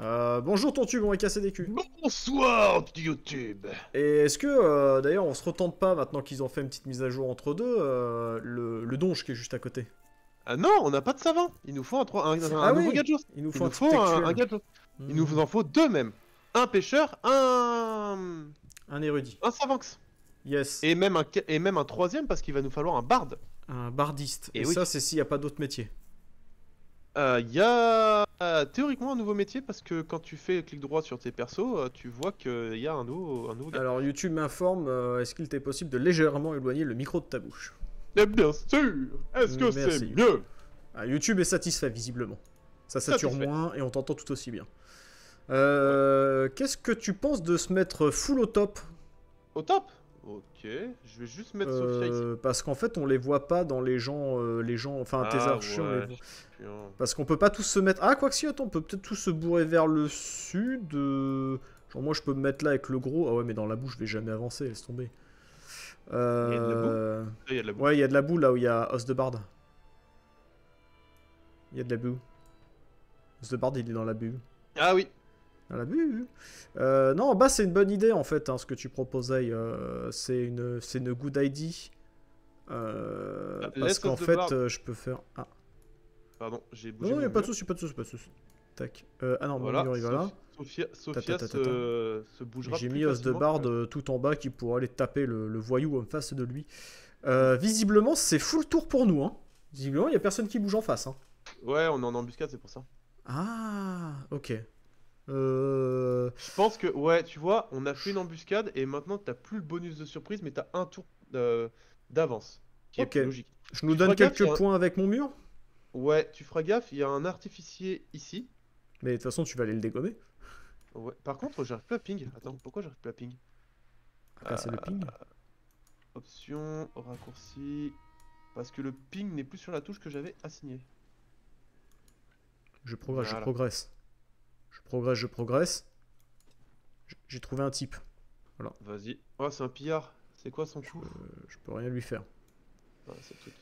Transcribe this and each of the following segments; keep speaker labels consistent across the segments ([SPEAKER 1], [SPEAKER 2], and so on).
[SPEAKER 1] Euh, bonjour Tontube, on va casser des culs.
[SPEAKER 2] Bonsoir YouTube
[SPEAKER 1] Et est-ce que, euh, d'ailleurs, on se retente pas, maintenant qu'ils ont fait une petite mise à jour entre deux, euh, le, le donge qui est juste à côté?
[SPEAKER 2] Ah non, on n'a pas de savant Il nous faut un, trois- un, un
[SPEAKER 1] Ah
[SPEAKER 2] nouveau
[SPEAKER 1] oui,
[SPEAKER 2] gadget
[SPEAKER 1] Il nous
[SPEAKER 2] Il
[SPEAKER 1] faut
[SPEAKER 2] nous
[SPEAKER 1] un
[SPEAKER 2] faut
[SPEAKER 1] petit
[SPEAKER 2] un, un
[SPEAKER 1] textuel.
[SPEAKER 2] gadget
[SPEAKER 1] Hmm.
[SPEAKER 2] Il nous en faut deux même Un pêcheur, un...
[SPEAKER 1] Un érudit.
[SPEAKER 2] un savanx
[SPEAKER 1] Yes.
[SPEAKER 2] et même, un, et même un troisième parce qu'il va nous falloir un barde
[SPEAKER 1] Un bardiste. Et,
[SPEAKER 2] Et oui.
[SPEAKER 1] ça, c'est s'il n'y a pas d'autre métier.
[SPEAKER 2] Euh, Il y a euh, théoriquement un nouveau métier parce que quand tu fais clic droit sur tes persos, euh, tu vois qu'il y a un nouveau, un nouveau gars.
[SPEAKER 1] Alors, YouTube m'informe, euh, est-ce qu'il t'est possible de légèrement éloigner le micro de ta bouche?
[SPEAKER 2] Mais bien sûr Est-ce que c'est mieux?
[SPEAKER 1] Ah, YouTube est satisfait, visiblement. Ça sature
[SPEAKER 2] Satisfait.
[SPEAKER 1] moins et on t'entend tout aussi bien. Euh, Qu'est-ce que tu penses de se mettre full au top?
[SPEAKER 2] Au top? Ok, je vais juste mettre Sophia ici.
[SPEAKER 1] Euh, Parce qu'en fait, on les voit pas dans les gens, euh, les gens, enfin tes
[SPEAKER 2] Ah,
[SPEAKER 1] archers. on les
[SPEAKER 2] ouais,
[SPEAKER 1] voit.
[SPEAKER 2] putain.
[SPEAKER 1] Parce qu'on peut pas tous se mettre. Ah, quoi que si, attends, on peut peut-être tous se bourrer vers le sud. euh, Genre, moi, je peux me mettre là avec le gros. Ah ouais, mais dans la boue, je vais jamais avancer, laisse tomber. Euh...
[SPEAKER 2] Il y a de la Il y a de la boue.
[SPEAKER 1] Ouais, il y a de la boue là où il y a Os de Barde. Il y a de la boue. Os de Barde, il est dans la boue.
[SPEAKER 2] Ah oui
[SPEAKER 1] La boue. Euh, non, bah, c'est une bonne idée en fait, hein, ce que tu proposais. euh, c'est une, c'est une good idea. Euh,
[SPEAKER 2] Ah,
[SPEAKER 1] parce qu'en fait, je peux faire. Ah,
[SPEAKER 2] Pardon, j'ai bougé.
[SPEAKER 1] non, il
[SPEAKER 2] mon
[SPEAKER 1] a pas de soucis, pas de soucis, pas de soucis. Tac. Ah non,
[SPEAKER 2] Voilà,
[SPEAKER 1] mon mur il va là.
[SPEAKER 2] Sophia, Sophia,
[SPEAKER 1] ta, ta, ta,
[SPEAKER 2] se, se bougera
[SPEAKER 1] J'ai mis Os de Barde tout en bas qui pourra aller taper le, le voyou en face de lui. Visiblement, c'est full tour pour nous. Hein. Visiblement, il y a personne qui bouge en face. Hein.
[SPEAKER 2] Ouais, on est en embuscade, c'est pour ça.
[SPEAKER 1] Ah, ok. Euh...
[SPEAKER 2] Je pense que, ouais, tu vois, on a fait une embuscade et maintenant t'as plus le bonus de surprise, mais t'as un tour euh, d'avance. Qui est
[SPEAKER 1] Ok.
[SPEAKER 2] plus logique.
[SPEAKER 1] Je nous
[SPEAKER 2] Tu
[SPEAKER 1] donne
[SPEAKER 2] gaffe,
[SPEAKER 1] quelques
[SPEAKER 2] un-
[SPEAKER 1] points avec mon mur?
[SPEAKER 2] Ouais, tu feras gaffe, il y a un artificier ici.
[SPEAKER 1] Mais de toute façon, tu vas aller le dégommer.
[SPEAKER 2] Ouais. Par contre, j'arrive plus à ping. Attends, pourquoi j'arrive plus à ping?
[SPEAKER 1] Ah, casser le ping.
[SPEAKER 2] Option, raccourci. Parce que le ping n'est plus sur la touche que j'avais assignée.
[SPEAKER 1] Je progresse, je progresse. Je progresse, je progresse. J'ai trouvé un type.
[SPEAKER 2] Vas-y. Oh, c'est un pillard. C'est quoi son coup
[SPEAKER 1] Euh, je peux rien lui faire.
[SPEAKER 2] Ah,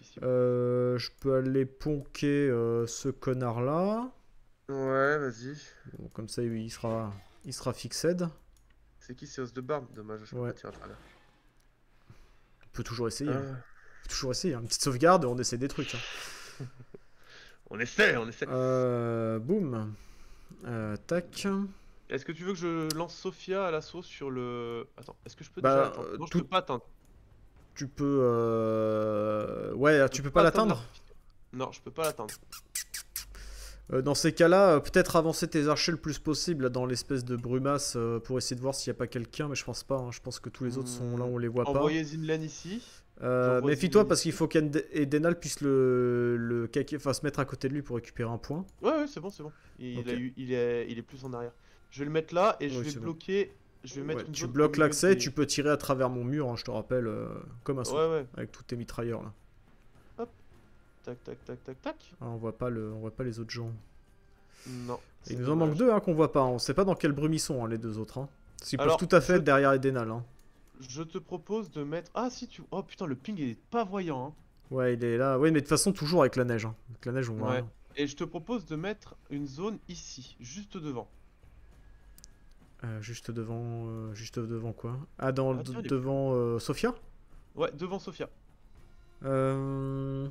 [SPEAKER 2] ici.
[SPEAKER 1] Euh, je peux aller ponker euh, ce connard-là.
[SPEAKER 2] Ouais, vas-y.
[SPEAKER 1] Bon, comme ça, il sera, il sera fixed.
[SPEAKER 2] C'est qui C'est Os de Barbe? Dommage, je peux
[SPEAKER 1] Ouais.
[SPEAKER 2] pas tirer à travers.
[SPEAKER 1] On peut toujours essayer. hein.
[SPEAKER 2] Ah.
[SPEAKER 1] On peut toujours essayer. hein. Une petite sauvegarde, on essaie des trucs. hein.
[SPEAKER 2] On essaie, on essaie.
[SPEAKER 1] Euh, boum. Euh, tac.
[SPEAKER 2] Est-ce que tu veux que je lance Sophia à l'assaut sur le. Attends, est-ce que je peux
[SPEAKER 1] Bah,
[SPEAKER 2] déjà.
[SPEAKER 1] Euh,
[SPEAKER 2] non, je peux pas atteindre.
[SPEAKER 1] Tu peux. euh, Ouais, tu peux pas l'atteindre.
[SPEAKER 2] Non, je peux pas l'atteindre.
[SPEAKER 1] Euh, Dans ces cas-là, euh, peut-être avancer tes archers le plus possible là, dans l'espèce de brumasse euh, pour essayer de voir s'il n'y a pas quelqu'un, mais je pense pas. hein. Je pense que tous les autres sont là, on les voit pas.
[SPEAKER 2] Envoyer Zinlen ici.
[SPEAKER 1] Euh, Méfie-toi parce qu'il faut qu'Edenal puisse le, le caquer- enfin, se mettre à côté de lui pour récupérer un point.
[SPEAKER 2] Ouais, ouais, c'est bon, c'est bon. Il,
[SPEAKER 1] Ok.
[SPEAKER 2] a eu, il, est, il est plus en arrière. Je vais le mettre là et je
[SPEAKER 1] Oui,
[SPEAKER 2] vais
[SPEAKER 1] bon.
[SPEAKER 2] bloquer. Je vais mettre
[SPEAKER 1] Ouais,
[SPEAKER 2] une
[SPEAKER 1] tu bloques l'accès,
[SPEAKER 2] des-
[SPEAKER 1] tu peux tirer à travers mon mur, hein, je te rappelle, euh, comme un
[SPEAKER 2] ouais.
[SPEAKER 1] avec tous tes mitrailleurs là.
[SPEAKER 2] Tac, tac, tac, tac, tac.
[SPEAKER 1] Ah, on voit pas le, on voit pas les autres gens.
[SPEAKER 2] Non.
[SPEAKER 1] Il nous en manque deux hein, qu'on voit pas. On sait pas dans quelle brume ils sont hein, les deux autres. Hein. Ils peuvent tout à fait être derrière Edenal. Hein.
[SPEAKER 2] Je te propose de mettre. Ah, si tu. Oh putain, le ping il est pas voyant. hein.
[SPEAKER 1] Ouais, il est là. Oui, mais de toute façon toujours avec la neige. Hein. Avec la neige, on voit
[SPEAKER 2] Ouais. Et je te propose de mettre une zone ici, juste devant.
[SPEAKER 1] Euh, juste devant, euh, juste devant quoi? Ah, dans
[SPEAKER 2] Ah, tiens,
[SPEAKER 1] devant euh, Sophia?
[SPEAKER 2] Ouais, devant Sophia.
[SPEAKER 1] Euh,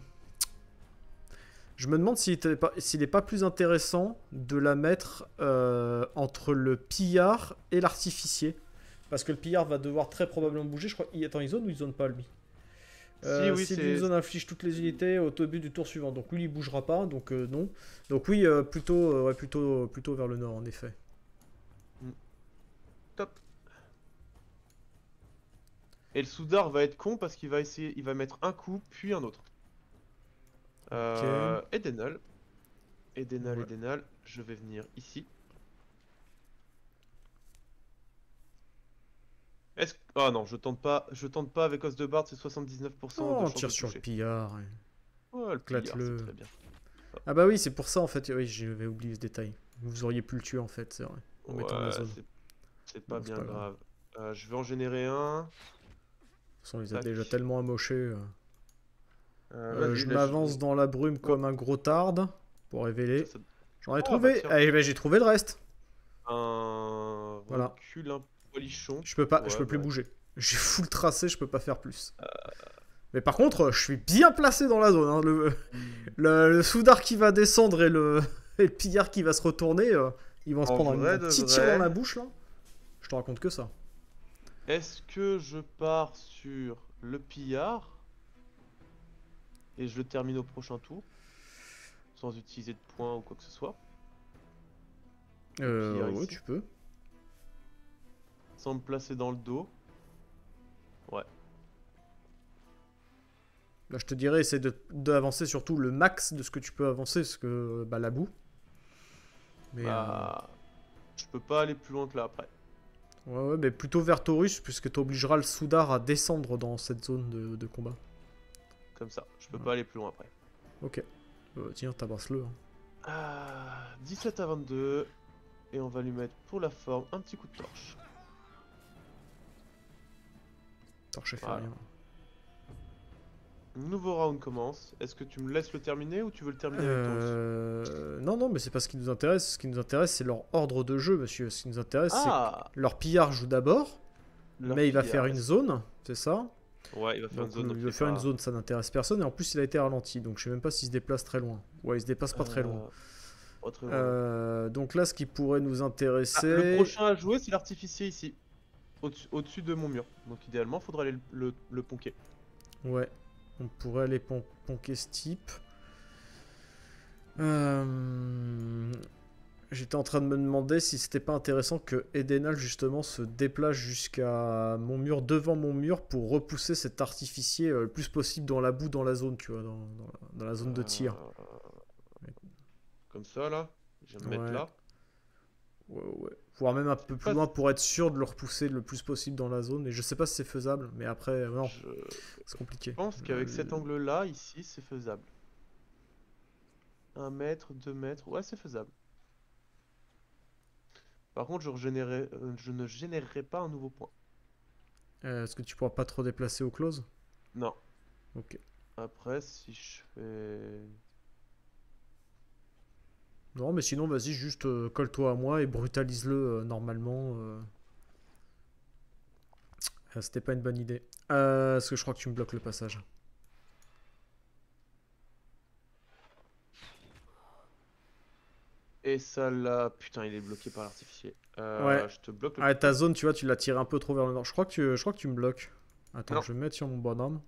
[SPEAKER 1] Je me demande s'il était pas- pas plus intéressant de la mettre euh, entre le pillard et l'artificier. Parce que le pillard va devoir très probablement bouger. Je crois. il- Attends, il zone ou il zone pas lui? Euh,
[SPEAKER 2] oui,
[SPEAKER 1] si une zone inflige toutes les unités au début du tour suivant. Donc lui il bougera pas, donc euh, non. Donc oui, euh, plutôt, ouais, plutôt, plutôt vers le nord en effet.
[SPEAKER 2] Top. Et le soudard va être con parce qu'il va essayer, il va mettre un coup puis un autre. Euh, Edenal. Edenal,
[SPEAKER 1] Ouais.
[SPEAKER 2] Edenal. Je vais venir ici. Est-ce que... Ah non, je tente pas, je tente pas avec Os de Bard, c'est 79%
[SPEAKER 1] Oh,
[SPEAKER 2] de
[SPEAKER 1] on tire
[SPEAKER 2] de
[SPEAKER 1] sur le pillard. ouais.
[SPEAKER 2] Ouais, le pillard, c'est très bien.
[SPEAKER 1] Ah bah oui, c'est pour ça en fait. Oui, j'avais oublié ce détail. Vous auriez pu le tuer en fait, c'est vrai. En mettant la
[SPEAKER 2] Ouais,
[SPEAKER 1] zone.
[SPEAKER 2] c'est- pas bien
[SPEAKER 1] pas grave.
[SPEAKER 2] grave. Euh, je vais en générer un.
[SPEAKER 1] De toute façon, on les a déjà tellement amochés. euh.
[SPEAKER 2] Euh,
[SPEAKER 1] je m'avance dans la brume comme un gros tarde pour révéler.
[SPEAKER 2] Ça,
[SPEAKER 1] J'en ai
[SPEAKER 2] Oh,
[SPEAKER 1] trouvé.
[SPEAKER 2] bah.
[SPEAKER 1] Allez, bah, j'ai trouvé le reste.
[SPEAKER 2] un
[SPEAKER 1] Voilà.
[SPEAKER 2] recul un
[SPEAKER 1] Je peux pas, je
[SPEAKER 2] Ouais,
[SPEAKER 1] peux plus bouger. J'ai full tracé, je peux pas faire plus.
[SPEAKER 2] Euh.
[SPEAKER 1] Mais par contre, je suis bien placé dans la zone. hein. Le, le, le soudard qui va descendre et le, et le pillard qui va se retourner, euh, ils vont se
[SPEAKER 2] En
[SPEAKER 1] prendre
[SPEAKER 2] vrai
[SPEAKER 1] un petit tir dans la bouche là. Je te raconte que ça.
[SPEAKER 2] Est-ce que je pars sur le pillard et je le termine au prochain tour sans utiliser de points ou quoi que ce soit,
[SPEAKER 1] Euh,
[SPEAKER 2] pillard
[SPEAKER 1] ouais,
[SPEAKER 2] ici.
[SPEAKER 1] tu peux.
[SPEAKER 2] Sans me placer dans le dos
[SPEAKER 1] Là, je te dirais, essaie de- d'avancer surtout le max de ce que tu peux avancer, parce que bah, la boue. Mais,
[SPEAKER 2] Bah, je peux pas aller plus loin que là après.
[SPEAKER 1] euh, ouais, ouais, mais plutôt vers Taurus, puisque tu obligeras le soudard à descendre dans cette zone de, de combat.
[SPEAKER 2] Comme ça, je peux
[SPEAKER 1] Ouais.
[SPEAKER 2] pas aller plus loin après.
[SPEAKER 1] Ok. Euh, tiens, tabasse-le. hein.
[SPEAKER 2] Ah, 17 à 22. Et on va lui mettre pour la forme un petit coup de torche.
[SPEAKER 1] Torche fait
[SPEAKER 2] Voilà.
[SPEAKER 1] rien.
[SPEAKER 2] Nouveau round commence. Est-ce que tu me laisses le terminer ou tu veux le terminer avec
[SPEAKER 1] Euh... Non, non, mais c'est pas ce qui nous intéresse. Ce qui nous intéresse, c'est leur ordre de jeu, monsieur. Ce qui nous intéresse, c'est
[SPEAKER 2] Ah
[SPEAKER 1] leur pillard joue d'abord,
[SPEAKER 2] leur
[SPEAKER 1] mais il va
[SPEAKER 2] pillard,
[SPEAKER 1] faire une zone, c'est ça
[SPEAKER 2] Ouais, il va faire
[SPEAKER 1] Donc,
[SPEAKER 2] une zone.
[SPEAKER 1] il
[SPEAKER 2] est
[SPEAKER 1] faire une zone, ça n'intéresse personne. Et en plus, il a été ralenti, donc je sais même pas s'il se déplace très loin. Ouais, il se déplace pas très loin.
[SPEAKER 2] Euh, pas très loin.
[SPEAKER 1] Euh, donc là, ce qui pourrait nous
[SPEAKER 2] Ah,
[SPEAKER 1] intéresser.
[SPEAKER 2] le prochain à jouer, c'est l'artificier ici. Au-dessus de mon mur. Donc idéalement, faudra aller le, le, le ponquer.
[SPEAKER 1] Ouais, on pourrait aller pon- ponker ce type. Euh, J'étais en train de me demander si c'était pas intéressant que Edenal justement se déplace jusqu'à mon mur, devant mon mur, pour repousser cet artificier euh, le plus possible dans la boue, dans la zone, tu vois, dans, dans la, dans la zone de tir.
[SPEAKER 2] Euh, Comme ça, là. Je vais me mettre
[SPEAKER 1] Ouais.
[SPEAKER 2] là.
[SPEAKER 1] Ouais, ouais. Voire même un peu plus loin pour être sûr de le repousser le plus possible dans la zone. Et je sais pas si c'est faisable, mais après, euh, non,
[SPEAKER 2] Je
[SPEAKER 1] c'est compliqué.
[SPEAKER 2] pense qu'avec
[SPEAKER 1] Euh,
[SPEAKER 2] cet angle-là, ici, c'est faisable. Un mètre, deux mètres. Ouais, c'est faisable. Par contre, je, régénérerai- euh, je ne générerai pas un nouveau point.
[SPEAKER 1] Euh, Est-ce que tu pourras pas trop déplacer au close
[SPEAKER 2] Non.
[SPEAKER 1] Ok.
[SPEAKER 2] Après, si je fais...
[SPEAKER 1] Non, mais sinon, vas-y, juste euh, colle-toi à moi et brutalise-le euh, normalement. euh. C'était pas une bonne idée. Euh, parce que je crois que tu me bloques le passage.
[SPEAKER 2] Et ça là... Putain, il est bloqué par l'artificier.
[SPEAKER 1] Ouais.
[SPEAKER 2] Je te bloque le
[SPEAKER 1] Ah, ta zone, tu vois, tu l'as tiré un peu trop vers le nord. Je crois que tu, je crois que tu me bloques. Attends,
[SPEAKER 2] Non.
[SPEAKER 1] je vais me mettre sur mon bonhomme. Non,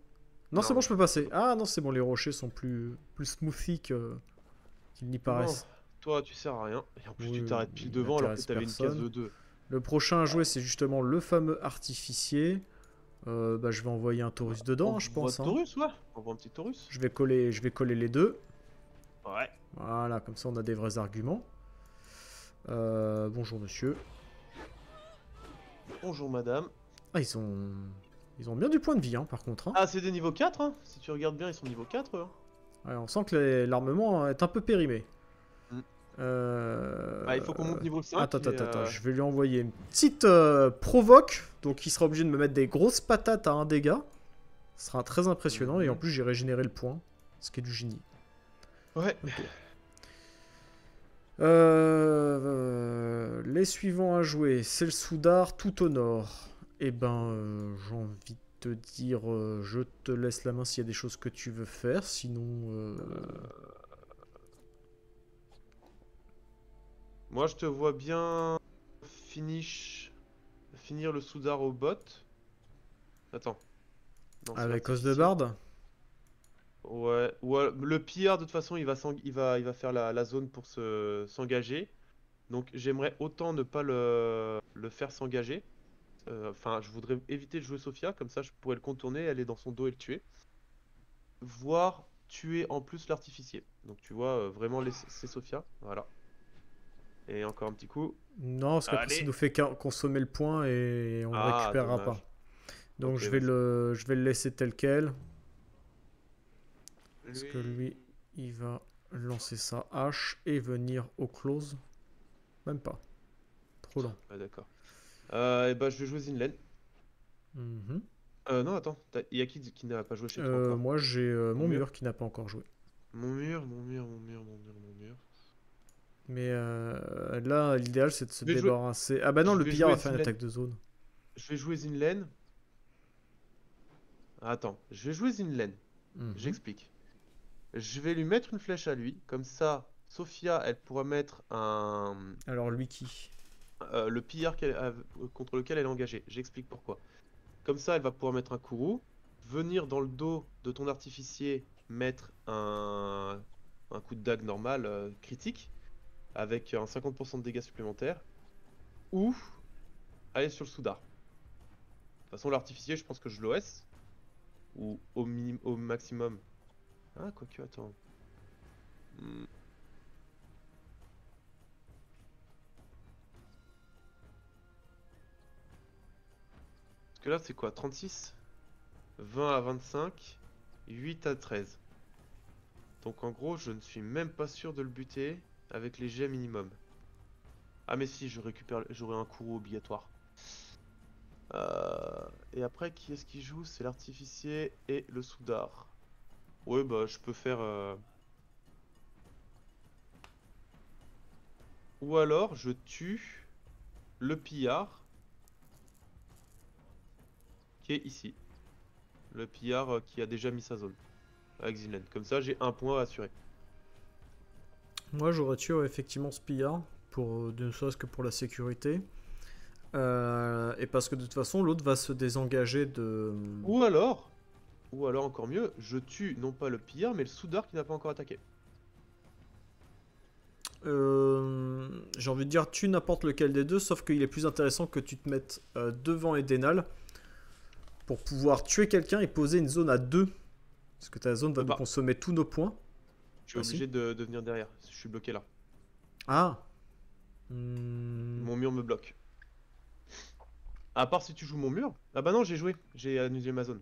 [SPEAKER 2] Non.
[SPEAKER 1] c'est bon, je peux passer. Ah non, c'est bon, les rochers sont plus, plus smoothy qu'ils n'y paraissent.
[SPEAKER 2] Toi, tu sers à rien. Et en plus,
[SPEAKER 1] Oui,
[SPEAKER 2] tu t'arrêtes pile
[SPEAKER 1] il
[SPEAKER 2] devant alors que t'avais une case de 2.
[SPEAKER 1] Le prochain à jouer, c'est justement le fameux artificier. Euh, bah, je vais envoyer un Taurus dedans, je pense. hein.
[SPEAKER 2] Taurus, ouais. On voit un petit Taurus.
[SPEAKER 1] Je vais coller, je vais coller les deux.
[SPEAKER 2] Ouais.
[SPEAKER 1] Voilà, comme ça on a des vrais arguments. Euh, bonjour monsieur.
[SPEAKER 2] Bonjour, madame.
[SPEAKER 1] Ah, ils ont, ils ont bien du point de vie, hein, par contre. hein.
[SPEAKER 2] Ah, c'est des niveaux 4, hein. Si tu regardes bien, ils sont niveau 4, eux, hein.
[SPEAKER 1] Ouais, on sent que l'armement est un peu périmé. Euh,
[SPEAKER 2] Bah, il faut qu'on monte niveau 5.
[SPEAKER 1] Attends, attends, attends,
[SPEAKER 2] euh,
[SPEAKER 1] je vais lui envoyer une petite euh, provoque. Donc il sera obligé de me mettre des grosses patates à un dégât. Ce sera très impressionnant. Et en
[SPEAKER 2] Mhm.
[SPEAKER 1] plus, j'ai régénéré le point. Ce qui est du génie.
[SPEAKER 2] Ouais.
[SPEAKER 1] Ok. Euh, euh, les suivants à jouer, c'est le Soudard tout au nord. Et ben, euh, j'ai envie de te dire, je te laisse la main s'il y a des choses que tu veux faire. Sinon,
[SPEAKER 2] Moi, je te vois bien finish... finir le soudard au bot. Attends. Non,
[SPEAKER 1] avec
[SPEAKER 2] l'artificier.
[SPEAKER 1] Osdebard,
[SPEAKER 2] Ouais, ouais, le pire de toute façon il va, s'eng- il va, il va faire la, la zone pour se s'engager. Donc j'aimerais autant ne pas le, le faire s'engager. Euh, Enfin, je voudrais éviter de jouer Sophia, comme ça je pourrais le contourner, aller dans son dos et le tuer. Voire tuer en plus l'artificier. Donc tu vois, euh, vraiment laisser- c'est Sophia, voilà. Et encore un petit coup.
[SPEAKER 1] Non, parce qu'après,
[SPEAKER 2] Allez.
[SPEAKER 1] ça nous fait qu'un- consommer le point et on ne
[SPEAKER 2] Ah,
[SPEAKER 1] récupérera
[SPEAKER 2] dommage.
[SPEAKER 1] pas. Donc je, vais le, je vais le laisser tel quel. Parce que
[SPEAKER 2] Lui-
[SPEAKER 1] il va lancer sa hache et venir au close. Même pas. Trop lent.
[SPEAKER 2] Ah, d'accord. Euh, et bah je vais jouer Zinlen.
[SPEAKER 1] Mhm.
[SPEAKER 2] Euh, non, attends, il y a qui qui n'a pas joué chez toi
[SPEAKER 1] Euh, moi, j'ai euh, mon
[SPEAKER 2] Mon
[SPEAKER 1] mur.
[SPEAKER 2] mur.
[SPEAKER 1] qui n'a pas encore joué.
[SPEAKER 2] Mon mur, mon mur, mon mur, mon mur, mon mur.
[SPEAKER 1] Mais euh, là, l'idéal, c'est de se
[SPEAKER 2] jouer-
[SPEAKER 1] débarrasser. Ah bah non,
[SPEAKER 2] je
[SPEAKER 1] le pillard
[SPEAKER 2] jouer
[SPEAKER 1] a fait une attaque de zone.
[SPEAKER 2] Je vais jouer Zinlen. Attends, je vais jouer Zinlen.
[SPEAKER 1] Mhm.
[SPEAKER 2] J'explique. Je vais lui mettre une flèche à lui. Comme ça, Sophia, elle pourra mettre un,
[SPEAKER 1] Alors, lui qui?
[SPEAKER 2] euh, le pillard contre lequel elle est engagée. J'explique pourquoi. Comme ça, elle va pouvoir mettre un courroux, venir dans le dos de ton artificier, mettre un, un coup de dague normal, euh, critique, avec un 50% de dégâts supplémentaires, ou aller sur le soudard. De toute façon, l'artificier, je pense que je l'OS, ou au, minim- au maximum. Ah, quoique, attends. Hmm. Parce que là, c'est quoi? 36 20 à 25 8 à 13. Donc en gros, je ne suis même pas sûr de le buter avec les jets minimum. Ah mais si, je récupère, j'aurai un courroux obligatoire. Euh, et après, qui est-ce qui joue? C'est l'artificier et le soudard. Ouais, bah je peux faire... euh, Ou alors, je tue le pillard qui est ici. Le pillard euh, qui a déjà mis sa zone avec Zinlen. Comme ça, j'ai un point assuré.
[SPEAKER 1] Moi, j'aurais tué effectivement ce pillard, pour, euh, ne serait-ce que pour la sécurité. Euh, et parce que de toute façon, l'autre va se désengager de.
[SPEAKER 2] Ou alors, ou alors encore mieux, je tue non pas le pillard, mais le soudard qui n'a pas encore attaqué.
[SPEAKER 1] Euh, J'ai envie de dire, tue n'importe lequel des deux, sauf qu'il est plus intéressant que tu te mettes euh, devant Edenal pour pouvoir tuer quelqu'un et poser une zone à deux. Parce que ta zone va nous consommer tous nos points.
[SPEAKER 2] Je suis obligé de, de venir derrière. Je suis bloqué là.
[SPEAKER 1] Ah Hmm,
[SPEAKER 2] Mon mur me bloque. À part si tu joues mon mur. Ah bah non, j'ai joué. J'ai annulé ma zone.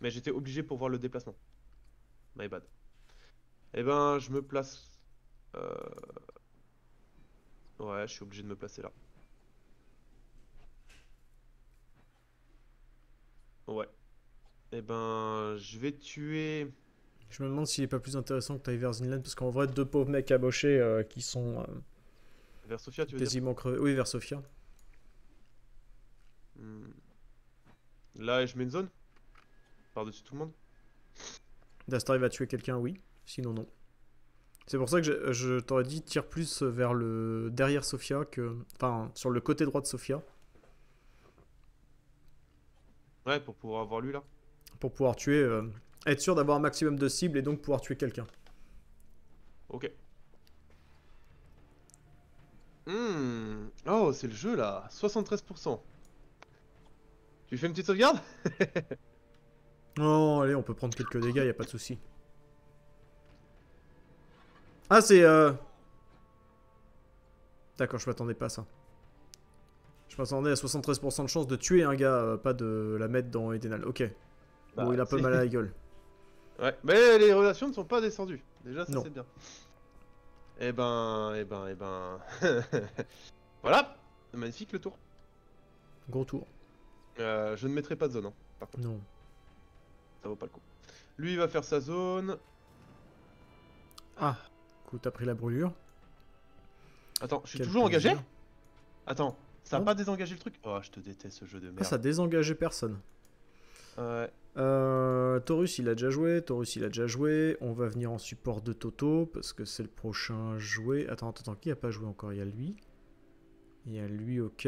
[SPEAKER 2] Mais j'étais obligé pour voir le déplacement. My bad. Eh ben, je me place. euh, Ouais, je suis obligé de me placer là. Ouais. Eh ben, je vais tuer.
[SPEAKER 1] Je me demande s'il est pas plus intéressant que tu ailles vers Zinland, parce qu'en vrai, deux pauvres mecs amochés euh, qui sont euh,
[SPEAKER 2] Vers Sophia, tu veux dire
[SPEAKER 1] quasiment crevés. Oui, vers Sophia.
[SPEAKER 2] Hmm. Là, je mets une zone Par-dessus tout le monde
[SPEAKER 1] Dastar il va tuer quelqu'un, oui. Sinon, non. C'est pour ça que je, je t'aurais dit tire plus vers le derrière Sophia que. Enfin, sur le côté droit de Sophia.
[SPEAKER 2] Ouais, pour pouvoir avoir lui là.
[SPEAKER 1] Pour pouvoir tuer. euh, être sûr d'avoir un maximum de cibles et donc pouvoir tuer quelqu'un.
[SPEAKER 2] Ok. Hmm. Oh, c'est le jeu là. 73%. Tu fais une petite sauvegarde?
[SPEAKER 1] Non, allez, on peut prendre quelques dégâts, y a pas de souci. Ah, c'est. Euh... D'accord, je m'attendais pas à ça. Je m'attendais à 73% de chance de tuer un gars, euh, pas de la mettre dans Edenal. Ok. bon,
[SPEAKER 2] Bah,
[SPEAKER 1] il a un peu
[SPEAKER 2] c'est-
[SPEAKER 1] mal à la gueule.
[SPEAKER 2] Ouais, mais les relations ne sont pas descendues. Déjà, ça c'est bien. Eh ben, eh ben, eh ben. voilà. Magnifique le tour.
[SPEAKER 1] Gros tour.
[SPEAKER 2] Euh, je ne mettrai pas de zone, hein, par contre.
[SPEAKER 1] Non.
[SPEAKER 2] Ça vaut pas le coup. Lui, il va faire sa zone.
[SPEAKER 1] Ah, coup, t'as pris la brûlure.
[SPEAKER 2] Attends, je suis
[SPEAKER 1] Quel
[SPEAKER 2] toujours engagé. Attends, ça a
[SPEAKER 1] Non.
[SPEAKER 2] pas désengagé le truc? Oh, je te déteste ce jeu de
[SPEAKER 1] Ah,
[SPEAKER 2] merde.
[SPEAKER 1] ça a désengagé personne.
[SPEAKER 2] Ouais.
[SPEAKER 1] Euh, Taurus, il a déjà joué. Taurus, il a déjà joué. On va venir en support de Toto parce que c'est le prochain joué. Attends, attends, qui a pas joué encore? Il y a lui. Il y a lui, ok.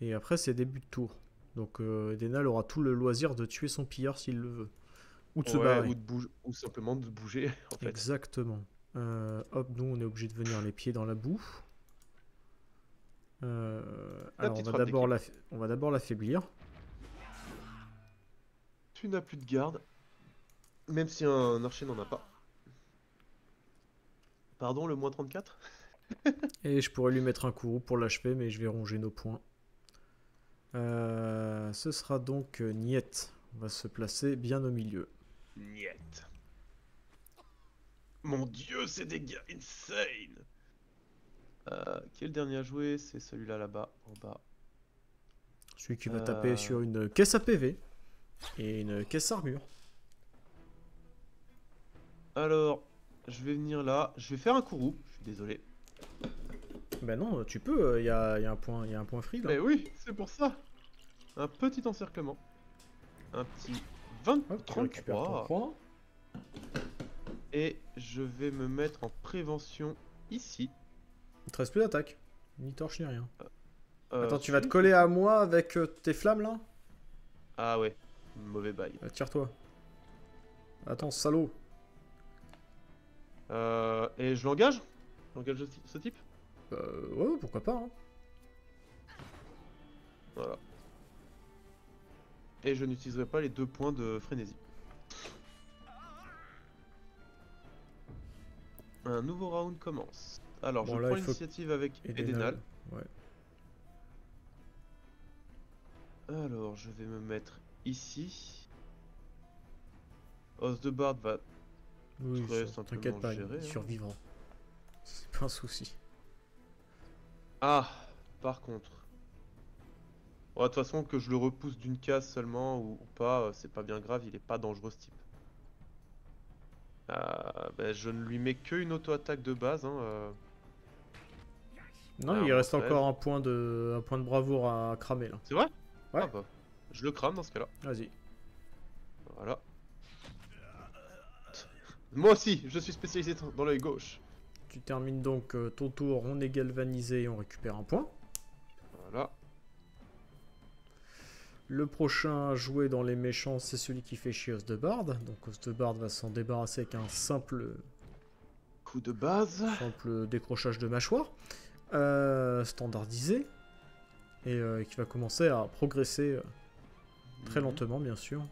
[SPEAKER 1] Et après, c'est début de tour. Donc, euh, Edenal aura tout le loisir de tuer son pillard s'il le veut. Ou de se barrer.
[SPEAKER 2] ou, de bouge- ou simplement de bouger, en fait.
[SPEAKER 1] Exactement. Euh, hop, nous, on est obligé de venir les pieds dans la boue. Euh, alors, on va d'abord l'affaiblir.
[SPEAKER 2] Tu n'as plus de garde. Même si un archer n'en a pas. Pardon, le moins 34
[SPEAKER 1] Et je pourrais lui mettre un courroux pour l'achever, mais je vais ronger nos points. Euh, ce sera donc euh, Niet. On va se placer bien au milieu.
[SPEAKER 2] Niet. Mon dieu, c'est des gars insane euh, Qui est le dernier à jouer? C'est celui-là là-bas, en bas.
[SPEAKER 1] Celui qui va
[SPEAKER 2] Euh.
[SPEAKER 1] taper sur une caisse à PV et une caisse armure.
[SPEAKER 2] Alors, je vais venir là. Je vais faire un courroux. Je suis désolé.
[SPEAKER 1] Ben non, tu peux, il y, a, y a un point, y a un point free là.
[SPEAKER 2] Mais oui, c'est pour ça. Un petit encerclement. Un petit 20,
[SPEAKER 1] Hop, tu récupères ton
[SPEAKER 2] 33.
[SPEAKER 1] point.
[SPEAKER 2] Et je vais me mettre en prévention ici.
[SPEAKER 1] Il te reste plus d'attaque. Ni torche ni rien.
[SPEAKER 2] Euh,
[SPEAKER 1] Attends, tu vas te coller à moi avec euh, tes flammes là?
[SPEAKER 2] Ah ouais, mauvais bail.
[SPEAKER 1] Euh, Tire-toi. Attends, salaud.
[SPEAKER 2] Euh, et je l'engage J'engage ce, ce type
[SPEAKER 1] Euh, ouais, pourquoi pas. hein.
[SPEAKER 2] Voilà. Et je n'utiliserai pas les deux points de frénésie. Un nouveau round commence. Alors,
[SPEAKER 1] Bon,
[SPEAKER 2] je
[SPEAKER 1] là,
[SPEAKER 2] prends l'initiative avec
[SPEAKER 1] Edenal.
[SPEAKER 2] Edenal.
[SPEAKER 1] Ouais.
[SPEAKER 2] Alors, je vais me mettre ici. Os de Bard va.
[SPEAKER 1] Oui,
[SPEAKER 2] Très
[SPEAKER 1] ça,
[SPEAKER 2] simplement
[SPEAKER 1] t'inquiète pas,
[SPEAKER 2] géré,
[SPEAKER 1] il
[SPEAKER 2] hein.
[SPEAKER 1] survivra. C'est pas un souci.
[SPEAKER 2] Ah, par contre. Bon, de toute façon, que je le repousse d'une case seulement ou, ou pas, euh, c'est pas bien grave, il est pas dangereux ce type. Euh, ben, je ne lui mets qu'une auto-attaque de base. Hein, euh.
[SPEAKER 1] Non,
[SPEAKER 2] Ah,
[SPEAKER 1] il reste
[SPEAKER 2] fait.
[SPEAKER 1] encore un point de, un point de bravoure à cramer là.
[SPEAKER 2] C'est vrai?
[SPEAKER 1] Ouais.
[SPEAKER 2] Ah bah, je le crame dans ce cas-là.
[SPEAKER 1] Vas-y.
[SPEAKER 2] Voilà. Moi aussi, je suis spécialisé dans l'œil gauche.
[SPEAKER 1] Tu termines donc euh, ton tour, on est galvanisé et on récupère un point.
[SPEAKER 2] Voilà.
[SPEAKER 1] Le prochain à jouer dans les méchants, c'est celui qui fait chier Osdebard. Donc Osdebard va s'en débarrasser avec un simple,
[SPEAKER 2] Coup de base.
[SPEAKER 1] simple décrochage de mâchoire. euh, standardisé. Et euh, qui va commencer à progresser euh, très
[SPEAKER 2] Mhm.
[SPEAKER 1] lentement, bien sûr.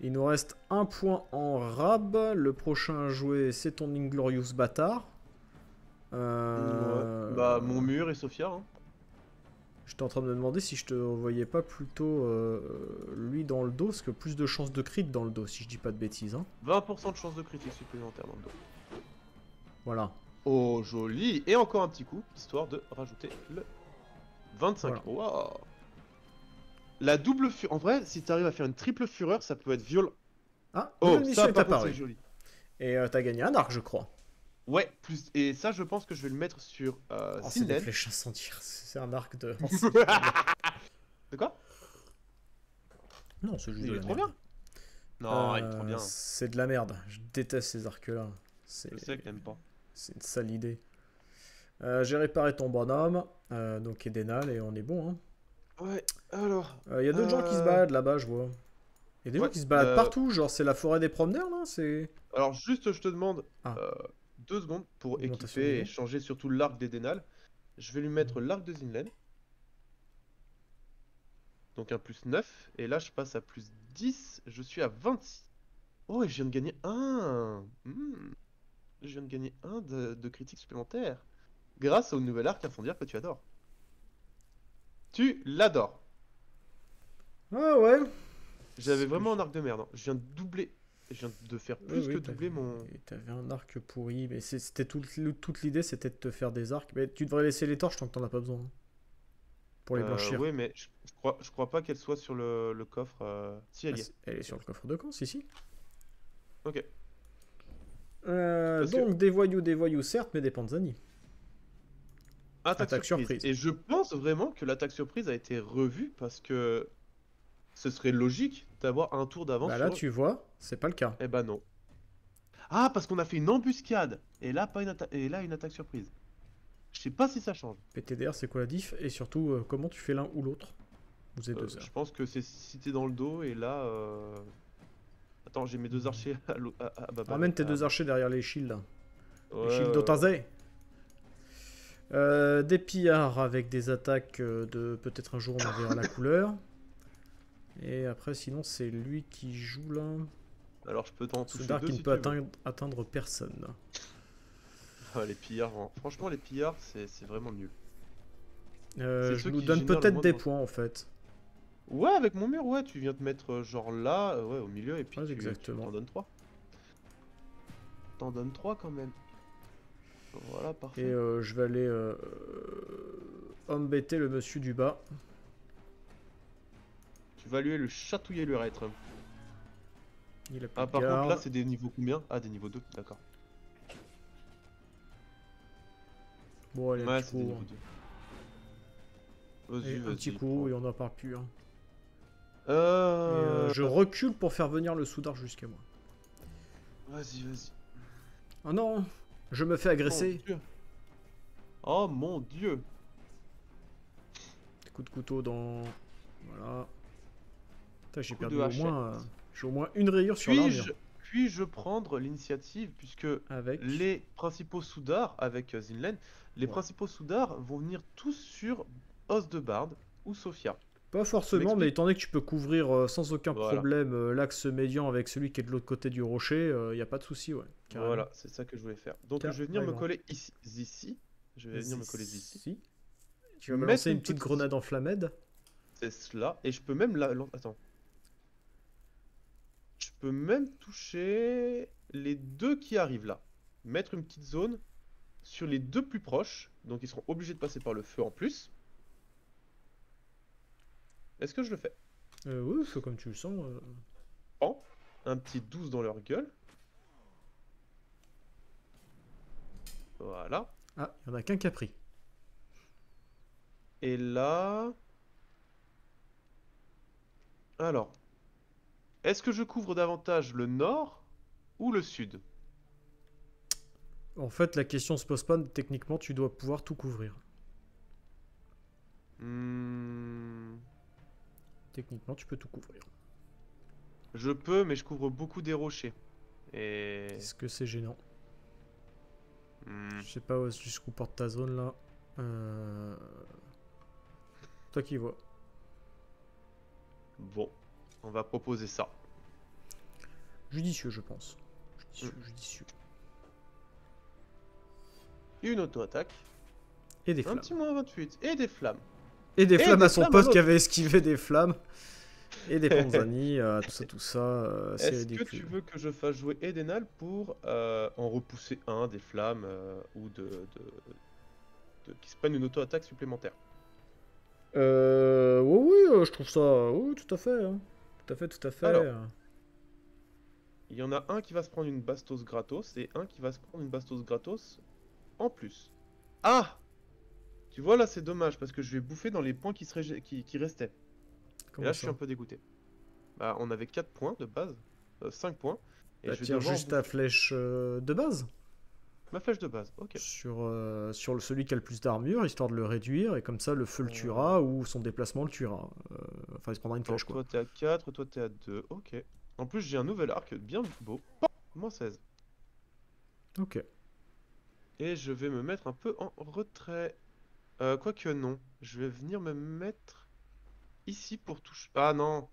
[SPEAKER 1] Il nous reste un point en rab. Le prochain à jouer, c'est ton Inglorious Bâtard. Euh,
[SPEAKER 2] Ouais. Bah, mon mur et Sophia. Hein.
[SPEAKER 1] J'étais en train de me demander si je te voyais pas plutôt euh, lui dans le dos, parce que plus de chances de crit dans le dos, si je dis pas de bêtises. Hein.
[SPEAKER 2] 20% de chance de critique supplémentaire dans le dos.
[SPEAKER 1] Voilà.
[SPEAKER 2] Oh, joli. Et encore un petit coup, histoire de rajouter le 25. Waouh. La double fureur. En vrai, si t'arrives à faire une triple fureur, ça peut être violent.
[SPEAKER 1] Ah,
[SPEAKER 2] Oh, ça, par contre, c'est joli.
[SPEAKER 1] Et euh, t'as gagné un arc, je crois.
[SPEAKER 2] Ouais, plus. Et ça, je pense que je vais le mettre sur euh,
[SPEAKER 1] Oh, c'est des flèches incendiaires. C'est un arc de.
[SPEAKER 2] De quoi?
[SPEAKER 1] Non, c'est juste
[SPEAKER 2] Il
[SPEAKER 1] de
[SPEAKER 2] est
[SPEAKER 1] la
[SPEAKER 2] trop
[SPEAKER 1] merde.
[SPEAKER 2] bien. Non, il est
[SPEAKER 1] Euh,
[SPEAKER 2] trop bien.
[SPEAKER 1] C'est de la merde. Je déteste ces arcs-là.
[SPEAKER 2] Je sais que t'aimes pas.
[SPEAKER 1] c'est une sale idée. Euh, J'ai réparé ton bonhomme, euh, donc Edenal, et on est bon. hein.
[SPEAKER 2] Ouais, alors.
[SPEAKER 1] Il y a d'autres gens qui se
[SPEAKER 2] Euh,
[SPEAKER 1] baladent là-bas, je vois. Il y a des
[SPEAKER 2] ouais,
[SPEAKER 1] gens qui se baladent
[SPEAKER 2] euh,
[SPEAKER 1] partout, genre c'est la forêt des promeneurs là C'est.
[SPEAKER 2] Alors, juste, je te demande
[SPEAKER 1] Ah.
[SPEAKER 2] euh, deux secondes pour équiper et changer surtout l'arc d'Edenal. Je vais lui mettre l'arc de Zinlen. Donc un plus 9. Et là, je passe à plus 10. Je suis à 26. Oh, et je viens de gagner un. Hmm. Je viens de gagner un de, de critique supplémentaire. Grâce au nouvel arc incendiaire que tu adores. Tu l'adores.
[SPEAKER 1] Ah ouais
[SPEAKER 2] J'avais vraiment un arc de merde. hein. Je viens de doubler. Je viens de faire plus
[SPEAKER 1] Oui,
[SPEAKER 2] que doubler mon.
[SPEAKER 1] T'avais un arc pourri, mais c'était tout- toute l'idée c'était de te faire des arcs. Mais tu devrais laisser les torches tant que t'en as pas besoin. hein. Pour les
[SPEAKER 2] Euh,
[SPEAKER 1] blanchir.
[SPEAKER 2] oui, mais je, je crois, je crois pas qu'elle soit sur le, le coffre. euh, Si,
[SPEAKER 1] Ah,
[SPEAKER 2] elle y est.
[SPEAKER 1] elle est sur le coffre de camp, si, si.
[SPEAKER 2] Ok.
[SPEAKER 1] Euh,
[SPEAKER 2] que-
[SPEAKER 1] donc des voyous, des voyous, certes, mais des panzani.
[SPEAKER 2] Attaque,
[SPEAKER 1] Attaque
[SPEAKER 2] surprise.
[SPEAKER 1] surprise.
[SPEAKER 2] Et je pense vraiment que l'attaque surprise a été revue parce que ce serait logique d'avoir un tour d'avance.
[SPEAKER 1] Bah là,
[SPEAKER 2] sur...
[SPEAKER 1] tu vois, c'est pas le cas.
[SPEAKER 2] Eh ben non. Ah, parce qu'on a fait une embuscade. Et là, pas une atta- et là, une attaque surprise. Je sais pas si ça change.
[SPEAKER 1] PTDR, c'est quoi la diff? Et surtout, euh, comment tu fais l'un ou l'autre? Vous êtes
[SPEAKER 2] Euh,
[SPEAKER 1] deux heures.
[SPEAKER 2] je pense que c'est si t'es dans le dos et là. euh, Attends, j'ai mes deux archers à à- à- bah, bah,
[SPEAKER 1] Ramène tes deux archers derrière les shields.
[SPEAKER 2] Ouais,
[SPEAKER 1] les shields d'Otaze. Euh, des pillards avec des attaques euh, de peut-être un jour on verra la couleur. Et après, sinon, c'est lui qui joue là.
[SPEAKER 2] Alors, je peux t'en toucher
[SPEAKER 1] dark
[SPEAKER 2] deux
[SPEAKER 1] qui ne
[SPEAKER 2] si
[SPEAKER 1] peut atteindre, atteindre personne.
[SPEAKER 2] Ah, les pillards, en- franchement, les pillards, c'est vraiment nul.
[SPEAKER 1] Euh, je nous donne peut-être des
[SPEAKER 2] de-
[SPEAKER 1] points en fait.
[SPEAKER 2] Ouais, avec mon mur, ouais, tu viens te mettre genre là, ouais, au milieu, et puis
[SPEAKER 1] Ouais,
[SPEAKER 2] tu,
[SPEAKER 1] exactement.
[SPEAKER 2] tu t'en donnes 3. T'en donnes 3 quand même. Voilà, parfait.
[SPEAKER 1] Et euh, je vais aller euh, embêter le monsieur du bas.
[SPEAKER 2] Tu vas lui le chatouiller l'urètre.
[SPEAKER 1] Il a pas
[SPEAKER 2] ah, par contre, là, c'est des niveaux combien? Ah, des niveaux 2, d'accord.
[SPEAKER 1] Bon, allez,
[SPEAKER 2] ouais, un petit
[SPEAKER 1] coup. Un petit coup et on n'en parle plus. Hein.
[SPEAKER 2] Euh,
[SPEAKER 1] et, je recule pour faire venir le soudard jusqu'à moi.
[SPEAKER 2] Vas-y, vas-y.
[SPEAKER 1] Oh non je me fais agresser.
[SPEAKER 2] Oh mon dieu.
[SPEAKER 1] Coup de couteau dans. Voilà. J'ai perdu au moins. euh, J'ai au moins une rayure sur l'armure.
[SPEAKER 2] Puis-je prendre l'initiative puisque
[SPEAKER 1] Avec.
[SPEAKER 2] les principaux soudards avec euh, Zinlen, les
[SPEAKER 1] Ouais.
[SPEAKER 2] principaux soudards vont venir tous sur Os de Bard ou Sophia.
[SPEAKER 1] Pas forcément, mais étant donné que tu peux couvrir euh, sans aucun
[SPEAKER 2] Voilà.
[SPEAKER 1] problème euh, l'axe médian avec celui qui est de l'autre côté du rocher, il n'y a pas de souci, ouais. carrément.
[SPEAKER 2] Voilà, c'est ça que je voulais faire. Donc je vais venir me coller ici, ici. Je vais venir me coller ici.
[SPEAKER 1] Tu vas me lancer une petite
[SPEAKER 2] petite-
[SPEAKER 1] grenade enflammée.
[SPEAKER 2] C'est cela. Et je peux même la... Attends. Je peux même toucher les deux qui arrivent là. Mettre une petite zone sur les deux plus proches. Donc ils seront obligés de passer par le feu en plus. Est-ce que je le fais?
[SPEAKER 1] Euh, oui, fais comme tu le sens. euh.
[SPEAKER 2] Prends un petit 12 dans leur gueule. Voilà.
[SPEAKER 1] Ah, il y en a qu'un qui a pris.
[SPEAKER 2] Et là... Alors. Est-ce que je couvre davantage le nord ou le sud?
[SPEAKER 1] En fait, la question se pose pas. Techniquement, tu dois pouvoir tout couvrir.
[SPEAKER 2] Hmm,
[SPEAKER 1] Techniquement, tu peux tout couvrir.
[SPEAKER 2] Je peux, mais je couvre beaucoup des rochers. Et...
[SPEAKER 1] Est-ce que c'est gênant
[SPEAKER 2] Hmm,
[SPEAKER 1] Je sais pas où- jusqu'où porte ta zone là. Euh... Toi qui vois.
[SPEAKER 2] Bon, on va proposer ça.
[SPEAKER 1] Judicieux, je pense. Judicieux, judicieux.
[SPEAKER 2] Une auto-attaque.
[SPEAKER 1] Et des
[SPEAKER 2] Un
[SPEAKER 1] flammes.
[SPEAKER 2] petit moins 28. Et des flammes.
[SPEAKER 1] Et des
[SPEAKER 2] Et
[SPEAKER 1] flammes
[SPEAKER 2] des
[SPEAKER 1] à son
[SPEAKER 2] flammes à
[SPEAKER 1] pote qui avait esquivé des flammes. Et des panzani, euh, tout ça, tout ça. euh, c'est
[SPEAKER 2] Est-ce que tu veux que je fasse jouer Edenal pour euh, en repousser un des flammes euh, ou de, de, de- qui se prennent une auto-attaque supplémentaire?
[SPEAKER 1] Euh, oui, oui, je trouve ça. Oui, tout à fait. hein. Tout à fait, tout à fait.
[SPEAKER 2] Alors. Il y en a un qui va se prendre une bastos gratos et un qui va se prendre une bastos gratos en plus. Ah Tu vois là c'est dommage parce que je vais bouffer dans les points qui, seraient, qui, qui restaient. Et là je suis un peu dégoûté. Bah on avait 4 points de base, 5 points. Et
[SPEAKER 1] Bah,
[SPEAKER 2] je vais
[SPEAKER 1] tire juste ta flèche euh, de base
[SPEAKER 2] Ma flèche de base, ok.
[SPEAKER 1] sur, euh, sur le- celui qui a le plus d'armure, histoire de le réduire, et comme ça le feu le
[SPEAKER 2] Euh.
[SPEAKER 1] tuera ou son déplacement le tuera. Euh, enfin, il se prendra une flèche quoi.
[SPEAKER 2] toi t'es à 4, toi t'es à 2, ok. En plus j'ai un nouvel arc bien beau. Moins 16.
[SPEAKER 1] Ok.
[SPEAKER 2] Et je vais me mettre un peu en retrait. Euh, quoique non, je vais venir me mettre ici pour toucher. Ah non,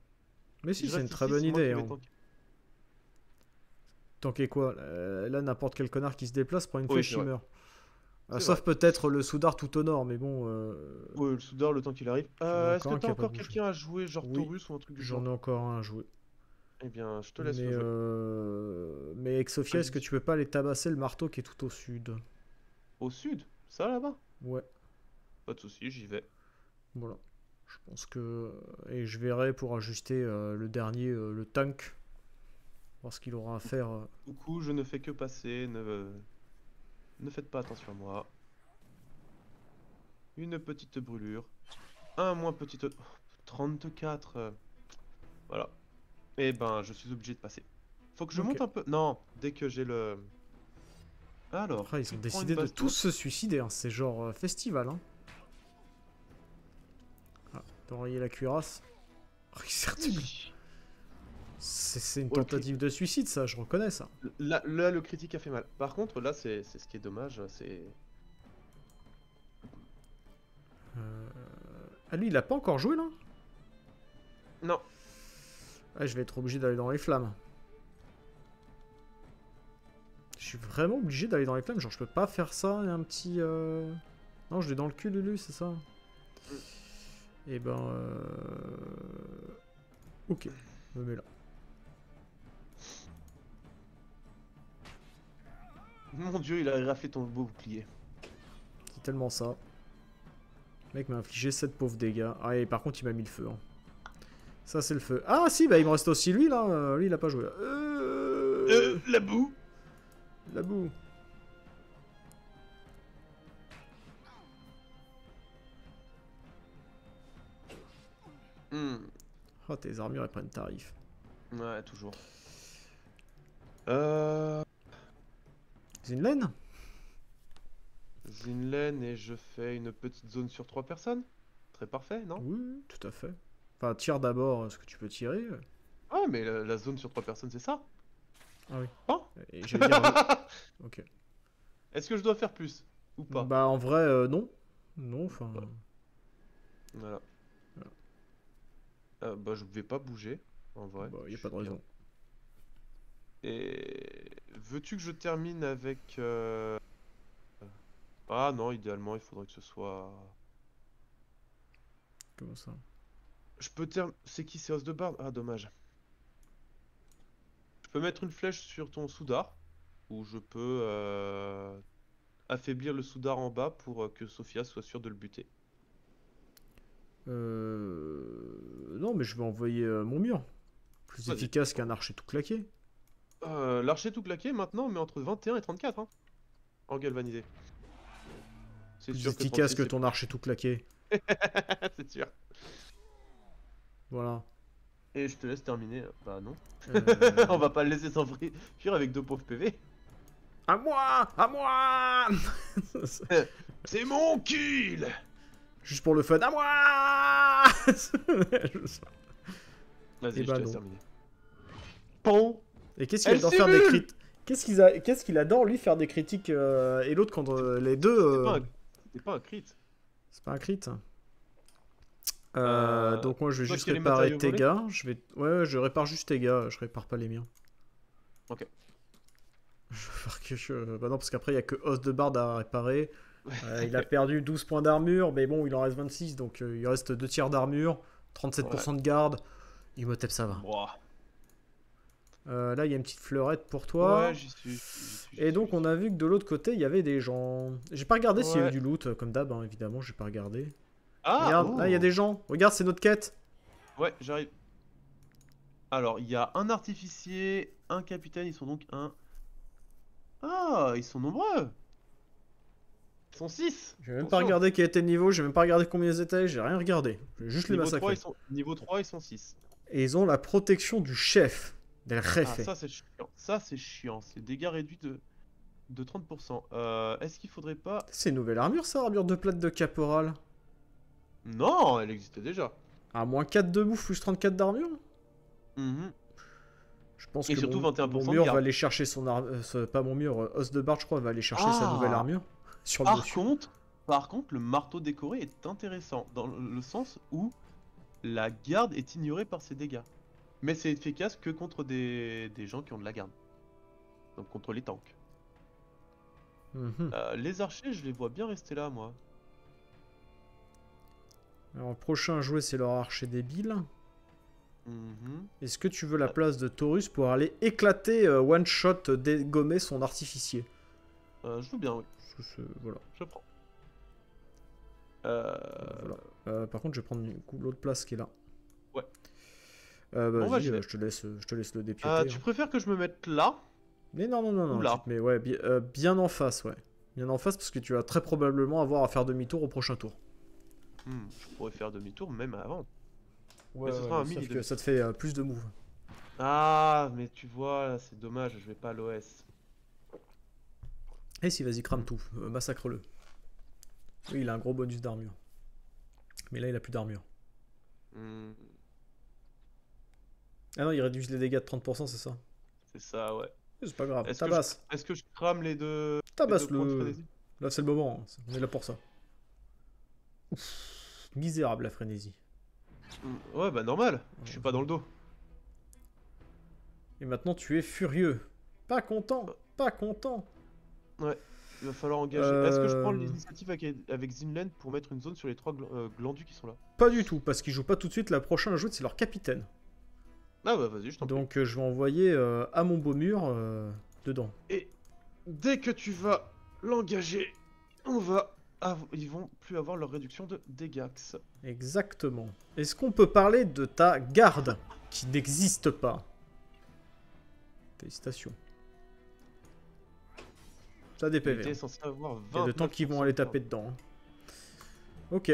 [SPEAKER 1] Mais si, c'est une très bonne idée. hein.
[SPEAKER 2] tanker.
[SPEAKER 1] Tanker quoi? Là, là, n'importe quel connard qui se déplace prend une
[SPEAKER 2] Oui,
[SPEAKER 1] flèche, meurt. Ah, sauf peut-être le soudard tout au nord, mais bon, euh,
[SPEAKER 2] Ouais, le soudeur le temps qu'il arrive. Euh, Est-ce que t'as encore quelqu'un à jouer, genre
[SPEAKER 1] Oui,
[SPEAKER 2] Taurus ou un truc du genre
[SPEAKER 1] j'en ai encore un à jouer.
[SPEAKER 2] Eh bien, je te laisse
[SPEAKER 1] mais,
[SPEAKER 2] le
[SPEAKER 1] euh, mais avec Sophia, est-ce que tu peux pas aller tabasser le marteau qui est tout au sud?
[SPEAKER 2] Au sud? Ça là-bas?
[SPEAKER 1] Ouais,
[SPEAKER 2] Pas de soucis, j'y vais.
[SPEAKER 1] voilà. Je pense que. Et je verrai pour ajuster euh, le dernier, euh, le tank. Voir ce qu'il aura à faire. euh.
[SPEAKER 2] Coucou, je ne fais que passer, ne... ne faites pas attention à moi. Une petite brûlure. Un moins petite... oh, 34 euh, Voilà. Et ben, je suis obligé de passer. Faut que je monte un peu... Non, dès que j'ai le... Alors,
[SPEAKER 1] ils ont décidé de tous se suicider. hein. C'est genre euh, festival. Hein. D'enrayer la cuirasse. C'est une tentative de suicide, ça, je reconnais ça.
[SPEAKER 2] Là, là, le critique a fait mal. Par contre, là, c'est ce qui est dommage, c'est...
[SPEAKER 1] Euh... Ah, lui, il a pas encore joué là
[SPEAKER 2] Non,
[SPEAKER 1] Ah, je vais être obligé d'aller dans les flammes. Je suis vraiment obligé d'aller dans les flammes. Genre, je peux pas faire ça et un petit. euh, Non, je l'ai dans le cul, Lulu, c'est ça Et ben. euh, Ok, je me mets là.
[SPEAKER 2] mon dieu, il a raflé ton beau bouclier.
[SPEAKER 1] C'est tellement ça. Le mec m'a infligé 7 pauvres dégâts. Ah, et par contre, il m'a mis le feu. hein. Ça, c'est le feu. Ah, si, bah il me reste aussi lui là. Euh, Lui, il a pas joué. là. Euh...
[SPEAKER 2] Euh, la boue
[SPEAKER 1] La boue.
[SPEAKER 2] Hmm.
[SPEAKER 1] Oh, tes armures, elles prennent tarif.
[SPEAKER 2] Ouais, toujours. Euh...
[SPEAKER 1] Zinlen
[SPEAKER 2] Zinlen et je fais une petite zone sur trois personnes. Très parfait, non?
[SPEAKER 1] Oui, tout à fait. Enfin, tire d'abord ce que tu peux tirer.
[SPEAKER 2] Ouais, mais la, la zone sur trois personnes, c'est ça?
[SPEAKER 1] Ah oui.
[SPEAKER 2] Oh
[SPEAKER 1] Et dire... ok.
[SPEAKER 2] Est-ce que je dois faire plus? Ou pas?
[SPEAKER 1] Bah, en vrai, euh, non. Non, enfin...
[SPEAKER 2] Voilà.
[SPEAKER 1] Voilà.
[SPEAKER 2] Euh, bah, je vais pas bouger, en vrai.
[SPEAKER 1] Bah, y a pas de
[SPEAKER 2] bien.
[SPEAKER 1] raison.
[SPEAKER 2] Et veux-tu que je termine avec... euh, Ah non, idéalement, il faudrait que ce soit...
[SPEAKER 1] Comment ça?
[SPEAKER 2] Je peux terminer... C'est qui, c'est Os de Barbe Ah, dommage. Je peux mettre une flèche sur ton soudard, ou je peux euh, affaiblir le soudard en bas pour que Sophia soit sûre de le buter.
[SPEAKER 1] Euh... Non, mais je vais envoyer euh, mon mur. Plus
[SPEAKER 2] Vas-y.
[SPEAKER 1] efficace qu'un archer tout claqué.
[SPEAKER 2] Euh, L'archer tout claqué maintenant, mais entre 21 et 34, hein, en galvanisé. C'est
[SPEAKER 1] Plus
[SPEAKER 2] sûr
[SPEAKER 1] efficace que
[SPEAKER 2] 36,
[SPEAKER 1] ton archer tout claqué.
[SPEAKER 2] c'est- sûr.
[SPEAKER 1] Voilà.
[SPEAKER 2] Et je te laisse terminer. Bah non.
[SPEAKER 1] Euh,
[SPEAKER 2] On va pas le laisser s'enfuir fuir avec deux pauvres PV.
[SPEAKER 1] À moi À moi
[SPEAKER 2] C'est mon kill
[SPEAKER 1] Juste pour le fun, à moi
[SPEAKER 2] Vas-y,
[SPEAKER 1] Eh
[SPEAKER 2] je
[SPEAKER 1] bah
[SPEAKER 2] te terminer. Pont
[SPEAKER 1] Et qu'est-ce qu'il adore faire des critiques Qu'est-ce qu'il a... qu'il adore lui faire des critiques euh, et l'autre quand euh, les deux
[SPEAKER 2] C'est
[SPEAKER 1] euh,
[SPEAKER 2] pas, un... c'était pas un crit.
[SPEAKER 1] c'est pas un crit. Euh,
[SPEAKER 2] Euh,
[SPEAKER 1] donc moi je vais juste réparer tes gars. Je vais ouais, ouais, je répare juste tes gars. Je répare pas les miens.
[SPEAKER 2] Ok.
[SPEAKER 1] Je vais faire que je... Bah non parce qu'après il y a que Os de Bard à réparer. Euh, il a perdu 12 points d'armure, mais bon, il en reste 26, donc euh, il reste 2 tiers d'armure, 37% de garde. Imhotep, ça va. Euh, là, il y a une petite fleurette pour toi.
[SPEAKER 2] Ouais, j'y suis. j'y suis, j'y
[SPEAKER 1] Et donc, on a vu que de l'autre côté, il y avait des gens. J'ai pas regardé s'il y a eu
[SPEAKER 2] Ouais.
[SPEAKER 1] du loot, comme d'hab, hein, évidemment, j'ai pas regardé.
[SPEAKER 2] Ah
[SPEAKER 1] Regarde, là, il y a
[SPEAKER 2] oh.
[SPEAKER 1] des gens. Regarde, c'est notre quête.
[SPEAKER 2] Ouais, j'arrive. Alors, il y a un artificier, un capitaine, ils sont donc un. Ah, ils sont nombreux Ils sont 6
[SPEAKER 1] J'ai même pas regardé quel était le niveau, j'ai même pas regardé combien ils étaient, j'ai rien regardé. J'ai juste les
[SPEAKER 2] Niveau 3,
[SPEAKER 1] massacrer.
[SPEAKER 2] ils sont... Niveau 3, ils sont 6.
[SPEAKER 1] Et ils ont la protection du chef, del
[SPEAKER 2] Ah,
[SPEAKER 1] jefe.
[SPEAKER 2] ça c'est chiant. Ça c'est chiant. C'est dégâts réduits de, de 30%. Euh, Est-ce qu'il faudrait pas...
[SPEAKER 1] C'est une nouvelle armure, ça, armure de plate de caporal.
[SPEAKER 2] Non, elle existait déjà.
[SPEAKER 1] À moins 4 de bouffe plus 34 d'armure
[SPEAKER 2] Mhm.
[SPEAKER 1] Je pense
[SPEAKER 2] Et
[SPEAKER 1] que
[SPEAKER 2] surtout
[SPEAKER 1] mon,
[SPEAKER 2] 21%
[SPEAKER 1] mon mur va aller chercher son armure. pas mon mur, euh, Os de Bard, je crois, va aller chercher sa
[SPEAKER 2] Ah.
[SPEAKER 1] nouvelle armure. Sur le
[SPEAKER 2] Par
[SPEAKER 1] dessus.
[SPEAKER 2] contre, par contre, le marteau décoré est intéressant dans le sens où la garde est ignorée par ses dégâts. Mais c'est efficace que contre des, des gens qui ont de la garde. Donc contre les tanks.
[SPEAKER 1] Mhm.
[SPEAKER 2] Euh, les archers, je les vois bien rester là, moi.
[SPEAKER 1] Alors, le prochain à jouer, c'est leur archer débile.
[SPEAKER 2] Mhm.
[SPEAKER 1] Est-ce que tu veux la place de Taurus pour aller éclater euh, one shot, euh, dégommer son artificier?
[SPEAKER 2] Euh, je veux bien, oui.
[SPEAKER 1] Voilà.
[SPEAKER 2] Je prends. Euh,
[SPEAKER 1] voilà. Euh, par contre, je vais prendre l'autre place qui est là.
[SPEAKER 2] Ouais.
[SPEAKER 1] Euh, bah,
[SPEAKER 2] Bon, bah,
[SPEAKER 1] euh, je te laisse, je te laisse le
[SPEAKER 2] euh,
[SPEAKER 1] hein.
[SPEAKER 2] tu préfères que je me mette là
[SPEAKER 1] Mais non, non, non, non.
[SPEAKER 2] Ou là.
[SPEAKER 1] mets, ouais, bi- bien en face, ouais. Bien en face parce que tu vas très probablement avoir à faire demi-tour au prochain tour.
[SPEAKER 2] Hmm, Je pourrais faire demi-tour même avant.
[SPEAKER 1] Ouais,
[SPEAKER 2] ce sera un mini
[SPEAKER 1] sauf que
[SPEAKER 2] demi.
[SPEAKER 1] ça te fait plus de moves.
[SPEAKER 2] Ah, mais tu vois, là, c'est dommage, je vais pas à l'OS.
[SPEAKER 1] Et si, vas-y, crame tout. euh, massacre-le. Oui, il a un gros bonus d'armure. Mais là, il a plus d'armure.
[SPEAKER 2] Hmm,
[SPEAKER 1] Ah non, il réduit les dégâts de 30%, c'est ça
[SPEAKER 2] c'est ça, ouais.
[SPEAKER 1] C'est pas grave,
[SPEAKER 2] que
[SPEAKER 1] tabasse.
[SPEAKER 2] Est-ce que je crame les deux. les de frénésie?
[SPEAKER 1] Là, c'est le moment. hein. On est là pour ça. Ouf. Misérable, la frénésie.
[SPEAKER 2] Hmm, Ouais, bah normal, je suis pas dans le dos.
[SPEAKER 1] Et maintenant, tu es furieux. Pas content. Pas content.
[SPEAKER 2] Il va falloir engager. Est-ce que je prends
[SPEAKER 1] Euh.
[SPEAKER 2] l'initiative avec, avec Zinlen pour mettre une zone sur les trois gl- euh, glandus qui sont là?
[SPEAKER 1] Pas du tout, parce qu'ils jouent pas tout de suite. La prochaine à jouer, c'est leur capitaine.
[SPEAKER 2] Ah bah vas-y, je t'en prie.
[SPEAKER 1] Donc, euh, je vais envoyer à mon beau mur dedans.
[SPEAKER 2] Et dès que tu vas l'engager, on va. Ils vont plus avoir leur réduction de dégâts.
[SPEAKER 1] Exactement. Est-ce qu'on peut parler de ta garde qui n'existe pas? Félicitations. T'as des
[SPEAKER 2] Il
[SPEAKER 1] PV.
[SPEAKER 2] était
[SPEAKER 1] hein.
[SPEAKER 2] censé avoir 20.
[SPEAKER 1] Il y a de temps qu'ils vont aller taper dedans. hein. Ok.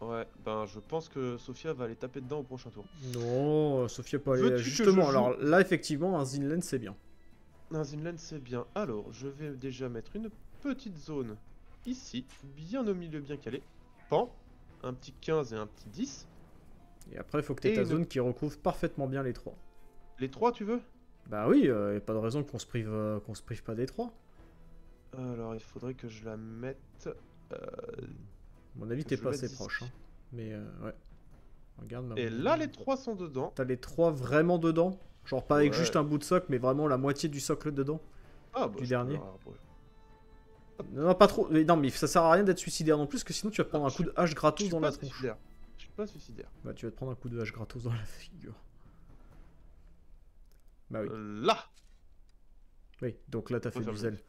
[SPEAKER 2] Ouais, ben je pense que Sofia va aller taper dedans au prochain tour.
[SPEAKER 1] Non, euh, Sophia peut aller. Justement, alors là, effectivement, un Zinlen, c'est bien.
[SPEAKER 2] Un Zinland c'est bien. Alors, je vais déjà mettre une petite zone ici, bien au milieu, bien calé. Pan, un petit 15 et un petit 10.
[SPEAKER 1] Et après, il faut que tu aies
[SPEAKER 2] Et
[SPEAKER 1] ta
[SPEAKER 2] une-
[SPEAKER 1] zone qui recouvre parfaitement bien les trois.
[SPEAKER 2] Les trois, tu veux?
[SPEAKER 1] Bah oui, euh, y a pas de raison qu'on se prive, euh, qu'on se prive pas des trois.
[SPEAKER 2] Alors, il faudrait que je la mette. euh,
[SPEAKER 1] À mon avis, t'es pas assez proche. hein. Mais euh, ouais. Regarde. ma-
[SPEAKER 2] Et là, les trois sont dedans.
[SPEAKER 1] T'as les trois vraiment dedans Genre pas avec
[SPEAKER 2] Ouais.
[SPEAKER 1] juste un bout de socle, mais vraiment la moitié du socle dedans
[SPEAKER 2] Ah, bah,
[SPEAKER 1] Du dernier.
[SPEAKER 2] ah.
[SPEAKER 1] Non, pas trop. Non, mais ça sert à rien d'être suicidaire non plus, parce que sinon tu vas te prendre un
[SPEAKER 2] Je
[SPEAKER 1] coup de hache gratos dans la tronche.
[SPEAKER 2] Je suis pas suicidaire.
[SPEAKER 1] Bah, tu vas te prendre un coup de hache gratos dans la figure. Bah oui.
[SPEAKER 2] Là
[SPEAKER 1] Oui, donc là t'as fait du zèle.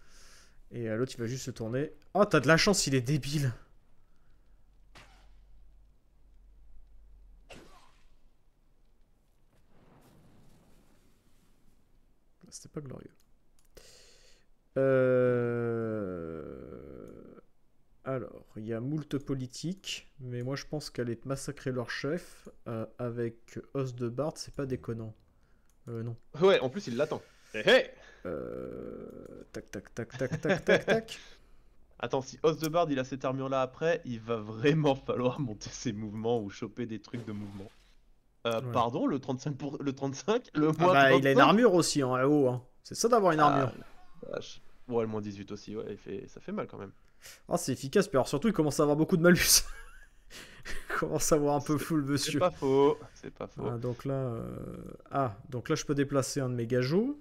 [SPEAKER 1] Et euh, l'autre il va juste se tourner. Oh, t'as de la chance, il est débile. C'était pas glorieux. Euh... Alors, il y a moult politique, mais moi je pense qu'aller massacrer leur chef euh, avec os de Bard, c'est pas déconnant. Euh, non.
[SPEAKER 2] Ouais, en plus, il l'attend. Hé hé
[SPEAKER 1] Euh... Tac, tac, tac, tac, tac, tac, tac.
[SPEAKER 2] Attends, si Os de Bard il a cette armure là après, il va vraiment falloir monter ses mouvements ou choper des trucs de mouvement. Euh,
[SPEAKER 1] Ouais.
[SPEAKER 2] Pardon, le 35 pour le 35, le
[SPEAKER 1] Ah
[SPEAKER 2] moins
[SPEAKER 1] bah, il a une
[SPEAKER 2] 35?
[SPEAKER 1] armure aussi en haut. Hein. C'est ça d'avoir une armure.
[SPEAKER 2] Ah. Ouais, le moins 18 aussi, ouais, il fait... ça fait mal quand même.
[SPEAKER 1] Ah, c'est efficace, mais alors surtout, il commence à avoir beaucoup de malus. commence à avoir un peu full,
[SPEAKER 2] C'est
[SPEAKER 1] monsieur.
[SPEAKER 2] pas faux, c'est pas faux.
[SPEAKER 1] Ah, donc là, euh, ah, donc là, je peux déplacer un de mes gajots.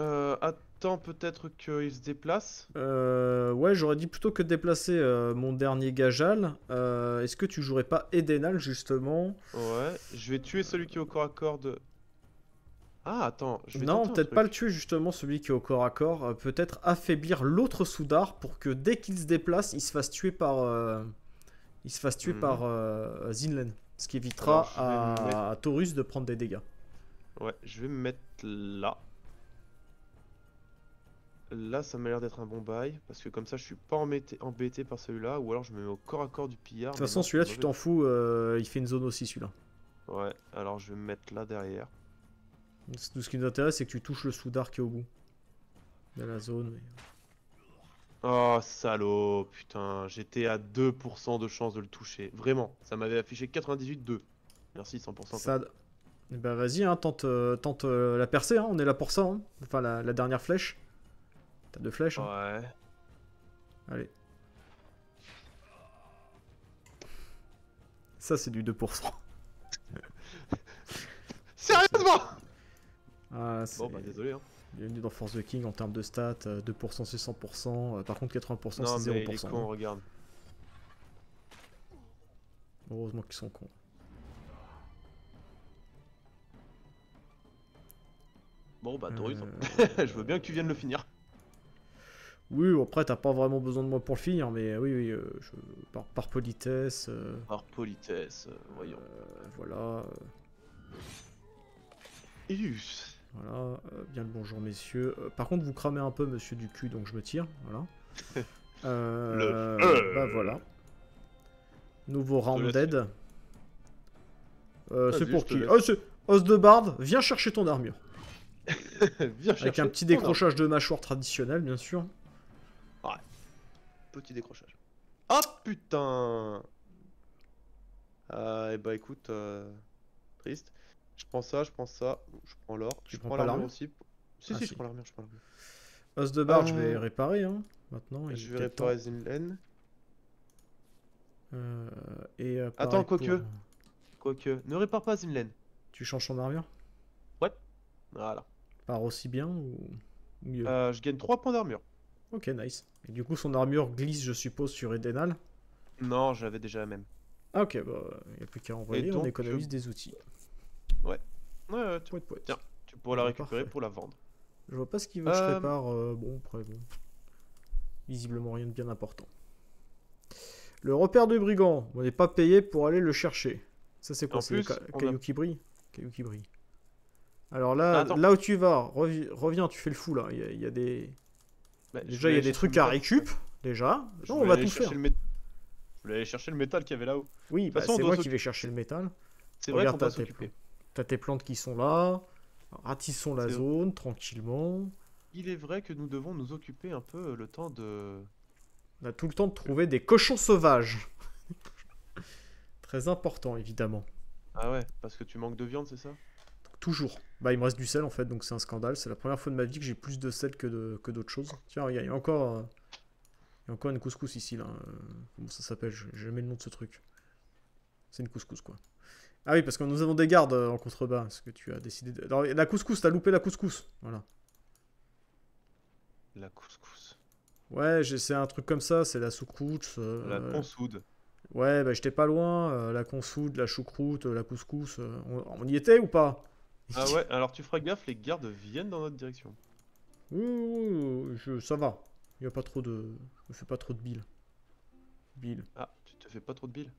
[SPEAKER 2] Euh, attends, peut-être qu'il se déplace.
[SPEAKER 1] Euh, ouais, j'aurais dit plutôt que de déplacer euh, mon dernier gajal. Est-ce que tu jouerais pas Edenal justement?
[SPEAKER 2] Ouais, je vais tuer celui qui est au corps à corps de... Ah, attends, je vais
[SPEAKER 1] Non, peut-être pas le tuer justement, celui qui est au corps à corps. peut-être affaiblir l'autre soudard pour que dès qu'il se déplace, il se fasse tuer par, il se fasse tuer
[SPEAKER 2] Mhm.
[SPEAKER 1] par euh, Zinlen, ce qui évitera
[SPEAKER 2] Alors,
[SPEAKER 1] à, Taurus de prendre des dégâts.
[SPEAKER 2] Ouais, je vais me mettre là. Là, ça m'a l'air d'être un bon bail, parce que comme ça, je suis pas embêté, embêté par celui-là, ou alors je me mets au corps à corps du pillard.
[SPEAKER 1] De toute façon, celui-là, tu t'en fous, euh, il fait une zone aussi, celui-là.
[SPEAKER 2] Ouais, alors je vais me mettre là derrière.
[SPEAKER 1] Tout ce qui nous intéresse, c'est que tu touches le soudard qui est au bout de la zone. mais-
[SPEAKER 2] Oh, salaud, putain, j'étais à 2% de chance de le toucher. Vraiment, ça m'avait affiché 98-2. Merci, 100%.
[SPEAKER 1] Ça, ben vas-y, hein, tente, euh, tente euh, la percée, hein, on est là pour ça. hein. Enfin, la, la dernière flèche. T'as deux flèches. hein.
[SPEAKER 2] Ouais.
[SPEAKER 1] Allez. Ça, c'est du 2%.
[SPEAKER 2] Sérieusement?
[SPEAKER 1] Ah, c'est...
[SPEAKER 2] Bon, bah désolé. Hein.
[SPEAKER 1] Bienvenue dans Force the King en termes de stats. euh, 2% c'est 100%. euh, par contre, 80%
[SPEAKER 2] Non,
[SPEAKER 1] c'est
[SPEAKER 2] mais il est
[SPEAKER 1] 0%.
[SPEAKER 2] con,
[SPEAKER 1] hein.
[SPEAKER 2] regarde.
[SPEAKER 1] Heureusement qu'ils sont cons.
[SPEAKER 2] Bon, bah, Taurus,
[SPEAKER 1] Euh,
[SPEAKER 2] je veux bien que tu viennes le finir.
[SPEAKER 1] Oui, après, t'as pas vraiment besoin de moi pour le finir, mais oui, oui, euh, je- par, par politesse. euh,
[SPEAKER 2] Par politesse, euh, voyons.
[SPEAKER 1] euh, voilà. euh,
[SPEAKER 2] Ilus.
[SPEAKER 1] Voilà, euh, bien le bonjour messieurs. Euh, par contre, vous cramez un peu monsieur du cul, donc je me tire. Voilà. Euh,
[SPEAKER 2] Le-
[SPEAKER 1] Bah voilà. Nouveau round dead. Euh, c'est pour qui. Oh, Os de Bard, viens chercher ton armure.
[SPEAKER 2] Viens
[SPEAKER 1] Avec
[SPEAKER 2] chercher
[SPEAKER 1] un petit décrochage de mâchoire traditionnel, bien sûr.
[SPEAKER 2] arme. Petit décrochage. Ah putain Ah, et bah écoute, euh, triste. Je prends ça, je prends ça, je prends l'or,
[SPEAKER 1] Tu
[SPEAKER 2] je
[SPEAKER 1] prends
[SPEAKER 2] prends l'armure aussi. Si,
[SPEAKER 1] Ah,
[SPEAKER 2] si,
[SPEAKER 1] si.
[SPEAKER 2] je prends l'armure, je prends l'armure.
[SPEAKER 1] Os de Bard, je vais
[SPEAKER 2] Euh,
[SPEAKER 1] réparer hein, maintenant.
[SPEAKER 2] Je vais réparer. Zinlen.
[SPEAKER 1] Euh, et, euh,
[SPEAKER 2] Attends,
[SPEAKER 1] pareil pour-
[SPEAKER 2] quoique. Quoique, ne répare pas Zinlen.
[SPEAKER 1] Tu changes ton armure?
[SPEAKER 2] Voilà.
[SPEAKER 1] Par aussi bien ou mieux?
[SPEAKER 2] Euh, je gagne 3 points d'armure.
[SPEAKER 1] Ok, nice. Et du coup, son armure glisse, je suppose, sur Edenal?
[SPEAKER 2] Non, j'avais déjà la même.
[SPEAKER 1] Ah ok, bah, il n'y a plus qu'à envoyer, on
[SPEAKER 2] donc,
[SPEAKER 1] économise
[SPEAKER 2] je-
[SPEAKER 1] des outils.
[SPEAKER 2] Ouais, ouais, tu. Tiens. tu pourras la récupérer
[SPEAKER 1] parfait.
[SPEAKER 2] pour la vendre.
[SPEAKER 1] Je vois pas ce qu'il veut que je
[SPEAKER 2] Euh,
[SPEAKER 1] répare. euh, bon, après, bon. Visiblement rien de bien important. Le repère du brigand. On n'est pas payé pour aller le chercher. Ça, c'est quoi? C'est le ca-
[SPEAKER 2] a-
[SPEAKER 1] caillou qui brille? Caillou qui brille. Alors là,
[SPEAKER 2] Attends.
[SPEAKER 1] là où tu vas, revi- reviens, tu fais le fou là. Il y a, il y a des.
[SPEAKER 2] Bah, je
[SPEAKER 1] Déjà, il y a des
[SPEAKER 2] chercher
[SPEAKER 1] trucs à récup. Déjà.
[SPEAKER 2] Je
[SPEAKER 1] Non, on va tout faire.
[SPEAKER 2] le mét- voulez aller chercher le métal qu'il y avait là-haut.
[SPEAKER 1] Oui, bah,
[SPEAKER 2] façon,
[SPEAKER 1] c'est moi qui vais chercher le métal.
[SPEAKER 2] C'est vrai qu'on s'occuper.
[SPEAKER 1] T'as tes plantes qui sont là. Ratissons la zone tranquillement.
[SPEAKER 2] Il est vrai que nous devons nous occuper un peu euh, le temps de.
[SPEAKER 1] On a tout le temps de trouver des cochons sauvages. Très important, évidemment.
[SPEAKER 2] Ah ouais, parce que tu manques de viande, c'est ça?
[SPEAKER 1] Toujours. Bah, il me reste du sel en fait, donc c'est un scandale. C'est la première fois de ma vie que j'ai plus de sel que de- que d'autres choses. Tiens, il y a encore, euh, il y a encore une couscous ici là. Euh, Comment ça s'appelle? J'ai jamais le nom de ce truc. C'est une couscous quoi. Ah oui, parce que nous avons des gardes euh, en contrebas. Que tu as décidé de... La couscous, t'as loupé la couscous. Voilà.
[SPEAKER 2] La couscous.
[SPEAKER 1] Ouais, j'ai- c'est un truc comme ça, c'est la soucroute. euh,
[SPEAKER 2] La consoude.
[SPEAKER 1] Ouais, bah j'étais pas loin. euh, la consoude, la choucroute, euh, la couscous. euh, on, on y était ou pas?
[SPEAKER 2] Ah ouais, alors tu feras gaffe, les gardes viennent dans notre direction.
[SPEAKER 1] Oui, je, ça va. Il y a pas trop de. Je me fais pas trop de bile. Bile.
[SPEAKER 2] Ah, tu te fais pas trop de billes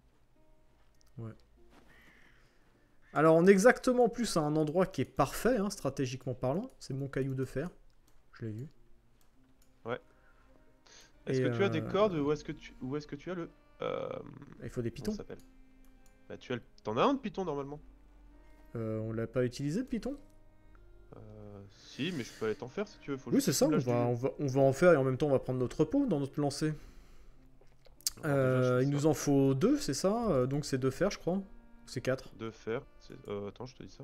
[SPEAKER 1] Alors, on est exactement plus à un endroit qui est parfait, hein, stratégiquement parlant. C'est mon caillou de fer. Je l'ai vu.
[SPEAKER 2] Est-ce
[SPEAKER 1] Et,
[SPEAKER 2] que tu as des
[SPEAKER 1] euh,
[SPEAKER 2] cordes ou est-ce que tu ou est-ce que tu as le euh,
[SPEAKER 1] Il faut des pitons.
[SPEAKER 2] ça Bah tu as le... t'en as un de python normalement.
[SPEAKER 1] Euh, on l'a pas utilisé le piton?
[SPEAKER 2] Euh, si, mais je peux aller t'en faire si tu veux. Faut
[SPEAKER 1] Oui, c'est ça. On va,
[SPEAKER 2] du-
[SPEAKER 1] on, va, on va en faire et en même temps, on va prendre notre repos dans notre lancée.
[SPEAKER 2] Alors,
[SPEAKER 1] Euh,
[SPEAKER 2] déjà,
[SPEAKER 1] il nous en faut deux, c'est ça? Euh, Donc c'est deux fers, je crois. C'est quatre.
[SPEAKER 2] de fer. c'est- euh, attends, je te dis ça.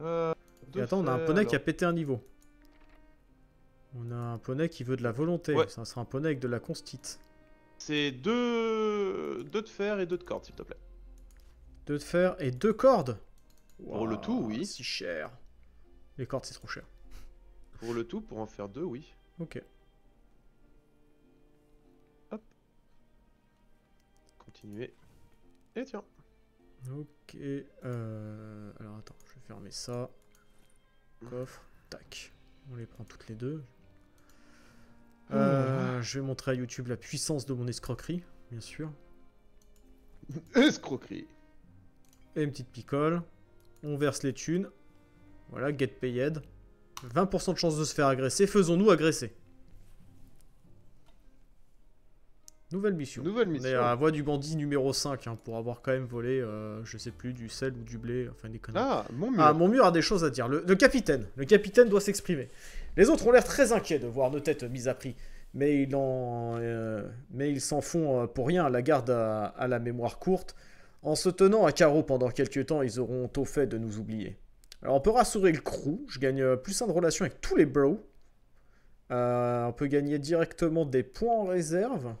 [SPEAKER 2] Euh,
[SPEAKER 1] Et attends, on a un poney qui a pété un niveau. On a un poney qui veut de la volonté.
[SPEAKER 2] Ouais.
[SPEAKER 1] Ça sera un poney avec de la constite.
[SPEAKER 2] C'est deux... deux de fer et deux de cordes, s'il te plaît.
[SPEAKER 1] Deux de fer et deux cordes.
[SPEAKER 2] Pour le tout, oui.
[SPEAKER 1] Si cher. Les cordes, c'est trop cher.
[SPEAKER 2] Pour le tout, pour en faire deux, oui.
[SPEAKER 1] Ok.
[SPEAKER 2] Continuez. Et tiens.
[SPEAKER 1] Ok. euh, Alors attends, je vais fermer ça. Coffre. Tac. On les prend toutes les deux. Euh, je vais montrer à YouTube la puissance de mon escroquerie, bien sûr.
[SPEAKER 2] Escroquerie.
[SPEAKER 1] Et une petite picole. On verse les thunes. Voilà, get paid. 20% de chance de se faire agresser. Faisons-nous agresser. Nouvelle mission.
[SPEAKER 2] Nouvelle
[SPEAKER 1] On est
[SPEAKER 2] mission.
[SPEAKER 1] à la voie du bandit numéro 5 hein, pour avoir quand même volé, euh, je sais plus, du sel ou du blé, enfin des conneries.
[SPEAKER 2] Ah, mon mur.
[SPEAKER 1] Ah, mon mur a des choses à dire. Le, le capitaine, le capitaine doit s'exprimer. Les autres ont l'air très inquiets de voir nos têtes mises à prix, mais ils en, euh, mais ils s'en font euh, pour rien la garde à, à la mémoire courte. En se tenant à carreau pendant quelques temps, ils auront au fait de nous oublier. Alors on peut rassurer le crew. Je gagne euh, plus 1 de relation avec tous les bros. Euh, on peut gagner directement des points en réserve.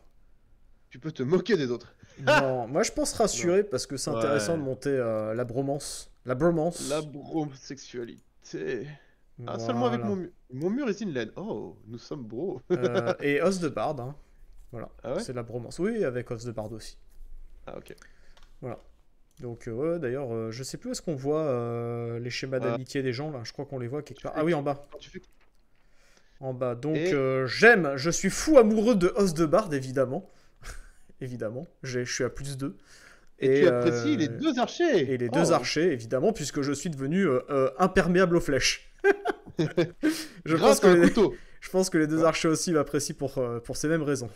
[SPEAKER 2] Tu peux te moquer des autres.
[SPEAKER 1] Non, moi je pense rassurer parce que c'est
[SPEAKER 2] Ouais.
[SPEAKER 1] intéressant de monter euh, la bromance. La bromance.
[SPEAKER 2] La bromosexualité. Ah, seulement avec
[SPEAKER 1] Voilà.
[SPEAKER 2] mon mur. Mon mur est inlaid. Oh, nous sommes bros.
[SPEAKER 1] Euh, et os de barde. hein. Voilà,
[SPEAKER 2] Ah ouais?
[SPEAKER 1] c'est la bromance. Oui, avec os de barde aussi.
[SPEAKER 2] Ah, ok.
[SPEAKER 1] Donc, euh, ouais, d'ailleurs, euh, je sais plus où est-ce qu'on voit euh, les schémas
[SPEAKER 2] Ah.
[SPEAKER 1] d'amitié des gens là. Je crois qu'on les voit quelque part. Ah oui, en bas.
[SPEAKER 2] Quand tu fais...
[SPEAKER 1] En bas. Donc,
[SPEAKER 2] Et-
[SPEAKER 1] euh, j'aime, je suis fou amoureux de os de barde, évidemment. Évidemment. J'ai- Je suis à plus 2.
[SPEAKER 2] Et, tu apprécies les deux archers.
[SPEAKER 1] Et les deux
[SPEAKER 2] Oh.
[SPEAKER 1] archers, évidemment, puisque je suis devenu euh, euh, imperméable aux flèches. je, pense que les,
[SPEAKER 2] couteau.
[SPEAKER 1] je pense que les deux archers aussi m'apprécient pour, euh, pour ces mêmes raisons.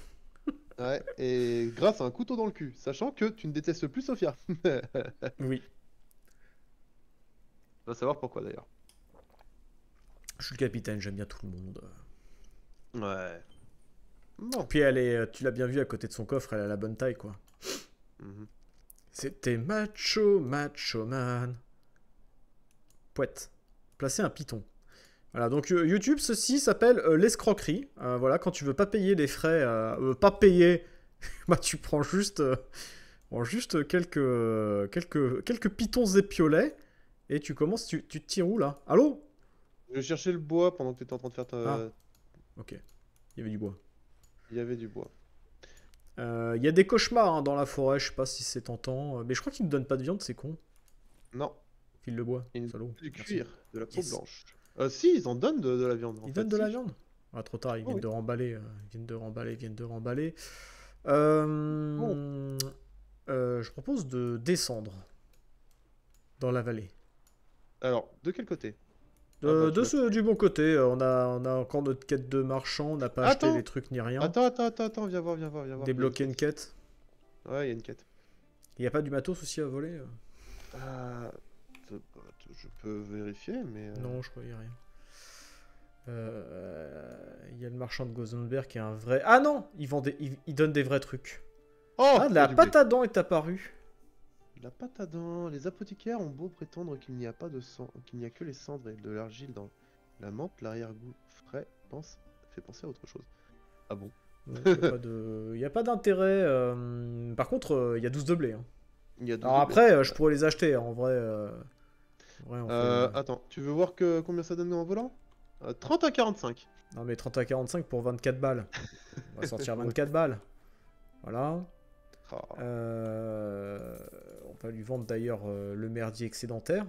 [SPEAKER 2] Ouais, et grâce à un couteau dans le cul, sachant que tu ne détestes plus Sophia.
[SPEAKER 1] Oui.
[SPEAKER 2] On va savoir pourquoi d'ailleurs.
[SPEAKER 1] Je suis le capitaine, j'aime bien tout le monde.
[SPEAKER 2] Ouais. Bon.
[SPEAKER 1] Puis elle est, euh, tu l'as bien vu à côté de son coffre, elle a la bonne taille quoi.
[SPEAKER 2] Mhm.
[SPEAKER 1] C'était macho, macho man. Poète. Placer un python. Voilà, donc euh, YouTube, ceci s'appelle euh, l'escroquerie. Euh, voilà, quand tu veux pas payer les frais, euh, euh, pas payer, bah tu prends juste, euh, prends juste quelques, quelques, quelques pitons épiolets et tu commences, tu, tu te tires où là? Allô?
[SPEAKER 2] Je cherchais le bois pendant que tu étais en train de faire ta...
[SPEAKER 1] Ah. Ok, il y avait du bois.
[SPEAKER 2] Il y avait du bois.
[SPEAKER 1] Euh, Il y a des cauchemars hein, dans la forêt, je sais pas si c'est tentant, euh, mais je crois qu'ils ne donnent pas de viande, c'est con.
[SPEAKER 2] Non,
[SPEAKER 1] File le bois,
[SPEAKER 2] Ils nous du cuir, de la peau
[SPEAKER 1] Yes.
[SPEAKER 2] blanche. Euh, si, ils en donnent de, de la viande. en
[SPEAKER 1] Ils
[SPEAKER 2] fait,
[SPEAKER 1] donnent de
[SPEAKER 2] si.
[SPEAKER 1] la viande Ah, trop tard, ils
[SPEAKER 2] Oh
[SPEAKER 1] viennent
[SPEAKER 2] oui.
[SPEAKER 1] de remballer, euh, ils viennent de remballer, ils viennent de remballer. Euh, euh, je propose de descendre dans la vallée.
[SPEAKER 2] Alors, de quel côté?
[SPEAKER 1] De,
[SPEAKER 2] Ah bah,
[SPEAKER 1] de ce, du bon côté, euh, on a, on a encore notre quête de marchand, on n'a pas acheté les trucs ni rien.
[SPEAKER 2] Attends, attends, attends, attends, viens voir, viens voir, viens voir.
[SPEAKER 1] Débloquer une quête.
[SPEAKER 2] Ouais, il y a une quête.
[SPEAKER 1] Il n'y a pas du matos aussi à voler euh
[SPEAKER 2] je peux vérifier, mais. euh,
[SPEAKER 1] Non, je crois qu'il n'y a rien. Euh, Il y a le marchand de Gosenberg qui est un vrai. Ah non Il, vend des... il... il donne des vrais trucs.
[SPEAKER 2] Oh
[SPEAKER 1] ah, la
[SPEAKER 2] j'ai oublié.
[SPEAKER 1] pâte à dents est apparue.
[SPEAKER 2] La pâte à dents. Les apothicaires ont beau prétendre qu'il n'y a pas de sang, qu'il n'y a que les cendres et de l'argile dans la menthe, l'arrière-goût frais pense, fait penser à autre chose. Ah bon?
[SPEAKER 1] Il n'y a pas de- y a pas d'intérêt. euh, Par contre, euh, il y a 12 de blé. hein.
[SPEAKER 2] Il y a deux
[SPEAKER 1] Alors
[SPEAKER 2] doubles.
[SPEAKER 1] après, euh, je pourrais les acheter en vrai. euh, en vrai, on fait-
[SPEAKER 2] Euh, attends, tu veux voir que combien ça donne en volant? Euh, 30 à 45.
[SPEAKER 1] Non, mais 30 à 45 pour 24 balles. On va sortir 24 balles. Voilà.
[SPEAKER 2] Ah,
[SPEAKER 1] Euh, va lui vendre d'ailleurs euh, le merdier excédentaire.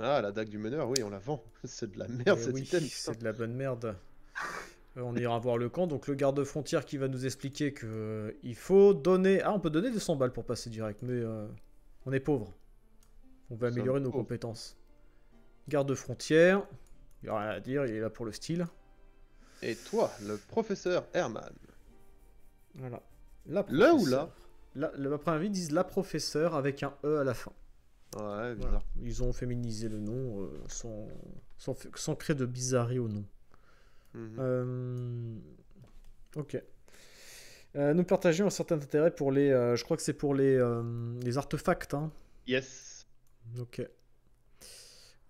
[SPEAKER 2] Ah, la dague du meneur, oui, on la vend. C'est de la merde
[SPEAKER 1] Eh
[SPEAKER 2] cet
[SPEAKER 1] oui,
[SPEAKER 2] item.
[SPEAKER 1] c'est de la bonne merde. Euh, on ira voir le camp. Donc le garde-frontière qui va nous expliquer que euh, il faut donner. Ah, on peut donner 200 balles pour passer direct, mais euh, on est pauvre. On va améliorer nos compétences. Garde-frontière. Il n'y a rien à dire, il est là pour le style.
[SPEAKER 2] Et toi, le professeur Herman.
[SPEAKER 1] Voilà. La
[SPEAKER 2] Là ou.
[SPEAKER 1] Là, le ma première vie disent la professeure avec un E à la fin.
[SPEAKER 2] Ouais,
[SPEAKER 1] Voilà. Ils ont féminisé le nom euh, sans, sans, f- sans créer de bizarrerie au nom.
[SPEAKER 2] Mhm.
[SPEAKER 1] Euh, Ok. Euh, nous partageons un certain intérêt pour les. je crois que c'est pour les, les artefacts. Hein.
[SPEAKER 2] Yes.
[SPEAKER 1] Ok.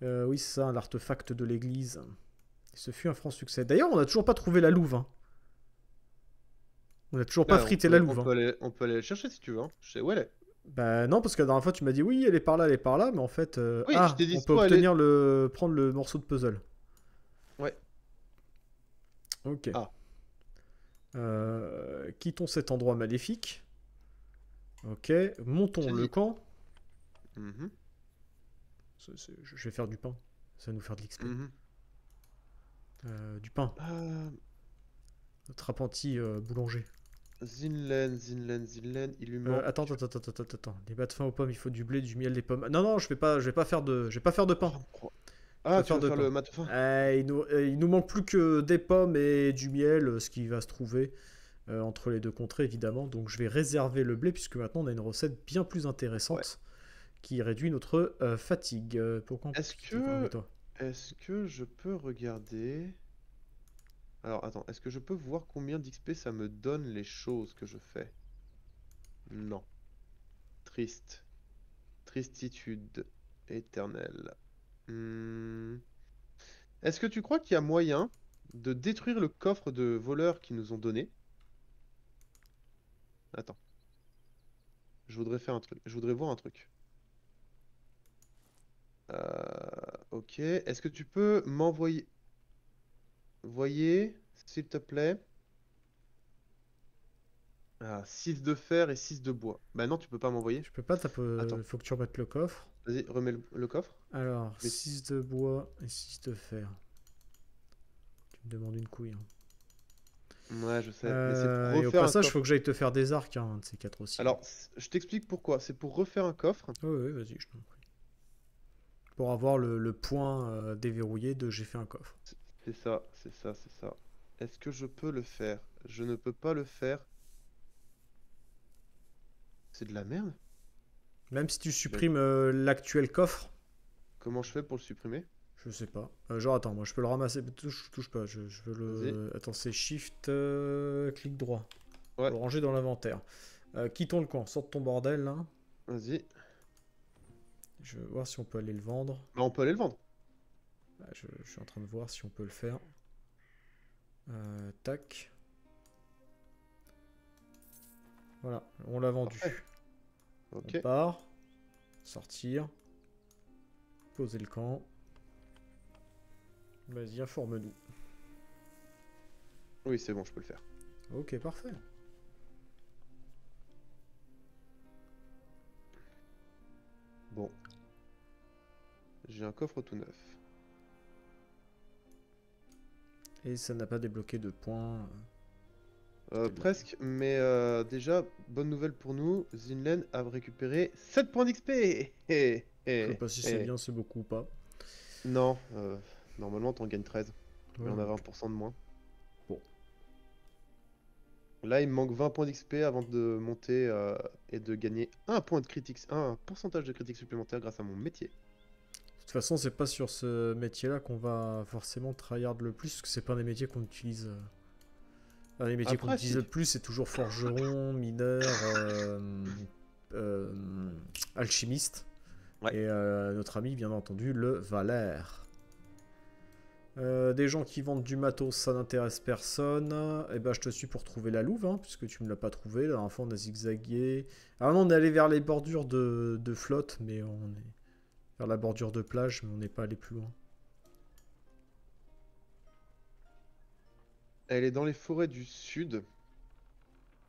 [SPEAKER 1] Oui, c'est ça, l'artefact de l'église. Ce fut un franc succès. D'ailleurs, on n'a toujours pas trouvé la louve. hein. On n'a toujours pas frité
[SPEAKER 2] peut-
[SPEAKER 1] la
[SPEAKER 2] On
[SPEAKER 1] louve. hein.
[SPEAKER 2] on peut aller la chercher si tu veux. Hein. Je sais où elle est.
[SPEAKER 1] Bah non, parce que la dernière fois tu m'as dit oui, elle est par là, elle est par là, mais en fait, euh,
[SPEAKER 2] Oui,
[SPEAKER 1] ah, on peut obtenir le, prendre le morceau de puzzle.
[SPEAKER 2] Ouais.
[SPEAKER 1] Ok.
[SPEAKER 2] Ah.
[SPEAKER 1] Euh, quittons cet endroit maléfique. Ok, montons le
[SPEAKER 2] dit.
[SPEAKER 1] camp.
[SPEAKER 2] Mhm,
[SPEAKER 1] c'est- Je je vais faire du pain. Ça va nous faire de l'XP.
[SPEAKER 2] mhm.
[SPEAKER 1] Euh, du pain. Notre apprenti euh, boulanger.
[SPEAKER 2] Zinlen, Zinlen, Zinlen, il lui
[SPEAKER 1] Euh,
[SPEAKER 2] manque.
[SPEAKER 1] attends, attends, attends, attends, attends, attends. Les bas de fin aux pommes, il faut du blé, du miel, des pommes. Non, non, je vais pas, je vais pas faire de, je vais pas faire de pain.
[SPEAKER 2] Ah, tu
[SPEAKER 1] faire
[SPEAKER 2] le mat fin
[SPEAKER 1] Euh, il, nous, euh, il nous manque plus que des pommes et du miel, ce qui va se trouver euh, entre les deux contrées, évidemment. Donc je vais réserver le blé, puisque maintenant on a une recette bien plus intéressante qui réduit notre fatigue. Pourquoi
[SPEAKER 2] Est-ce que-. Est-ce que je peux regarder Alors attends, est-ce que je peux voir combien d'XP ça me donne les choses que je fais? Non. Triste. Tristitude éternelle. Hmm. Est-ce que tu crois qu'il y a moyen de détruire le coffre de voleurs qu'ils nous ont donné Attends. Je voudrais faire un truc. Je voudrais voir un truc. Euh, ok. Est-ce que tu peux m'envoyer... Voyez, s'il te plaît. Ah, 6 de fer et 6 de bois. Bah non, tu peux pas m'envoyer.
[SPEAKER 1] Je peux pas. Il faut que tu remettes le coffre.
[SPEAKER 2] Vas-y, remets le, le coffre.
[SPEAKER 1] Alors,
[SPEAKER 2] Mais-
[SPEAKER 1] 6 de bois et 6 de fer. Tu me demandes une couille. hein.
[SPEAKER 2] Ouais, je sais. mais
[SPEAKER 1] Euh,
[SPEAKER 2] pour
[SPEAKER 1] et au passage, il faut que j'aille te faire des arcs, hein, de ces quatre aussi.
[SPEAKER 2] Alors, je t'explique pourquoi. C'est pour refaire un coffre.
[SPEAKER 1] Oui, oui, vas-y, je t'en prie. Pour avoir le, le point euh, déverrouillé de j'ai fait un coffre.
[SPEAKER 2] C'est ça, c'est ça, c'est ça. Est-ce que je peux le faire? Je ne peux pas le faire. C'est de la merde?
[SPEAKER 1] Même si tu supprimes euh, l'actuel coffre,
[SPEAKER 2] Comment je fais pour le supprimer?
[SPEAKER 1] je sais pas. Euh, genre, attends, moi je peux le ramasser. Touche, touche pas, je, je veux le. Attends, c'est Shift, euh, clic droit.
[SPEAKER 2] Ouais.
[SPEAKER 1] Le ranger dans l'inventaire. Quittons le camp, sors de ton bordel là.
[SPEAKER 2] Vas-y.
[SPEAKER 1] Je vais voir si on peut aller le vendre.
[SPEAKER 2] Bah, on peut aller le vendre.
[SPEAKER 1] Bah, je, je suis en train de voir si on peut le faire. Euh, tac. Voilà, on l'a vendu.
[SPEAKER 2] Parfait. Ok.
[SPEAKER 1] On part. Sortir. Poser le camp. Vas-y, informe-nous.
[SPEAKER 2] Oui, c'est bon, je peux le faire.
[SPEAKER 1] Ok, parfait.
[SPEAKER 2] Bon. J'ai un coffre tout neuf.
[SPEAKER 1] Et ça n'a pas débloqué de points.
[SPEAKER 2] Euh, presque, mais euh, déjà, bonne nouvelle pour nous, Zinlen a récupéré 7 points d'XP
[SPEAKER 1] Je sais pas si c'est bien, c'est beaucoup ou pas.
[SPEAKER 2] Non, euh, normalement t'en gagnes 13, mais on a
[SPEAKER 1] donc,
[SPEAKER 2] 20% de moins.
[SPEAKER 1] Bon.
[SPEAKER 2] Là, il me manque 20 points d'XP avant de monter euh, et de gagner un point de critique, un pourcentage de critique supplémentaire grâce à mon métier.
[SPEAKER 1] De toute façon, c'est pas sur ce métier-là qu'on va forcément tryhard le plus, parce que c'est pas un des métiers qu'on utilise. euh. Un des métiers qu'on utilise le plus, c'est toujours forgeron, mineur, euh, euh, alchimiste.
[SPEAKER 2] Ouais.
[SPEAKER 1] Et euh, notre ami, bien entendu, le Valère. Euh, des gens qui vendent du matos, ça n'intéresse personne. Et ben, je te suis pour trouver la louve, hein, puisque tu me l'as pas trouvé. La dernière fois, on a zigzagué. Ah non, on est allé vers les bordures de, de flotte, mais on est vers la bordure de plage, mais on n'est pas allé plus loin.
[SPEAKER 2] Elle est dans les forêts du sud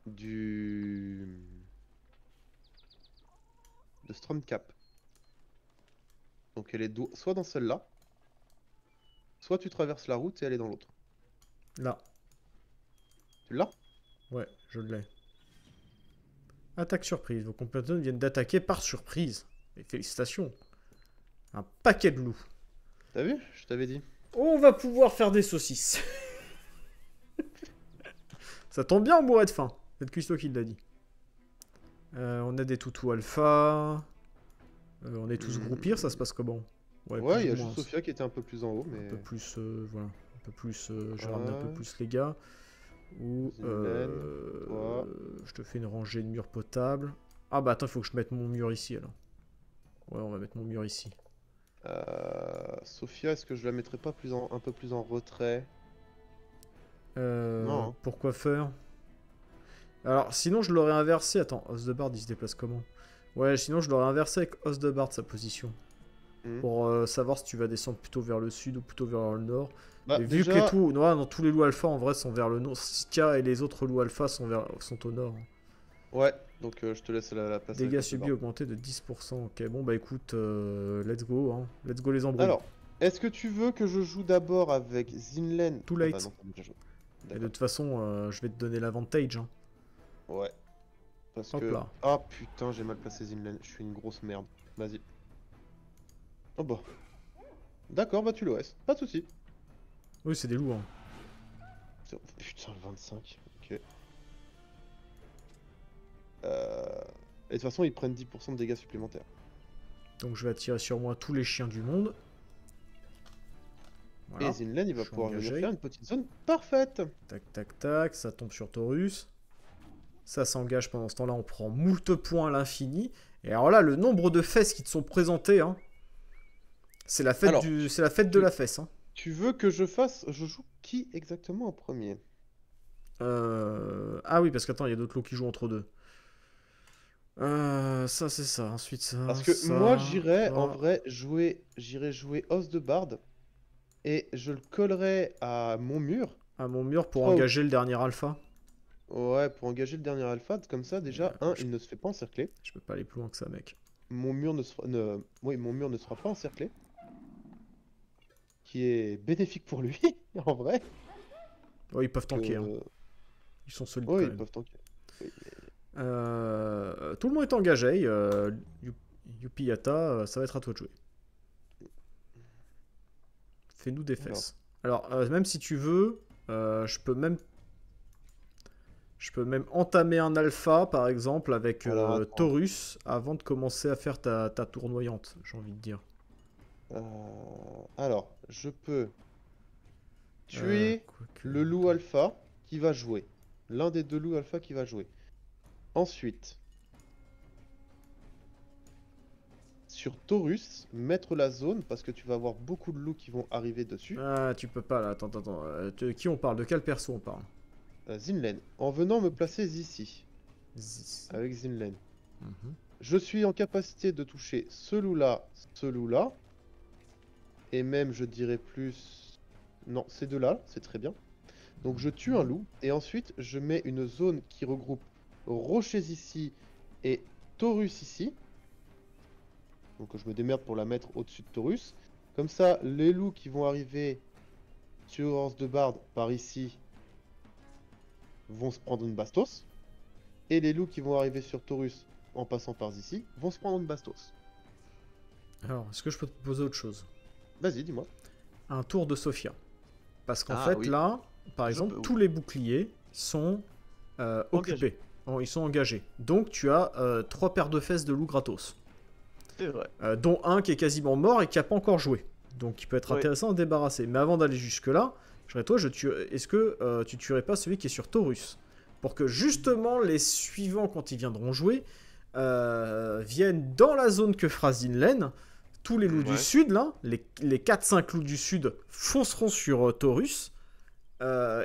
[SPEAKER 2] du de Stromcap. Donc elle est do- soit dans celle-là, soit tu traverses la route et elle est dans l'autre.
[SPEAKER 1] Là,
[SPEAKER 2] Tu l'as?
[SPEAKER 1] Ouais, je l'ai. Attaque surprise. Vos compagnons viennent d'attaquer par surprise. Et félicitations. Un paquet de loups.
[SPEAKER 2] T'as vu? Je t'avais dit.
[SPEAKER 1] On va pouvoir faire des saucisses. Ça tombe bien, on mourrait de faim. C'est Custo qui l'a dit. Euh, on a des toutous alpha. Euh, on est tous
[SPEAKER 2] Hmm.
[SPEAKER 1] groupir, ça se passe comment?
[SPEAKER 2] Ouais, il y a
[SPEAKER 1] moins.
[SPEAKER 2] juste Sophia qui était un peu plus en haut, mais
[SPEAKER 1] Un peu plus, euh, voilà. Un peu plus, je ramener un peu plus les gars. Ou je te fais une rangée de murs potables. Ah bah attends, il faut que je mette mon mur ici alors. Ouais, on va mettre mon mur ici.
[SPEAKER 2] Euh, Sophia, est-ce que je la mettrais pas plus en, un peu plus en retrait?
[SPEAKER 1] Euh,
[SPEAKER 2] Non.
[SPEAKER 1] Pourquoi faire? Alors, sinon, je l'aurais inversé. Attends, Os de Bard, il se déplace comment? Ouais, sinon, je l'aurais inversé avec Os de Bard, sa position.
[SPEAKER 2] Hmm.
[SPEAKER 1] Pour euh, savoir si tu vas descendre plutôt vers le sud ou plutôt vers le nord.
[SPEAKER 2] Bah,
[SPEAKER 1] et vu
[SPEAKER 2] déjà,
[SPEAKER 1] que les loups, non, non, tous les loups alpha en vrai sont vers le nord. Sika et les autres loups alpha sont, vers, sont au nord.
[SPEAKER 2] Ouais, donc euh, je te laisse la, la place.
[SPEAKER 1] Dégâts
[SPEAKER 2] le
[SPEAKER 1] subis augmentés de 10%. Ok, bon bah écoute, euh, let's go. Hein. Let's go les embrouilles.
[SPEAKER 2] Alors, est-ce que tu veux que je joue d'abord avec Zinlen?
[SPEAKER 1] Too
[SPEAKER 2] Ah
[SPEAKER 1] late.
[SPEAKER 2] bah non, joué.
[SPEAKER 1] et de toute façon, euh, je vais te donner l'avantage. Hein.
[SPEAKER 2] Ouais. Parce
[SPEAKER 1] Hop
[SPEAKER 2] que...
[SPEAKER 1] là.
[SPEAKER 2] Ah putain, j'ai mal placé Zinlen. Je suis une grosse merde. Vas-y. Oh bah. D'accord, bah tu l'OS. Pas de soucis.
[SPEAKER 1] Oui, c'est des loups. Hein.
[SPEAKER 2] Putain, 25. Euh... Et de toute façon, ils prennent 10% de dégâts supplémentaires.
[SPEAKER 1] Donc je vais attirer sur moi tous les chiens du monde. Voilà.
[SPEAKER 2] Et Zinlen, il va pouvoir venir faire une petite zone parfaite.
[SPEAKER 1] Tac, tac, tac. Ça tombe sur Taurus. Ça s'engage pendant ce temps-là. On prend moult points à l'infini. Et alors là, le nombre de fesses qui te sont présentées, hein, c'est la fête,
[SPEAKER 2] Alors,
[SPEAKER 1] du... c'est la fête de la fesse. Hein.
[SPEAKER 2] Tu veux que je fasse... Je joue qui exactement en premier?
[SPEAKER 1] Euh, Ah oui, parce qu'attends, il y a d'autres lots qui jouent entre deux. Euh, ça, c'est ça. Ensuite, ça.
[SPEAKER 2] Parce que
[SPEAKER 1] ça,
[SPEAKER 2] moi, j'irais en vrai jouer... J'irais jouer Os de Barde. Et je le collerais à mon mur.
[SPEAKER 1] À mon mur pour
[SPEAKER 2] Oh.
[SPEAKER 1] engager le dernier alpha.
[SPEAKER 2] Ouais, pour engager le dernier alpha. Comme ça, déjà,
[SPEAKER 1] Ouais,
[SPEAKER 2] un,
[SPEAKER 1] je-
[SPEAKER 2] il ne se fait pas encercler.
[SPEAKER 1] Je peux pas aller plus loin que ça, mec.
[SPEAKER 2] Mon mur ne sera... ne- Oui, mon mur ne sera pas encerclé. Qui est bénéfique pour lui, en vrai.
[SPEAKER 1] Oh, ils peuvent tanker. hein. Ils sont solides
[SPEAKER 2] Oui,
[SPEAKER 1] quand
[SPEAKER 2] ils
[SPEAKER 1] même.
[SPEAKER 2] peuvent tanker.
[SPEAKER 1] Euh, tout le monde est engagé. Euh, Yu- Yupi Yata, euh, ça va être à toi de jouer. Fais-nous des fesses. Alors, euh, même si tu veux, je peux même. Je peux même entamer un alpha, par exemple, avec euh. Taurus, avant de commencer à faire ta, ta tournoyante, j'ai envie de dire.
[SPEAKER 2] Euh, Alors, je peux tuer
[SPEAKER 1] Euh,
[SPEAKER 2] le loup alpha qui va jouer. L'un des deux loups alpha qui va jouer. Ensuite, sur Taurus, mettre la zone parce que tu vas avoir beaucoup de loups qui vont arriver dessus.
[SPEAKER 1] Ah, tu peux pas là, attends, attends, attends. Euh, de qui on parle? De quel perso on parle?
[SPEAKER 2] Euh, Zinlen, en venant me placer ici
[SPEAKER 1] Zzz.
[SPEAKER 2] avec Zinlen,
[SPEAKER 1] Mhm.
[SPEAKER 2] je suis en capacité de toucher ce loup-là, ce loup-là, et même je dirais plus... Non, ces deux-là, c'est très bien. Donc je tue un loup, et ensuite je mets une zone qui regroupe rochers ici et Taurus ici. Donc je me démerde pour la mettre au-dessus de Taurus. Comme ça, les loups qui vont arriver sur Horse de Barde par ici vont se prendre une bastos. Et les loups qui vont arriver sur Taurus en passant par ici vont se prendre une bastos.
[SPEAKER 1] Alors, est-ce que je peux te proposer autre chose?
[SPEAKER 2] Vas-y, dis-moi.
[SPEAKER 1] un tour de Sophia. Parce qu'en
[SPEAKER 2] Ah,
[SPEAKER 1] fait,
[SPEAKER 2] oui.
[SPEAKER 1] là, par
[SPEAKER 2] Je
[SPEAKER 1] exemple,
[SPEAKER 2] peux, oui.
[SPEAKER 1] tous les boucliers sont euh, occupés. Ils sont engagés. Donc tu as euh, trois paires de fesses de loup gratos.
[SPEAKER 2] C'est vrai.
[SPEAKER 1] Euh, dont un qui est quasiment mort et qui a pas encore joué. Donc il peut être intéressant à débarrasser. Mais avant d'aller jusque-là, je dirais, toi, je tue... est-ce que euh, tu tuerais pas celui qui est sur Taurus? Pour que justement les suivants, quand ils viendront jouer, euh, viennent dans la zone que fera Zinlen. Tous les loups du sud, là, les, les 4-5 loups du sud fonceront sur Taurus.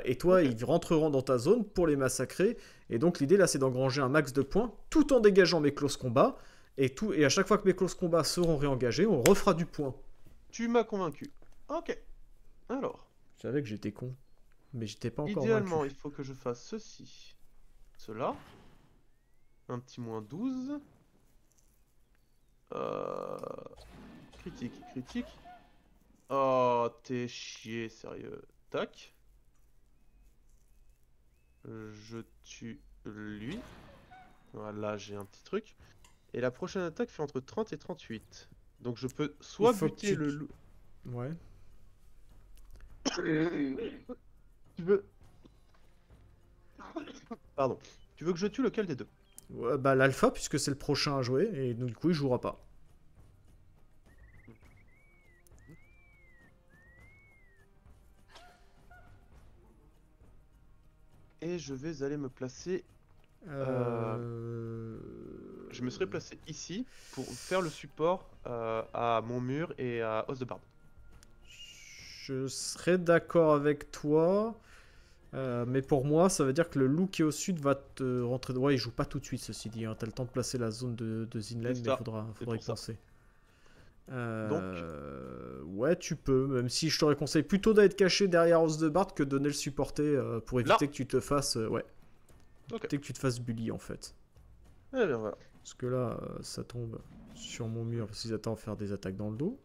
[SPEAKER 1] Et toi, ils rentreront dans ta zone pour les massacrer. Et donc l'idée là, c'est d'engranger un max de points tout en dégageant mes close combats. Et, tout, et à chaque fois que mes close combats seront réengagés, on refera du point.
[SPEAKER 2] Tu m'as convaincu. Ok. Alors,
[SPEAKER 1] Je savais que j'étais con. Mais j'étais pas encore
[SPEAKER 2] idéalement,
[SPEAKER 1] vaincu.
[SPEAKER 2] il faut que je fasse ceci. Cela. Un petit moins 12. Euh... Critique, critique. Oh, t'es chier, sérieux. Tac. Je tue lui. Voilà, j'ai un petit truc. Et la prochaine attaque fait entre 30 et 38. Donc je peux soit buter
[SPEAKER 1] tu-
[SPEAKER 2] le loup.
[SPEAKER 1] Ouais.
[SPEAKER 2] Tu veux. Pardon. Tu veux que je tue lequel des deux?
[SPEAKER 1] Ouais, bah l'alpha, puisque c'est le prochain à jouer. Et donc, du coup, il jouera pas.
[SPEAKER 2] Et je vais aller me placer.
[SPEAKER 1] Euh...
[SPEAKER 2] Je me serais placé ici pour faire le support euh, à mon mur et à Os de Barbe.
[SPEAKER 1] Je serais d'accord avec toi. euh, mais pour moi, ça veut dire que le loup qui est au sud va te rentrer. Ouais, il joue pas tout de suite, ceci dit. Hein. T'as le temps de placer la zone de, de Zinlen, mais faudra, faudra y
[SPEAKER 2] ça.
[SPEAKER 1] Penser. Euh, Ouais, tu peux, même si je t'aurais conseillé plutôt d'être caché derrière Os de Bard que de donner le supporter euh, pour éviter
[SPEAKER 2] Là.
[SPEAKER 1] que tu te fasses. euh, ouais.
[SPEAKER 2] Ok.
[SPEAKER 1] Éviter que tu te fasses bully en fait.
[SPEAKER 2] Eh bien voilà.
[SPEAKER 1] Parce que là, ça tombe sur mon mur parce qu'ils attendent faire des attaques dans le dos.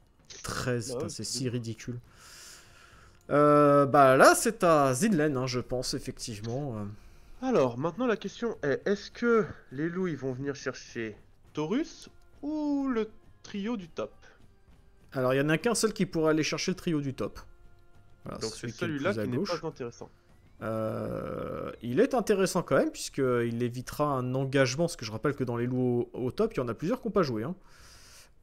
[SPEAKER 1] 13,
[SPEAKER 2] Bah ouais,
[SPEAKER 1] c'est si ridicule. Euh, bah là, c'est à Zinlen, hein, je pense, effectivement.
[SPEAKER 2] Alors, maintenant la question est est-ce que les loups ils vont venir chercher Taurus ou le trio du top?
[SPEAKER 1] Alors, il y en a qu'un seul qui pourrait aller chercher le trio du top. Voilà,
[SPEAKER 2] Donc c'est celui-là qui n'est pas intéressant.
[SPEAKER 1] Euh, il est intéressant quand même, puisqu'il évitera un engagement, parce que je rappelle que dans les loups au, au top, il y en a plusieurs qui n'ont pas joué. hein.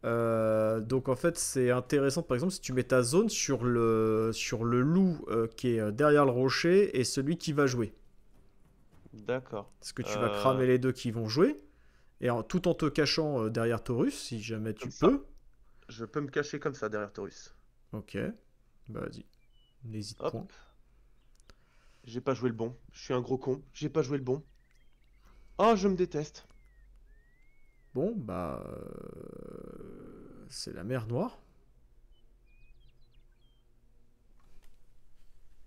[SPEAKER 1] Euh, donc en fait, c'est intéressant, par exemple, si tu mets ta zone sur le, sur le loup euh, qui est derrière le rocher et celui qui va jouer.
[SPEAKER 2] D'accord.
[SPEAKER 1] Parce que tu vas cramer les deux qui vont jouer, et en- tout en te cachant derrière Taurus, si jamais tu
[SPEAKER 2] Comme ça. Je peux me cacher comme ça derrière Taurus.
[SPEAKER 1] Ok, bah vas-y, n'hésite point.
[SPEAKER 2] J'ai pas joué le bon. Je suis un gros con. J'ai pas joué le bon. Oh, je me déteste.
[SPEAKER 1] Bon, bah... euh, c'est la mer noire.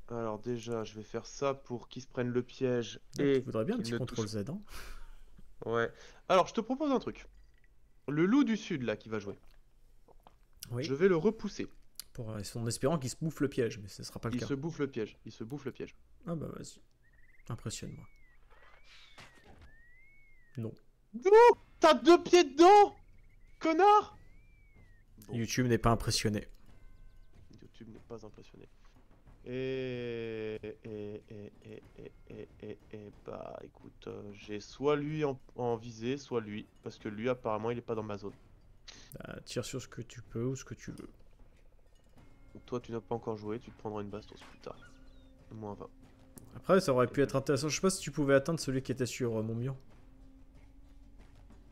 [SPEAKER 2] Alors déjà, je vais faire ça pour qu'ils se prennent le piège
[SPEAKER 1] Tu
[SPEAKER 2] et
[SPEAKER 1] voudrais bien un petit contrôle
[SPEAKER 2] touche-
[SPEAKER 1] Z, hein
[SPEAKER 2] Ouais. Alors, je te propose un truc. Le loup du sud, là, qui va jouer.
[SPEAKER 1] Oui.
[SPEAKER 2] Je vais le repousser.
[SPEAKER 1] Pour, euh, en espérant qu'il se bouffe le piège, mais ce sera pas le
[SPEAKER 2] Il
[SPEAKER 1] cas.
[SPEAKER 2] se bouffe le piège. Il se bouffe le piège.
[SPEAKER 1] Ah bah vas-y. Impressionne-moi. Non.
[SPEAKER 2] T'as deux pieds dedans Connard Bon,
[SPEAKER 1] YouTube n'est pas impressionné.
[SPEAKER 2] YouTube n'est pas impressionné. Et... Et... Et... Et... Et... Et... Et... et- bah, écoute, euh, j'ai soit lui en... en visée, soit lui. Parce que lui, apparemment, il est pas dans ma zone.
[SPEAKER 1] Bah, tire sur ce que tu peux ou ce que tu veux.
[SPEAKER 2] Donc toi, tu n'as pas encore joué, tu te prendras une bastos plus tard. Moins 20.
[SPEAKER 1] Après, ça aurait pu être intéressant. Je sais pas si tu pouvais atteindre celui qui était sur euh, mon mur.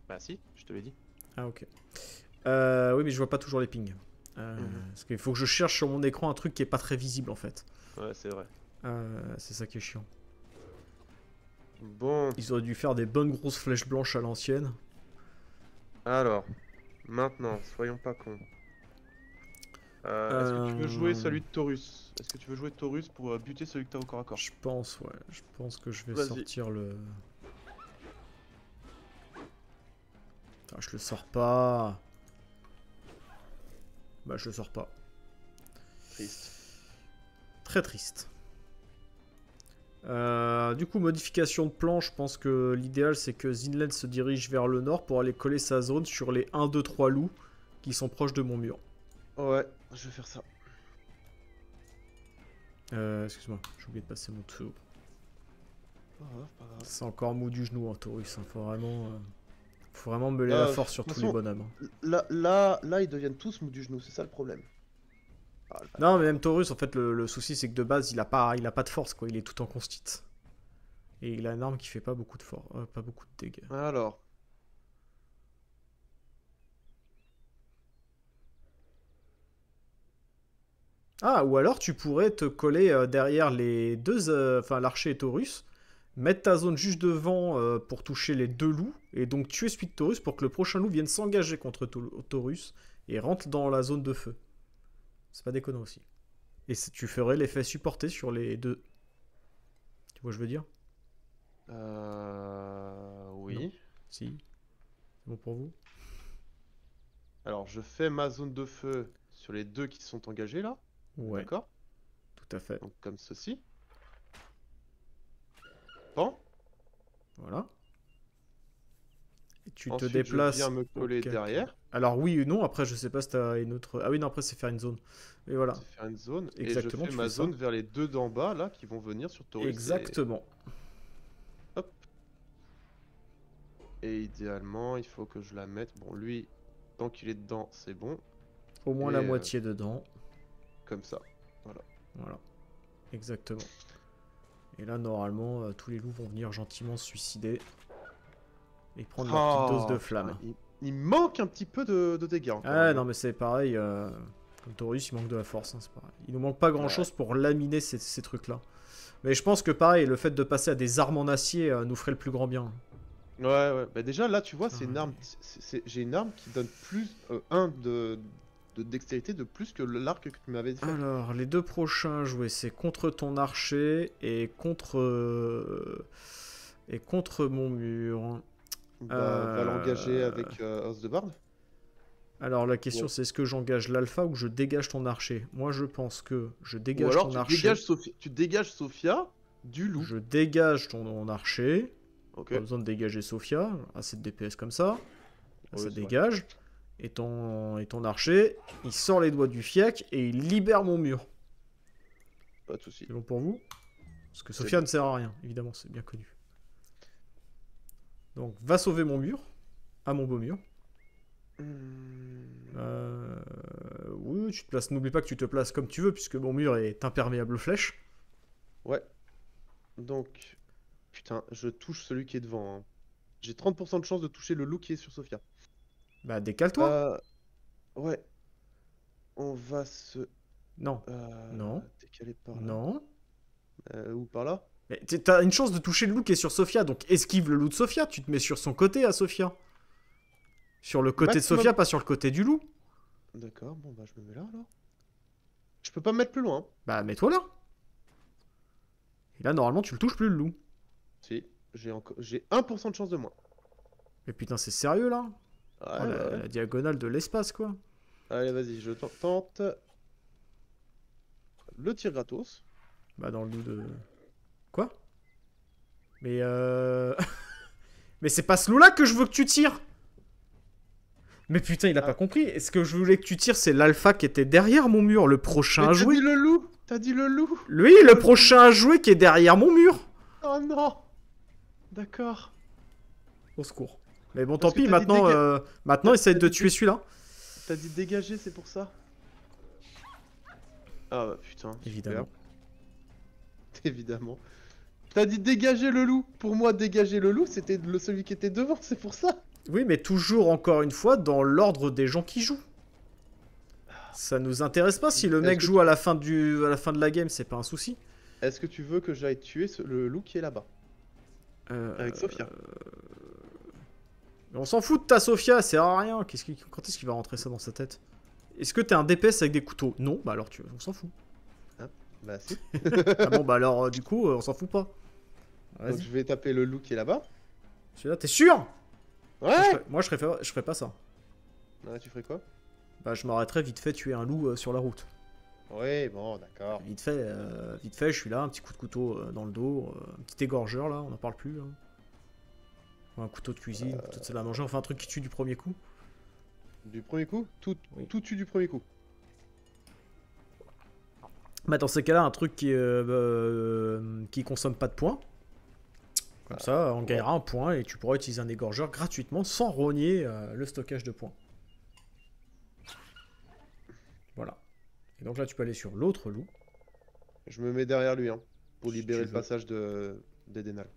[SPEAKER 2] Bah si, je te l'ai dit.
[SPEAKER 1] Ah ok. Euh, oui, mais je vois pas toujours les pings. Euh,
[SPEAKER 2] Mhm.
[SPEAKER 1] Parce qu'il faut que je cherche sur mon écran un truc qui est pas très visible en fait.
[SPEAKER 2] Ouais, c'est vrai.
[SPEAKER 1] Euh, c'est ça qui est chiant.
[SPEAKER 2] Bon,
[SPEAKER 1] Ils auraient dû faire des bonnes grosses flèches blanches à l'ancienne.
[SPEAKER 2] alors, maintenant, soyons pas cons. Euh, Est-ce que tu veux jouer
[SPEAKER 1] Euh.
[SPEAKER 2] celui de Taurus? Est-ce que tu veux jouer Taurus pour euh, buter celui que t'as au corps à corps?
[SPEAKER 1] Je pense, ouais. Je pense que je vais sortir le. Ah, je le sors pas. Bah, je le sors pas.
[SPEAKER 2] Triste.
[SPEAKER 1] Très triste. Euh, du coup, modification de plan, je pense que l'idéal c'est que Zinland se dirige vers le nord pour aller coller sa zone sur les 1, 2, 3 loups qui sont proches de mon mur.
[SPEAKER 2] Ouais, je vais faire ça.
[SPEAKER 1] Euh, Excuse-moi, j'ai oublié de passer mon tour. C'est encore mou du genou, hein, Taurus. hein. Faut vraiment, euh, faut vraiment meubler la
[SPEAKER 2] Euh,
[SPEAKER 1] force sur tous les bonhommes. hein.
[SPEAKER 2] Là, là, là, ils deviennent tous mous du genou, c'est ça le problème.
[SPEAKER 1] Non, mais même Taurus, en fait, le, le souci, c'est que de base, il a pas, il a pas de force, quoi. Il est tout en constit. Et il a une arme qui fait pas beaucoup de force, pas beaucoup de dégâts.
[SPEAKER 2] Alors.
[SPEAKER 1] Ah, ou alors tu pourrais te coller euh, derrière les deux, euh, enfin l'archer et Taurus, mettre ta zone juste devant euh, pour toucher les deux loups, et donc tuer celui de Taurus pour que le prochain loup vienne s'engager contre Tau- Taurus et rentre dans la zone de feu. C'est pas déconnant aussi. Et tu ferais l'effet supporté sur les deux. Tu vois, ce que je veux dire
[SPEAKER 2] Euh... Oui.
[SPEAKER 1] Si. C'est bon pour vous
[SPEAKER 2] Alors, je fais ma zone de feu sur les deux qui sont engagés là.
[SPEAKER 1] Ouais,
[SPEAKER 2] D'accord
[SPEAKER 1] tout à fait.
[SPEAKER 2] Donc, comme ceci. Bon.
[SPEAKER 1] Voilà. Et tu
[SPEAKER 2] Ensuite,
[SPEAKER 1] te déplaces.
[SPEAKER 2] je viens me coller derrière.
[SPEAKER 1] Alors oui ou non, après je sais pas si t'as une autre... Ah oui, non, après c'est faire une zone. Mais voilà.
[SPEAKER 2] C'est faire une zone.
[SPEAKER 1] Exactement,
[SPEAKER 2] et je fais ma
[SPEAKER 1] ça.
[SPEAKER 2] zone vers les deux d'en bas là qui vont venir sur Taurus. et-
[SPEAKER 1] Exactement.
[SPEAKER 2] Et idéalement, il faut que je la mette. Bon, lui, tant qu'il est dedans, c'est bon.
[SPEAKER 1] Au moins
[SPEAKER 2] Et,
[SPEAKER 1] la
[SPEAKER 2] euh,
[SPEAKER 1] moitié dedans.
[SPEAKER 2] Comme ça.
[SPEAKER 1] Voilà. Exactement. Et là, normalement, euh, tous les loups vont venir gentiment se suicider. Et prendre leur petite dose de
[SPEAKER 2] Oh,
[SPEAKER 1] flamme.
[SPEAKER 2] Il, il manque un petit peu de, de dégâts. encore,
[SPEAKER 1] Ah non, mais c'est pareil. euh, Comme Taurus, il manque de la force. hein, c'est pareil. Il nous manque pas grand chose pour laminer ces, ces trucs-là. Mais je pense que pareil, le fait de passer à des armes en acier euh, nous ferait le plus grand bien.
[SPEAKER 2] Ouais, ouais. Bah déjà, là, tu vois, c'est
[SPEAKER 1] Ah,
[SPEAKER 2] une arme. J'ai une arme qui donne plus. euh, un de, de dextérité de plus que le- l'arc que tu m'avais fait.
[SPEAKER 1] Alors, les deux prochains jouets, c'est contre ton archer et contre. euh, Et contre mon mur.
[SPEAKER 2] Bah, va
[SPEAKER 1] euh,
[SPEAKER 2] l'engager avec euh, Os de Barde.
[SPEAKER 1] Alors, la question, c'est est-ce que j'engage l'alpha ou je dégage ton archer? Moi, je pense que je
[SPEAKER 2] Ou
[SPEAKER 1] dégage
[SPEAKER 2] alors
[SPEAKER 1] ton
[SPEAKER 2] tu
[SPEAKER 1] archer.
[SPEAKER 2] dégages, tu dégages Sophia du loup.
[SPEAKER 1] Je dégage ton archer.
[SPEAKER 2] Ok.
[SPEAKER 1] Pas besoin de dégager Sophia. Assez de DPS comme ça.
[SPEAKER 2] Ouais,
[SPEAKER 1] ça
[SPEAKER 2] vrai.
[SPEAKER 1] dégage. Et ton, et ton archer, il sort les doigts du fiac et il libère mon mur.
[SPEAKER 2] Pas de soucis.
[SPEAKER 1] C'est bon pour vous? Parce que Sophia
[SPEAKER 2] bon.
[SPEAKER 1] ne sert à rien, évidemment, c'est bien connu. Donc, va sauver mon mur. À mon beau mur.
[SPEAKER 2] Hmm,
[SPEAKER 1] Euh, Oui, tu te places. N'oublie pas que tu te places comme tu veux, puisque mon mur est imperméable aux flèches.
[SPEAKER 2] Ouais. Donc, putain, je touche celui qui est devant. hein. J'ai 30% de chance de toucher le loup qui est sur Sophia.
[SPEAKER 1] Bah, décale-toi.
[SPEAKER 2] Euh, ouais. On va se
[SPEAKER 1] Non.
[SPEAKER 2] euh,
[SPEAKER 1] Non.
[SPEAKER 2] décaler par là.
[SPEAKER 1] Non.
[SPEAKER 2] Euh, ou par là.
[SPEAKER 1] Mais t'as une chance de toucher le loup qui est sur Sophia, donc esquive le loup de Sophia. Tu te mets sur son côté à Sophia. Sur le côté
[SPEAKER 2] Maximum.
[SPEAKER 1] de Sophia, pas sur le côté du loup.
[SPEAKER 2] D'accord, bon bah je me mets là alors. Je peux pas me mettre plus loin.
[SPEAKER 1] Bah, mets-toi là. Et là, normalement, tu le touches plus, le loup.
[SPEAKER 2] Si, j'ai encore j'ai 1% de chance de moins.
[SPEAKER 1] Mais putain, c'est sérieux là?
[SPEAKER 2] Ouais,
[SPEAKER 1] Oh, la,
[SPEAKER 2] ouais,
[SPEAKER 1] la diagonale de l'espace, quoi.
[SPEAKER 2] Allez, vas-y, je tente- tente. Le tir gratos.
[SPEAKER 1] Bah, dans le loup de. Mais euh. Mais c'est pas ce loup-là que je veux que tu tires Mais putain, il a
[SPEAKER 2] Ah.
[SPEAKER 1] pas compris. Est-ce que je voulais que tu tires, c'est l'alpha qui était derrière mon mur, le prochain
[SPEAKER 2] Mais
[SPEAKER 1] à
[SPEAKER 2] t'as
[SPEAKER 1] jouer
[SPEAKER 2] dit le loup T'as dit le loup
[SPEAKER 1] Lui, le prochain à jouer qui est derrière mon mur
[SPEAKER 2] Oh non D'accord.
[SPEAKER 1] Au secours. Mais bon,
[SPEAKER 2] Parce
[SPEAKER 1] tant pis,
[SPEAKER 2] t'as
[SPEAKER 1] maintenant,
[SPEAKER 2] déga-
[SPEAKER 1] euh, maintenant
[SPEAKER 2] t'as-
[SPEAKER 1] essaye
[SPEAKER 2] t'as
[SPEAKER 1] de tuer celui-là.
[SPEAKER 2] T'as dit dégager, c'est pour ça Ah bah putain.
[SPEAKER 1] Évidemment.
[SPEAKER 2] Évidemment. T'as dit dégager le loup. Pour moi, dégager le loup, c'était le celui qui était devant, c'est pour ça.
[SPEAKER 1] Oui, mais toujours, encore une fois, dans l'ordre des gens qui jouent. Ça nous intéresse pas si le mec joue à la fin du, à la fin de la game, c'est pas un souci.
[SPEAKER 2] Est-ce que tu veux que j'aille tuer ce- le loup qui est là-bas?
[SPEAKER 1] Euh,
[SPEAKER 2] Avec Sophia.
[SPEAKER 1] Mais on s'en fout de ta Sophia, c'est à rien. Quand est-ce qu'il va rentrer ça dans sa tête? Est-ce que t'es un DPS avec des couteaux? Non, bah alors tu... on s'en fout.
[SPEAKER 2] Bah si.
[SPEAKER 1] ah bon, bah alors euh, du coup, euh, on s'en fout pas.
[SPEAKER 2] Donc je vais taper le loup qui est là-bas.
[SPEAKER 1] Celui-là, t'es sûr?
[SPEAKER 2] Ouais
[SPEAKER 1] Moi, je ferais- Moi, je ferais, pas- je ferais pas ça.
[SPEAKER 2] Ouais, tu ferais quoi?
[SPEAKER 1] Bah, je m'arrêterais vite fait tuer un loup euh, sur la route.
[SPEAKER 2] Oui, bon, d'accord.
[SPEAKER 1] Vite fait, euh, vite fait, je suis là, un petit coup de couteau euh, dans le dos, un petit égorgeur là, on n'en parle plus. hein. Ou un couteau de cuisine, un couteau de salle à manger, enfin un truc qui tue du premier coup.
[SPEAKER 2] Du premier coup? Tout,
[SPEAKER 1] Oui.
[SPEAKER 2] tout tue du premier coup.
[SPEAKER 1] Bah dans ces cas-là, un truc qui, bah, qui consomme pas de points. Comme ça, on gagnera un point et tu pourras utiliser un égorgeur gratuitement sans rogner euh, le stockage de points. Voilà. Et donc là, tu peux aller sur l'autre loup.
[SPEAKER 2] Je me mets derrière lui, hein, pour
[SPEAKER 1] Si
[SPEAKER 2] libérer le
[SPEAKER 1] veux.
[SPEAKER 2] passage de d'Edenal.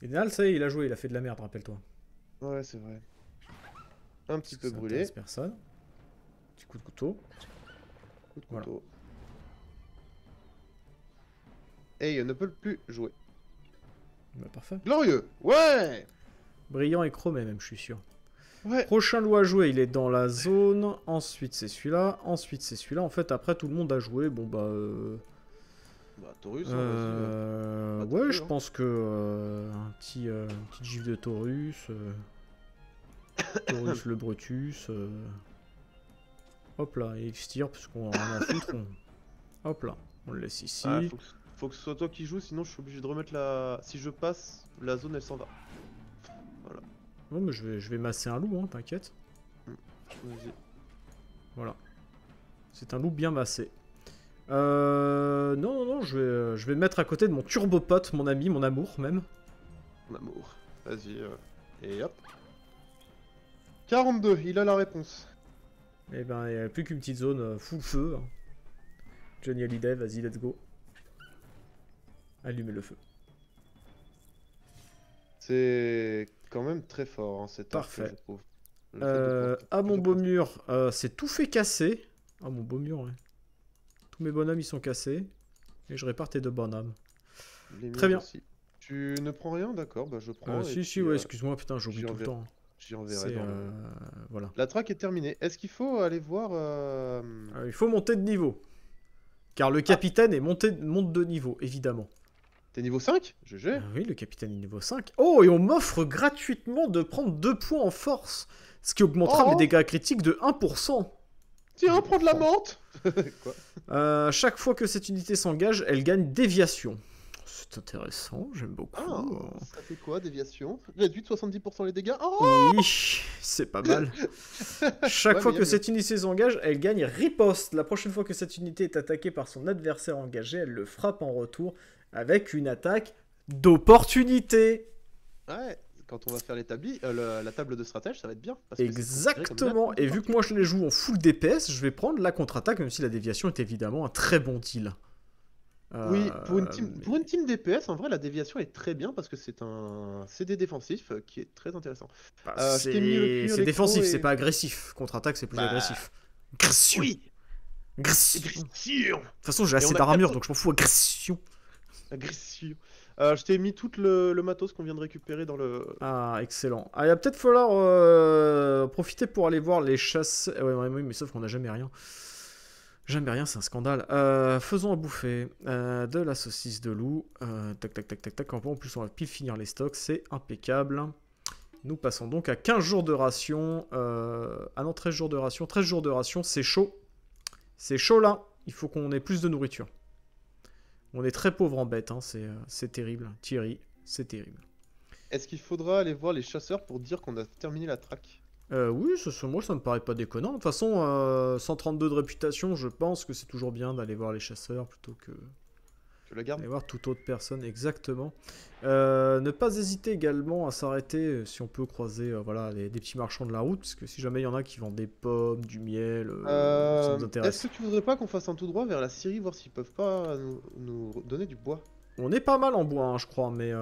[SPEAKER 1] Et Nal, ça y est, il a joué, il a fait de la merde, rappelle-toi.
[SPEAKER 2] Ouais, c'est vrai. Un petit peu
[SPEAKER 1] ça
[SPEAKER 2] brûlé.
[SPEAKER 1] personne. Petit coup de couteau.
[SPEAKER 2] Coup de
[SPEAKER 1] Voilà.
[SPEAKER 2] couteau. Et il ne peut plus jouer.
[SPEAKER 1] Bah, parfait.
[SPEAKER 2] Glorieux Ouais
[SPEAKER 1] Brillant et chromé, même, je suis sûr.
[SPEAKER 2] Ouais
[SPEAKER 1] Prochain loup à jouer, il est dans la zone. Ensuite, c'est celui-là. Ensuite, c'est celui-là. En fait, après, tout le monde a joué. Bon, bah. euh,
[SPEAKER 2] Bah, Taurus, hein,
[SPEAKER 1] euh, ouais, je
[SPEAKER 2] hein.
[SPEAKER 1] pense que. euh, un petit, euh, une petite gifle de Taurus. euh, Taurus le Brutus. euh, Hop là, et il se tire, parce qu'on en a foutre. on- Hop là, on le laisse ici.
[SPEAKER 2] Ah, faut, que, faut que ce soit toi qui joue, sinon je suis obligé de remettre la... Si je passe, la zone elle s'en va.
[SPEAKER 1] Non, mais je vais, je vais masser un loup, hein, t'inquiète.
[SPEAKER 2] Vas-y.
[SPEAKER 1] Voilà. C'est un loup bien massé. Euh, non, non, non, je vais, euh, je vais me mettre à côté de mon turbopote, mon ami, mon amour même.
[SPEAKER 2] Mon amour. Vas-y. euh, Et hop. 42, il a la réponse.
[SPEAKER 1] Et ben, il n'y a plus qu'une petite zone euh, full feu. hein. Johnny Hallyday, vas-y, let's go. Allumez le feu.
[SPEAKER 2] C'est quand même très fort, hein, cet arc,
[SPEAKER 1] Parfait.
[SPEAKER 2] je trouve. De
[SPEAKER 1] Euh, à mon beau mur, euh, c'est tout fait casser. Ah, mon beau mur, ouais. Tous mes bonhommes, ils sont cassés. Et je répare tes deux bonhommes.
[SPEAKER 2] les
[SPEAKER 1] Très bien.
[SPEAKER 2] aussi. Tu ne prends rien, d'accord, bah je prends.
[SPEAKER 1] Euh, si, si, ouais, excuse-moi, putain, j'oublie tout le temps.
[SPEAKER 2] J'y enverrai dans le-
[SPEAKER 1] voilà.
[SPEAKER 2] La track est terminée. Est-ce qu'il faut aller voir
[SPEAKER 1] il faut monter de niveau. Car le capitaine est monté, monte de niveau, évidemment.
[SPEAKER 2] T'es niveau 5 GG.
[SPEAKER 1] Ah oui, le capitaine est niveau 5. Oh, et on m'offre gratuitement de prendre 2 points en force. Ce qui augmentera
[SPEAKER 2] Oh.
[SPEAKER 1] mes dégâts critiques de 1%.
[SPEAKER 2] Tiens, prends de la menthe Quoi?
[SPEAKER 1] Euh, chaque fois que cette unité s'engage, elle gagne déviation. C'est intéressant, j'aime beaucoup.
[SPEAKER 2] Ah, ça fait quoi, déviation? Réduit de 70% les dégâts? Oh
[SPEAKER 1] Oui, c'est pas mal. Chaque
[SPEAKER 2] Ouais,
[SPEAKER 1] fois que
[SPEAKER 2] bien,
[SPEAKER 1] cette unité s'engage, elle gagne riposte. La prochaine fois que cette unité est attaquée par son adversaire engagé, elle le frappe en retour avec une attaque d'opportunité.
[SPEAKER 2] Ouais, quand on va faire l'établi, euh, la table de stratège, ça va être bien. parce que
[SPEAKER 1] Exactement. Et vu que moi je les joue en full DPS, je vais prendre la contre-attaque, même si la déviation est évidemment un très bon deal.
[SPEAKER 2] Oui, pour une,
[SPEAKER 1] Euh,
[SPEAKER 2] team,
[SPEAKER 1] mais-
[SPEAKER 2] pour une team DPS, en vrai, la déviation est très bien parce que c'est un CD défensif euh, qui est très intéressant.
[SPEAKER 1] bah,
[SPEAKER 2] euh,
[SPEAKER 1] c'est défensif,
[SPEAKER 2] et-
[SPEAKER 1] c'est pas agressif. Contre-attaque, c'est plus
[SPEAKER 2] Bah,
[SPEAKER 1] agressif. Agression. Agression. De toute façon, j'ai assez d'armure,
[SPEAKER 2] 400
[SPEAKER 1] donc je m'en fous. Agression.
[SPEAKER 2] Euh, je t'ai mis tout le, matos qu'on vient de récupérer dans le.
[SPEAKER 1] Ah, excellent. Ah, il va peut-être falloir euh, profiter pour aller voir les chasses. Ouais, oui, mais sauf qu'on n'a jamais rien. Jamais rien, c'est un scandale. Euh, faisons à bouffer de la saucisse de loup. Tac, tac, tac, tac, tac. En plus, on va pile finir les stocks, c'est impeccable. Nous passons donc à 15 jours de ration. Ah non, 13 jours de ration. 13 jours de ration, c'est chaud. C'est chaud là. Il faut qu'on ait plus de nourriture. On est très pauvre en bêtes, hein. c'est euh, c'est terrible. Thierry, c'est terrible.
[SPEAKER 2] Est-ce qu'il faudra aller voir les chasseurs pour dire qu'on a terminé la track
[SPEAKER 1] Euh, oui, moi ça me paraît pas déconnant. De toute façon, euh, 132 de réputation, je pense que c'est toujours bien d'aller voir les chasseurs plutôt que
[SPEAKER 2] La garde
[SPEAKER 1] d'aller voir toute autre personne. Exactement. Euh, ne pas hésiter également à s'arrêter euh, si on peut croiser euh, voilà, les- des petits marchands de la route, parce que si jamais il y en a qui vendent des pommes, du miel, euh, ça nous intéresse.
[SPEAKER 2] Est-ce que tu voudrais pas qu'on fasse un tout droit vers la Syrie, voir s'ils peuvent pas nous, nous donner du bois?
[SPEAKER 1] On est pas mal en bois, hein, je crois, mais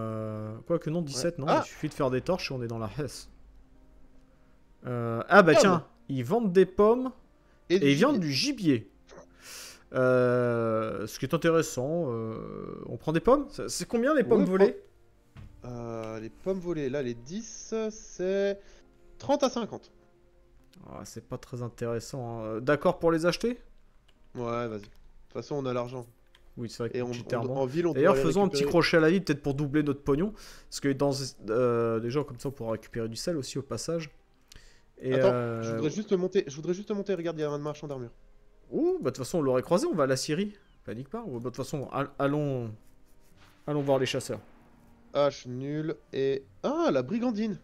[SPEAKER 1] quoique non, 17, non,
[SPEAKER 2] Ah
[SPEAKER 1] il suffit de faire des torches et on est dans la Hesse. Ah bah tiens, ils vendent des pommes.
[SPEAKER 2] du
[SPEAKER 1] Et ils viennent du gibier. Euh, ce qui est intéressant. euh, on prend des pommes C'est- combien les pommes
[SPEAKER 2] Ouais,
[SPEAKER 1] volées
[SPEAKER 2] Euh, les pommes volées, là, les 10, c'est 30 à 50.
[SPEAKER 1] Ah, C'est pas très intéressant. hein. D'accord pour les acheter?
[SPEAKER 2] Ouais, vas-y. De toute façon, on a l'argent.
[SPEAKER 1] Oui, c'est vrai que
[SPEAKER 2] Et on, on- en ville, on
[SPEAKER 1] D'ailleurs, faisons un petit crochet à la vie, peut-être pour doubler notre pognon. Parce que dans déjà comme ça, on pourra récupérer du sel aussi au passage. Et
[SPEAKER 2] Attends, je voudrais juste monter. Je voudrais juste monter. Regarde, il y a un marchand d'armure.
[SPEAKER 1] Ouh, bah de toute façon, on l'aurait croisé. On va à la Syrie. Panique pas. Bah, De toute façon, all- allons, allons voir les chasseurs.
[SPEAKER 2] H nul et ah la brigandine.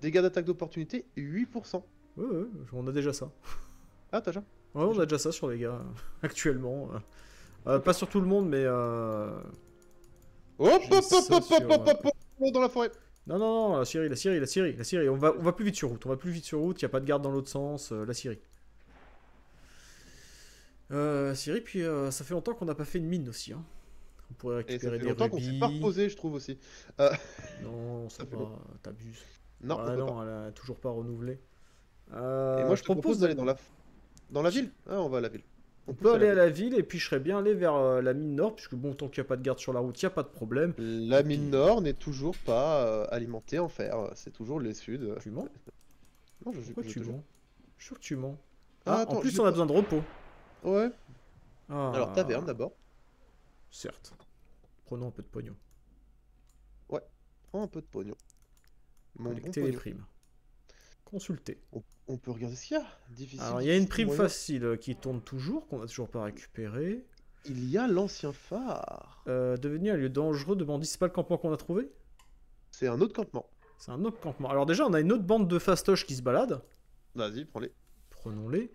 [SPEAKER 2] Dégâts d'attaque d'opportunité 8%.
[SPEAKER 1] Ouais, ouais, on a déjà ça.
[SPEAKER 2] Ah t'as déjà.
[SPEAKER 1] Ouais, on a déjà ça sur les gars, actuellement. Euh, euh, pas sur tout le monde, mais... euh,
[SPEAKER 2] Hop, hop, hop, hop,
[SPEAKER 1] sur,
[SPEAKER 2] hop, hop, hop, hop, dans la forêt.
[SPEAKER 1] Non, non, non, la Syrie, la Syrie, la Syrie, la Syrie. On va, on va plus vite sur route. On va plus vite sur route. Il a pas de garde dans l'autre sens. euh, la Syrie. Euh, Syrie, puis euh, ça fait longtemps qu'on n'a pas fait une mine aussi. Hein. On pourrait
[SPEAKER 2] Et ça
[SPEAKER 1] récupérer
[SPEAKER 2] fait
[SPEAKER 1] des
[SPEAKER 2] longtemps qu'on s'est pas reposé, je trouve aussi.
[SPEAKER 1] Non, ça
[SPEAKER 2] Ça
[SPEAKER 1] va. T'abuses.
[SPEAKER 2] Non,
[SPEAKER 1] Ah non, elle a toujours pas renouvelé. Euh,
[SPEAKER 2] Et moi, je te propose
[SPEAKER 1] propose
[SPEAKER 2] d'aller dans la... dans la ville. Ah, on va à la ville.
[SPEAKER 1] On
[SPEAKER 2] peut
[SPEAKER 1] aller
[SPEAKER 2] la
[SPEAKER 1] à la ville et puis je serais bien allé vers euh, la mine nord, puisque bon, tant qu'il n'y a pas de garde sur la route, il n'y a pas de problème.
[SPEAKER 2] La
[SPEAKER 1] puis-
[SPEAKER 2] mine nord n'est toujours pas euh, alimentée en fer. C'est toujours le sud.
[SPEAKER 1] Tu mens?
[SPEAKER 2] Non, je,
[SPEAKER 1] Pourquoi
[SPEAKER 2] je
[SPEAKER 1] tu mens? Je suis sûr que tu mens.
[SPEAKER 2] Ah,
[SPEAKER 1] Ah,
[SPEAKER 2] attends,
[SPEAKER 1] en plus, on a besoin de repos.
[SPEAKER 2] Ouais.
[SPEAKER 1] Ah,
[SPEAKER 2] Alors, taverne d'abord.
[SPEAKER 1] Certes. Prenons un peu de pognon.
[SPEAKER 2] Prends un peu de pognon. Mon bon
[SPEAKER 1] les
[SPEAKER 2] pognon.
[SPEAKER 1] primes. Consulter.
[SPEAKER 2] On, on peut regarder ce qu'il y a. Difficile.
[SPEAKER 1] Alors, il y a une prime
[SPEAKER 2] moyen.
[SPEAKER 1] facile euh, qui tourne toujours, qu'on n'a toujours pas récupérée.
[SPEAKER 2] Il y a l'ancien phare.
[SPEAKER 1] Euh, devenir un lieu dangereux de bandits, c'est pas le campement qu'on a trouvé?
[SPEAKER 2] C'est un autre campement.
[SPEAKER 1] C'est un autre campement. Alors, déjà, on a une autre bande de fastoches qui se baladent.
[SPEAKER 2] Vas-y, prends-les.
[SPEAKER 1] Prenons-les.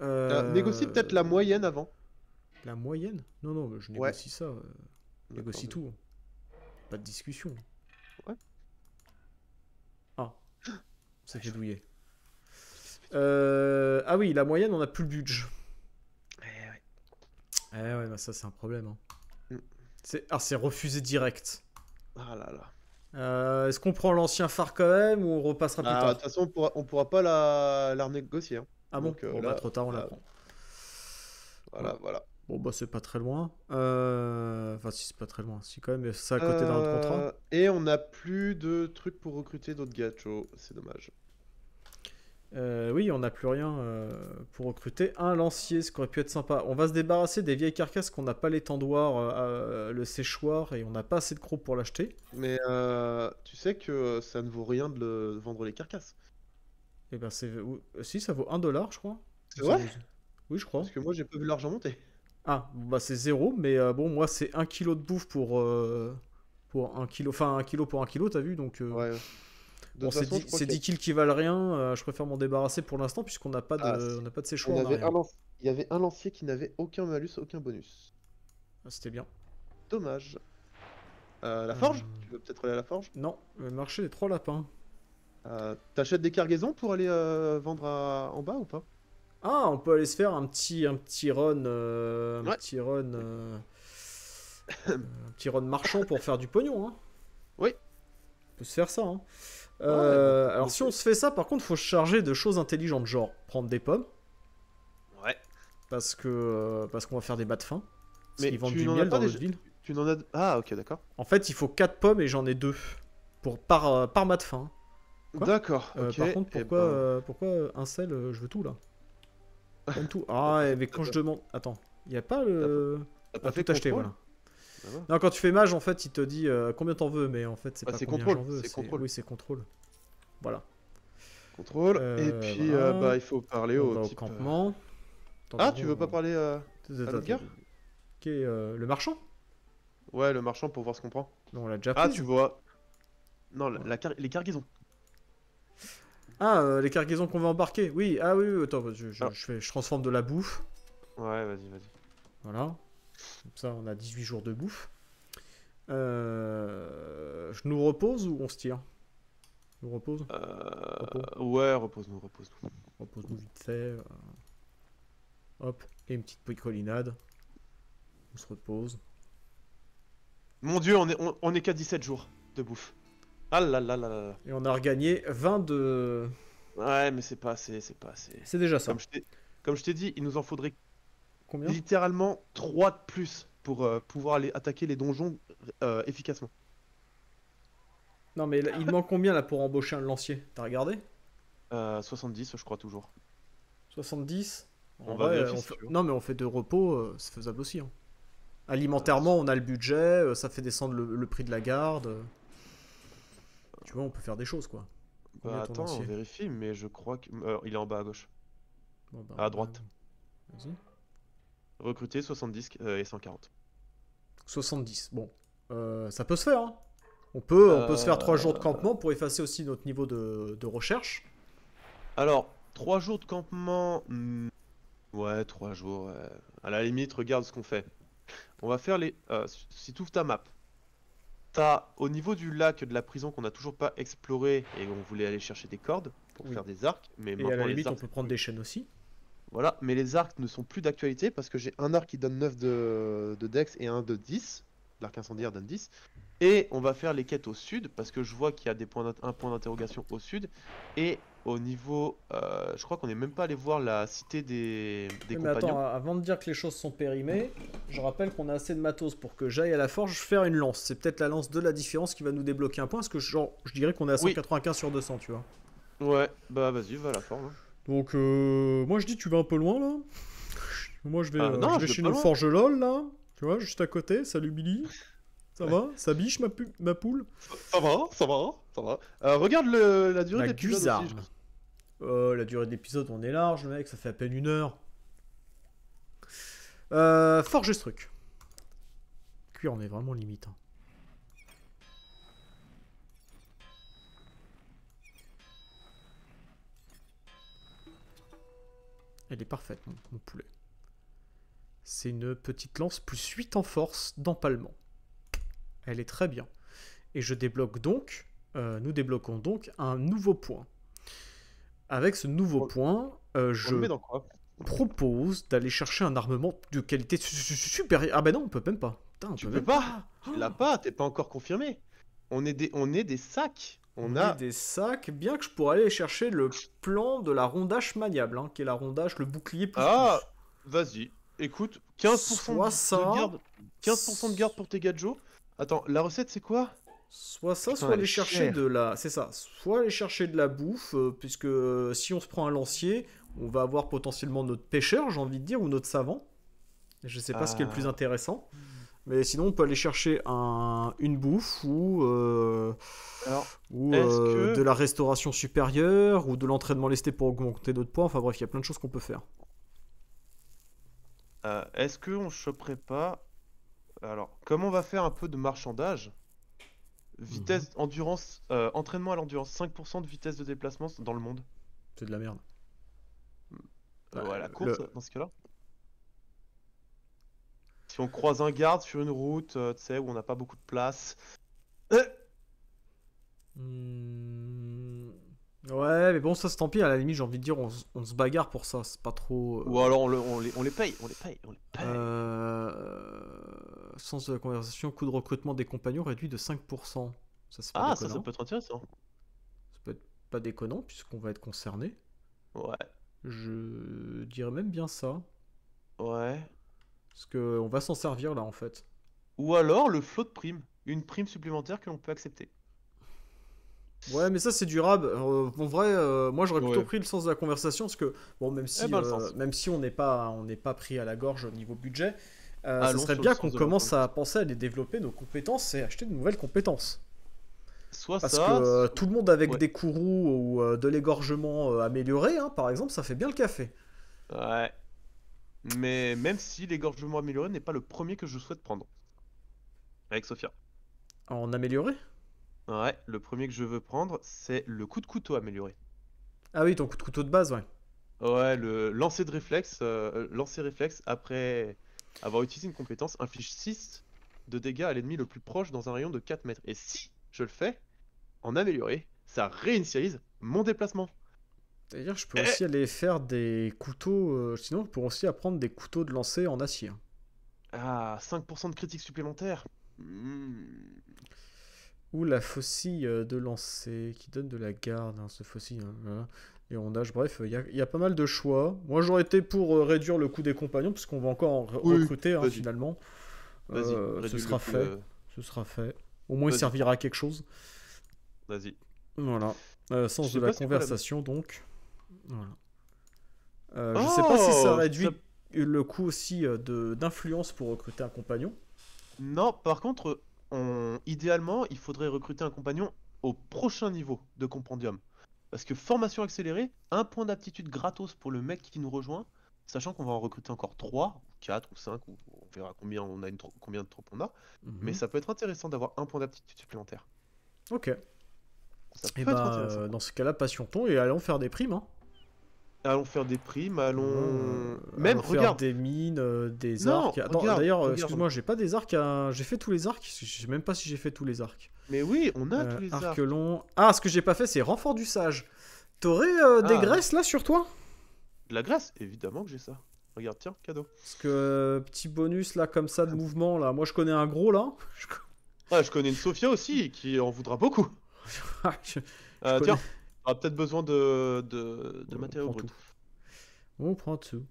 [SPEAKER 2] Euh, négocie peut-être la moyenne avant.
[SPEAKER 1] La moyenne? Non, non, je
[SPEAKER 2] Ouais.
[SPEAKER 1] négocie ça. euh, je négocie tout. Pas de discussion.
[SPEAKER 2] Ouais.
[SPEAKER 1] Ah, ça fait douiller. Euh, Ah oui, la moyenne, on a plus le budget.
[SPEAKER 2] Eh ouais.
[SPEAKER 1] Eh ouais, bah ça c'est un problème. hein.
[SPEAKER 2] Mm.
[SPEAKER 1] C'est ah, c'est refusé direct.
[SPEAKER 2] Ah là là.
[SPEAKER 1] Euh, Est-ce qu'on prend l'ancien phare quand même ou on repassera plus
[SPEAKER 2] Ah, de
[SPEAKER 1] tard
[SPEAKER 2] toute façon, on pourra, on pourra pas la, la renégocier. hein.
[SPEAKER 1] Ah bon
[SPEAKER 2] donc, euh,
[SPEAKER 1] Bon,
[SPEAKER 2] là-
[SPEAKER 1] bah, trop tard, on la
[SPEAKER 2] là-
[SPEAKER 1] prend.
[SPEAKER 2] Voilà, voilà.
[SPEAKER 1] Bon, bah c'est pas très loin. Euh, Enfin, si c'est pas très loin. Si quand même, c'est à côté d'un autre contrat.
[SPEAKER 2] Euh, Et on n'a plus de trucs pour recruter d'autres gachos. C'est dommage.
[SPEAKER 1] Euh, oui, on n'a plus rien euh, pour recruter un lancier, ce qui aurait pu être sympa. On va se débarrasser des vieilles carcasses qu'on n'a pas l'étendoir, euh, euh, le séchoir, et on n'a pas assez de crocs pour l'acheter.
[SPEAKER 2] Mais euh, tu sais que ça ne vaut rien de, le- de vendre les carcasses.
[SPEAKER 1] Et ben c'est, si ça vaut 1 dollar, je crois.
[SPEAKER 2] C'est
[SPEAKER 1] Ou ça
[SPEAKER 2] vrai
[SPEAKER 1] vaut- Oui, je crois.
[SPEAKER 2] Parce que moi, j'ai pas vu l'argent monter.
[SPEAKER 1] Ah, bah c'est zéro, mais euh, bon, moi c'est 1 kilo de bouffe pour euh, pour 1 kilo, enfin 1 kilo pour 1 kilo, t'as vu, donc. euh,
[SPEAKER 2] Ouais. De
[SPEAKER 1] Bon, c'est
[SPEAKER 2] façon,
[SPEAKER 1] 10,
[SPEAKER 2] je crois
[SPEAKER 1] c'est
[SPEAKER 2] qu'il y a-
[SPEAKER 1] 10 kills qui valent rien, euh, je préfère m'en débarrasser pour l'instant puisqu'on n'a pas de,
[SPEAKER 2] Ah,
[SPEAKER 1] on n'a pas de
[SPEAKER 2] lance- Il y avait un lancier qui n'avait aucun malus, aucun bonus.
[SPEAKER 1] Ah, C'était bien.
[SPEAKER 2] Dommage. La forge? Tu veux peut-être aller à la forge?
[SPEAKER 1] Non, le marché des trois lapins.
[SPEAKER 2] Euh, T'achètes des cargaisons pour aller euh, vendre à- en bas ou pas?
[SPEAKER 1] Ah, on peut aller se faire un petit, un petit run, euh, un
[SPEAKER 2] Ouais.
[SPEAKER 1] petit run, un petit run marchand pour faire du pognon. Hein.
[SPEAKER 2] Oui.
[SPEAKER 1] On peut se faire ça. Hein. Euh, alors si on se fait ça, par contre, faut se charger de choses intelligentes, genre prendre des pommes,
[SPEAKER 2] Ouais.
[SPEAKER 1] parce que euh, parce qu'on va faire des bas de faim. Parce
[SPEAKER 2] Mais
[SPEAKER 1] qu'ils vendent du miel dans notre ville.
[SPEAKER 2] Tu n'en as... Ah, ok, d'accord.
[SPEAKER 1] En fait, il faut 4 pommes et j'en ai 2 pour par euh, par mat de faim.
[SPEAKER 2] D'accord,
[SPEAKER 1] Euh, par contre,
[SPEAKER 2] eh
[SPEAKER 1] pourquoi,
[SPEAKER 2] ben,
[SPEAKER 1] euh, pourquoi euh, un sel, je veux tout là? Comme tout. Ah, ouais, mais quand je demande. Attends, il n'y a pas le.
[SPEAKER 2] T'as
[SPEAKER 1] Ah,
[SPEAKER 2] pas fait
[SPEAKER 1] tout acheter, voilà.
[SPEAKER 2] Ah.
[SPEAKER 1] Non, quand tu fais mage, en fait, il te dit euh, combien t'en veux, mais en fait, c'est
[SPEAKER 2] Ah,
[SPEAKER 1] pas combien
[SPEAKER 2] contrôle,
[SPEAKER 1] j'en veux.
[SPEAKER 2] c'est contrôle.
[SPEAKER 1] Oui, c'est contrôle. Voilà.
[SPEAKER 2] Contrôle. Et puis,
[SPEAKER 1] voilà.
[SPEAKER 2] bah, il faut parler au
[SPEAKER 1] campement.
[SPEAKER 2] Ah, tu veux pas parler à gars
[SPEAKER 1] Ok, euh, le marchand?
[SPEAKER 2] Ouais, le marchand pour voir ce qu'on prend.
[SPEAKER 1] Non, on l'a déjà
[SPEAKER 2] Ah, tu vois. Non, la, la car- les cargaisons.
[SPEAKER 1] Ah, euh, les cargaisons qu'on va embarquer. Oui, ah oui, oui, attends, je, je,
[SPEAKER 2] Ah.
[SPEAKER 1] je fais, je transforme de la bouffe.
[SPEAKER 2] Ouais, vas-y, vas-y.
[SPEAKER 1] Voilà. Comme ça, on a 18 jours de bouffe. Euh, Je nous repose ou on se tire? Je nous repose?
[SPEAKER 2] Euh, ouais, repose-nous, repose-nous.
[SPEAKER 1] Repose-nous vite fait. euh. Hop, et une petite picolinade. On se repose.
[SPEAKER 2] Mon dieu, on est, on, on est qu'à 17 jours de bouffe. Ah là là là là.
[SPEAKER 1] Et on a regagné 20 de...
[SPEAKER 2] Ouais, mais c'est pas assez, c'est pas assez.
[SPEAKER 1] C'est déjà ça.
[SPEAKER 2] Comme je t'ai- dit, il nous en faudrait
[SPEAKER 1] Combien
[SPEAKER 2] littéralement 3 de plus pour euh, pouvoir aller attaquer les donjons euh, efficacement.
[SPEAKER 1] Non mais là, il manque combien là pour embaucher un lancier? T'as regardé?
[SPEAKER 2] Euh, 70, je crois toujours.
[SPEAKER 1] 70 En
[SPEAKER 2] On va
[SPEAKER 1] vrai,
[SPEAKER 2] vérifier
[SPEAKER 1] on
[SPEAKER 2] si
[SPEAKER 1] fait-
[SPEAKER 2] tu veux.
[SPEAKER 1] Non mais on fait de repos, euh, c'est faisable aussi. hein. Alimentairement, on a le budget, ça fait descendre le, le prix de la garde. Tu vois, on peut faire des choses quoi.
[SPEAKER 2] Bah attends, on vérifie, mais je crois que... euh, est en bas à gauche.
[SPEAKER 1] Bon, bah,
[SPEAKER 2] À droite.
[SPEAKER 1] Vas-y.
[SPEAKER 2] Recruter 70 euh, et 140.
[SPEAKER 1] 70. Bon, Euh, ça peut se faire. hein. On peut, on peut se faire 3
[SPEAKER 2] Euh,
[SPEAKER 1] jours de campement pour effacer aussi notre niveau de, de recherche.
[SPEAKER 2] Alors, 3 jours de campement... hmm, Ouais, 3 jours. À la limite, regarde ce qu'on fait. On va faire les... si tu ouvres ta map, T'as au niveau du lac de la prison qu'on n'a toujours pas exploré et on voulait aller chercher des cordes pour
[SPEAKER 1] Oui.
[SPEAKER 2] faire des arcs, mais
[SPEAKER 1] Et à
[SPEAKER 2] maintenant les
[SPEAKER 1] limite, on
[SPEAKER 2] arcs,
[SPEAKER 1] peut prendre des chaînes aussi.
[SPEAKER 2] voilà, mais les arcs ne sont plus d'actualité parce que j'ai un arc qui donne 9 de, de dex et un de 10. L'arc incendiaire donne 10. Et on va faire les quêtes au sud parce que je vois qu'il y a des points un point d'interrogation au sud. Et au niveau, euh, je crois qu'on n'est même pas allé voir la cité des, des
[SPEAKER 1] Mais
[SPEAKER 2] compagnons.
[SPEAKER 1] attends, avant de dire que les choses sont périmées, je rappelle qu'on a assez de matos pour que j'aille à la forge faire une lance. C'est peut-être la lance de la différence qui va nous débloquer un point, parce que genre, je dirais qu'on est à
[SPEAKER 2] Oui.
[SPEAKER 1] 195 sur 200, tu vois.
[SPEAKER 2] Ouais, bah vas-y, va à la forme. hein.
[SPEAKER 1] Donc, euh, moi je dis, tu vas un peu loin là Moi je vais,
[SPEAKER 2] Ah,
[SPEAKER 1] euh,
[SPEAKER 2] non,
[SPEAKER 1] je vais
[SPEAKER 2] je
[SPEAKER 1] chez nos forges LOL là, tu vois, juste à côté. Salut Billy. Ça va? Ça biche ma poule?
[SPEAKER 2] Ça va, ça va, ça va. Euh, regarde le, la durée
[SPEAKER 1] La
[SPEAKER 2] de l'épisode aussi,
[SPEAKER 1] guisarme.
[SPEAKER 2] je-
[SPEAKER 1] Euh, la durée de l'épisode, on est large, mec, ça fait à peine une heure. Euh, forger ce truc. Cuir, on est vraiment limite. hein. Elle est parfaite, mon, mon poulet. C'est une petite lance plus 8 en force d'empalement. Elle est très bien. Et je débloque donc, euh, nous débloquons donc un nouveau point. Avec ce nouveau point, euh, je propose d'aller chercher un armement de qualité su- su- su- supérieure. Ah ben non, on peut même pas. Putain, on
[SPEAKER 2] Tu
[SPEAKER 1] peut
[SPEAKER 2] peux pas Tu l'as pas, t'es pas encore confirmé. On est des, on est des sacs. On, a.
[SPEAKER 1] des sacs, bien que je pourrais aller chercher le plan de la rondage maniable, hein, qui est la rondage, le bouclier plus
[SPEAKER 2] Ah Vas-y. Écoute, 15%
[SPEAKER 1] Soit
[SPEAKER 2] de,
[SPEAKER 1] ça,
[SPEAKER 2] de garde. 15% de garde pour tes gadgets. Attends, la recette c'est quoi?
[SPEAKER 1] Soit ça,
[SPEAKER 2] Putain,
[SPEAKER 1] soit aller chercher de la. C'est ça. Soit aller chercher de la bouffe, euh, puisque euh, si on se prend un lancier, on va avoir potentiellement notre pêcheur, j'ai envie de dire, ou notre savant. Je sais pas ce qui est le plus
[SPEAKER 2] Ah.
[SPEAKER 1] intéressant. Mais sinon, on peut aller chercher un, une bouffe ou, euh,
[SPEAKER 2] Alors,
[SPEAKER 1] ou
[SPEAKER 2] que-
[SPEAKER 1] de la restauration supérieure ou de l'entraînement lesté pour augmenter notre poids. Enfin bref, il y a plein de choses qu'on peut faire.
[SPEAKER 2] est-ce que on choperait pas Alors, comme on va faire un peu de marchandage, vitesse, endurance, euh, entraînement à l'endurance, 5% de vitesse de déplacement dans le monde.
[SPEAKER 1] C'est de la merde.
[SPEAKER 2] Euh,
[SPEAKER 1] Bah,
[SPEAKER 2] ouais, la
[SPEAKER 1] le-
[SPEAKER 2] course dans ce cas-là? Si on croise un garde sur une route, euh, tu sais, où on n'a pas beaucoup de place. Euh,
[SPEAKER 1] Hmm, Ouais, mais bon, ça c'est tant pis. À la limite, j'ai envie de dire, on, se bagarre pour ça. C'est pas trop. euh,
[SPEAKER 2] Ou alors on, le- on les, on les paye, on les paye, on les paye.
[SPEAKER 1] Euh... Sens de la conversation, coût de recrutement des compagnons réduit de 5%. Ça, c'est pas
[SPEAKER 2] ah, ça,
[SPEAKER 1] déconnant.
[SPEAKER 2] ça peut être intéressant.
[SPEAKER 1] Ça peut être pas déconnant, puisqu'on va être concerné.
[SPEAKER 2] Ouais,
[SPEAKER 1] Je dirais même bien ça.
[SPEAKER 2] ouais.
[SPEAKER 1] Parce qu'on va s'en servir là, en fait.
[SPEAKER 2] Ou alors le flot de prime, une prime supplémentaire que l'on peut accepter.
[SPEAKER 1] Ouais, mais ça c'est durable. Euh, en vrai, euh, moi j'aurais plutôt
[SPEAKER 2] Ouais.
[SPEAKER 1] pris le sens de la conversation parce que bon, même si,
[SPEAKER 2] Eh ben, le
[SPEAKER 1] euh, même si on n'est pas, on n'est pas pris à la gorge au niveau budget, euh, ça
[SPEAKER 2] Allons
[SPEAKER 1] serait bien qu'on commence à penser à les développer nos compétences et acheter de nouvelles compétences.
[SPEAKER 2] Soit
[SPEAKER 1] Parce
[SPEAKER 2] ça,
[SPEAKER 1] que euh, tout le monde avec
[SPEAKER 2] ouais.
[SPEAKER 1] des courroux ou euh, de l'égorgement euh, amélioré, hein, par exemple, ça fait bien le café.
[SPEAKER 2] Ouais. Mais même si l'égorgement amélioré n'est pas le premier que je souhaite prendre. Avec Sophia.
[SPEAKER 1] En amélioré?
[SPEAKER 2] Ouais, le premier que je veux prendre, c'est le coup de couteau amélioré.
[SPEAKER 1] Ah oui, ton coup de couteau de base, ouais.
[SPEAKER 2] Ouais, le lancer de réflexe, euh, lancer réflexe après avoir utilisé une compétence inflige 6 de dégâts à l'ennemi le plus proche dans un rayon de 4 mètres. Et si je le fais, en amélioré, ça réinitialise mon déplacement.
[SPEAKER 1] C'est-à-dire, je peux
[SPEAKER 2] Eh.
[SPEAKER 1] aussi aller faire des couteaux. euh, sinon, je peux aussi apprendre des couteaux de lancer en acier. hein.
[SPEAKER 2] Ah, 5% de critique supplémentaire. Hmm.
[SPEAKER 1] Ou la faucille euh, de lancer qui donne de la garde, hein, ce faucille, hein, voilà. Les rondages, bref, il y, a- il y a pas mal de choix. Moi j'aurais été pour euh, réduire le coût des compagnons, puisqu'on va encore en
[SPEAKER 2] Oui,
[SPEAKER 1] recruter hein, finalement.
[SPEAKER 2] Vas-y,
[SPEAKER 1] Euh, ce sera fait,
[SPEAKER 2] euh,
[SPEAKER 1] ce sera fait. Au moins il servira à quelque chose.
[SPEAKER 2] Vas-y.
[SPEAKER 1] Voilà. Euh, sens de la conversation donc. Voilà. Euh, je sais pas si ça
[SPEAKER 2] Oh,
[SPEAKER 1] réduit
[SPEAKER 2] ça-
[SPEAKER 1] le coût aussi d'influence pour recruter un compagnon.
[SPEAKER 2] Non, par contre, on... idéalement, il faudrait recruter un compagnon au prochain niveau de compendium. Parce que formation accélérée, un point d'aptitude gratos pour le mec qui nous rejoint, sachant qu'on va en recruter encore 3, 4 ou 5, ou on verra combien, on a une combien de troupes on a. Mais
[SPEAKER 1] Mhm.
[SPEAKER 2] ça peut être intéressant d'avoir un point d'aptitude supplémentaire.
[SPEAKER 1] Ok.
[SPEAKER 2] Ça peut
[SPEAKER 1] Et
[SPEAKER 2] être
[SPEAKER 1] ben euh, dans ce cas-là, passion-ton et allons faire des primes. hein.
[SPEAKER 2] Allons faire des primes, allons.
[SPEAKER 1] Euh,
[SPEAKER 2] Même,
[SPEAKER 1] allons faire
[SPEAKER 2] regarde,
[SPEAKER 1] des mines, euh, des
[SPEAKER 2] Non,
[SPEAKER 1] arcs. Attends, d'ailleurs, excuse-moi, j'ai pas des arcs à... J'ai fait tous les arcs Je sais même pas si j'ai fait tous les arcs.
[SPEAKER 2] mais oui, on a
[SPEAKER 1] Euh,
[SPEAKER 2] tous les
[SPEAKER 1] arc
[SPEAKER 2] arcs.
[SPEAKER 1] long. Ah, ce que j'ai pas fait, c'est renfort du sage. T'aurais euh, des
[SPEAKER 2] Ah.
[SPEAKER 1] graisses là sur toi?
[SPEAKER 2] De la glace, évidemment que j'ai ça. Regarde, tiens, cadeau.
[SPEAKER 1] Parce que petit bonus là, comme ça de mouvement là. Moi, je connais un gros là. Je
[SPEAKER 2] Ouais, je connais une Sophia aussi qui en voudra beaucoup.
[SPEAKER 1] Je- connais-
[SPEAKER 2] tiens, on aura peut-être besoin de, de, de
[SPEAKER 1] On
[SPEAKER 2] matériaux
[SPEAKER 1] prend
[SPEAKER 2] bruts.
[SPEAKER 1] tout. On prend tout.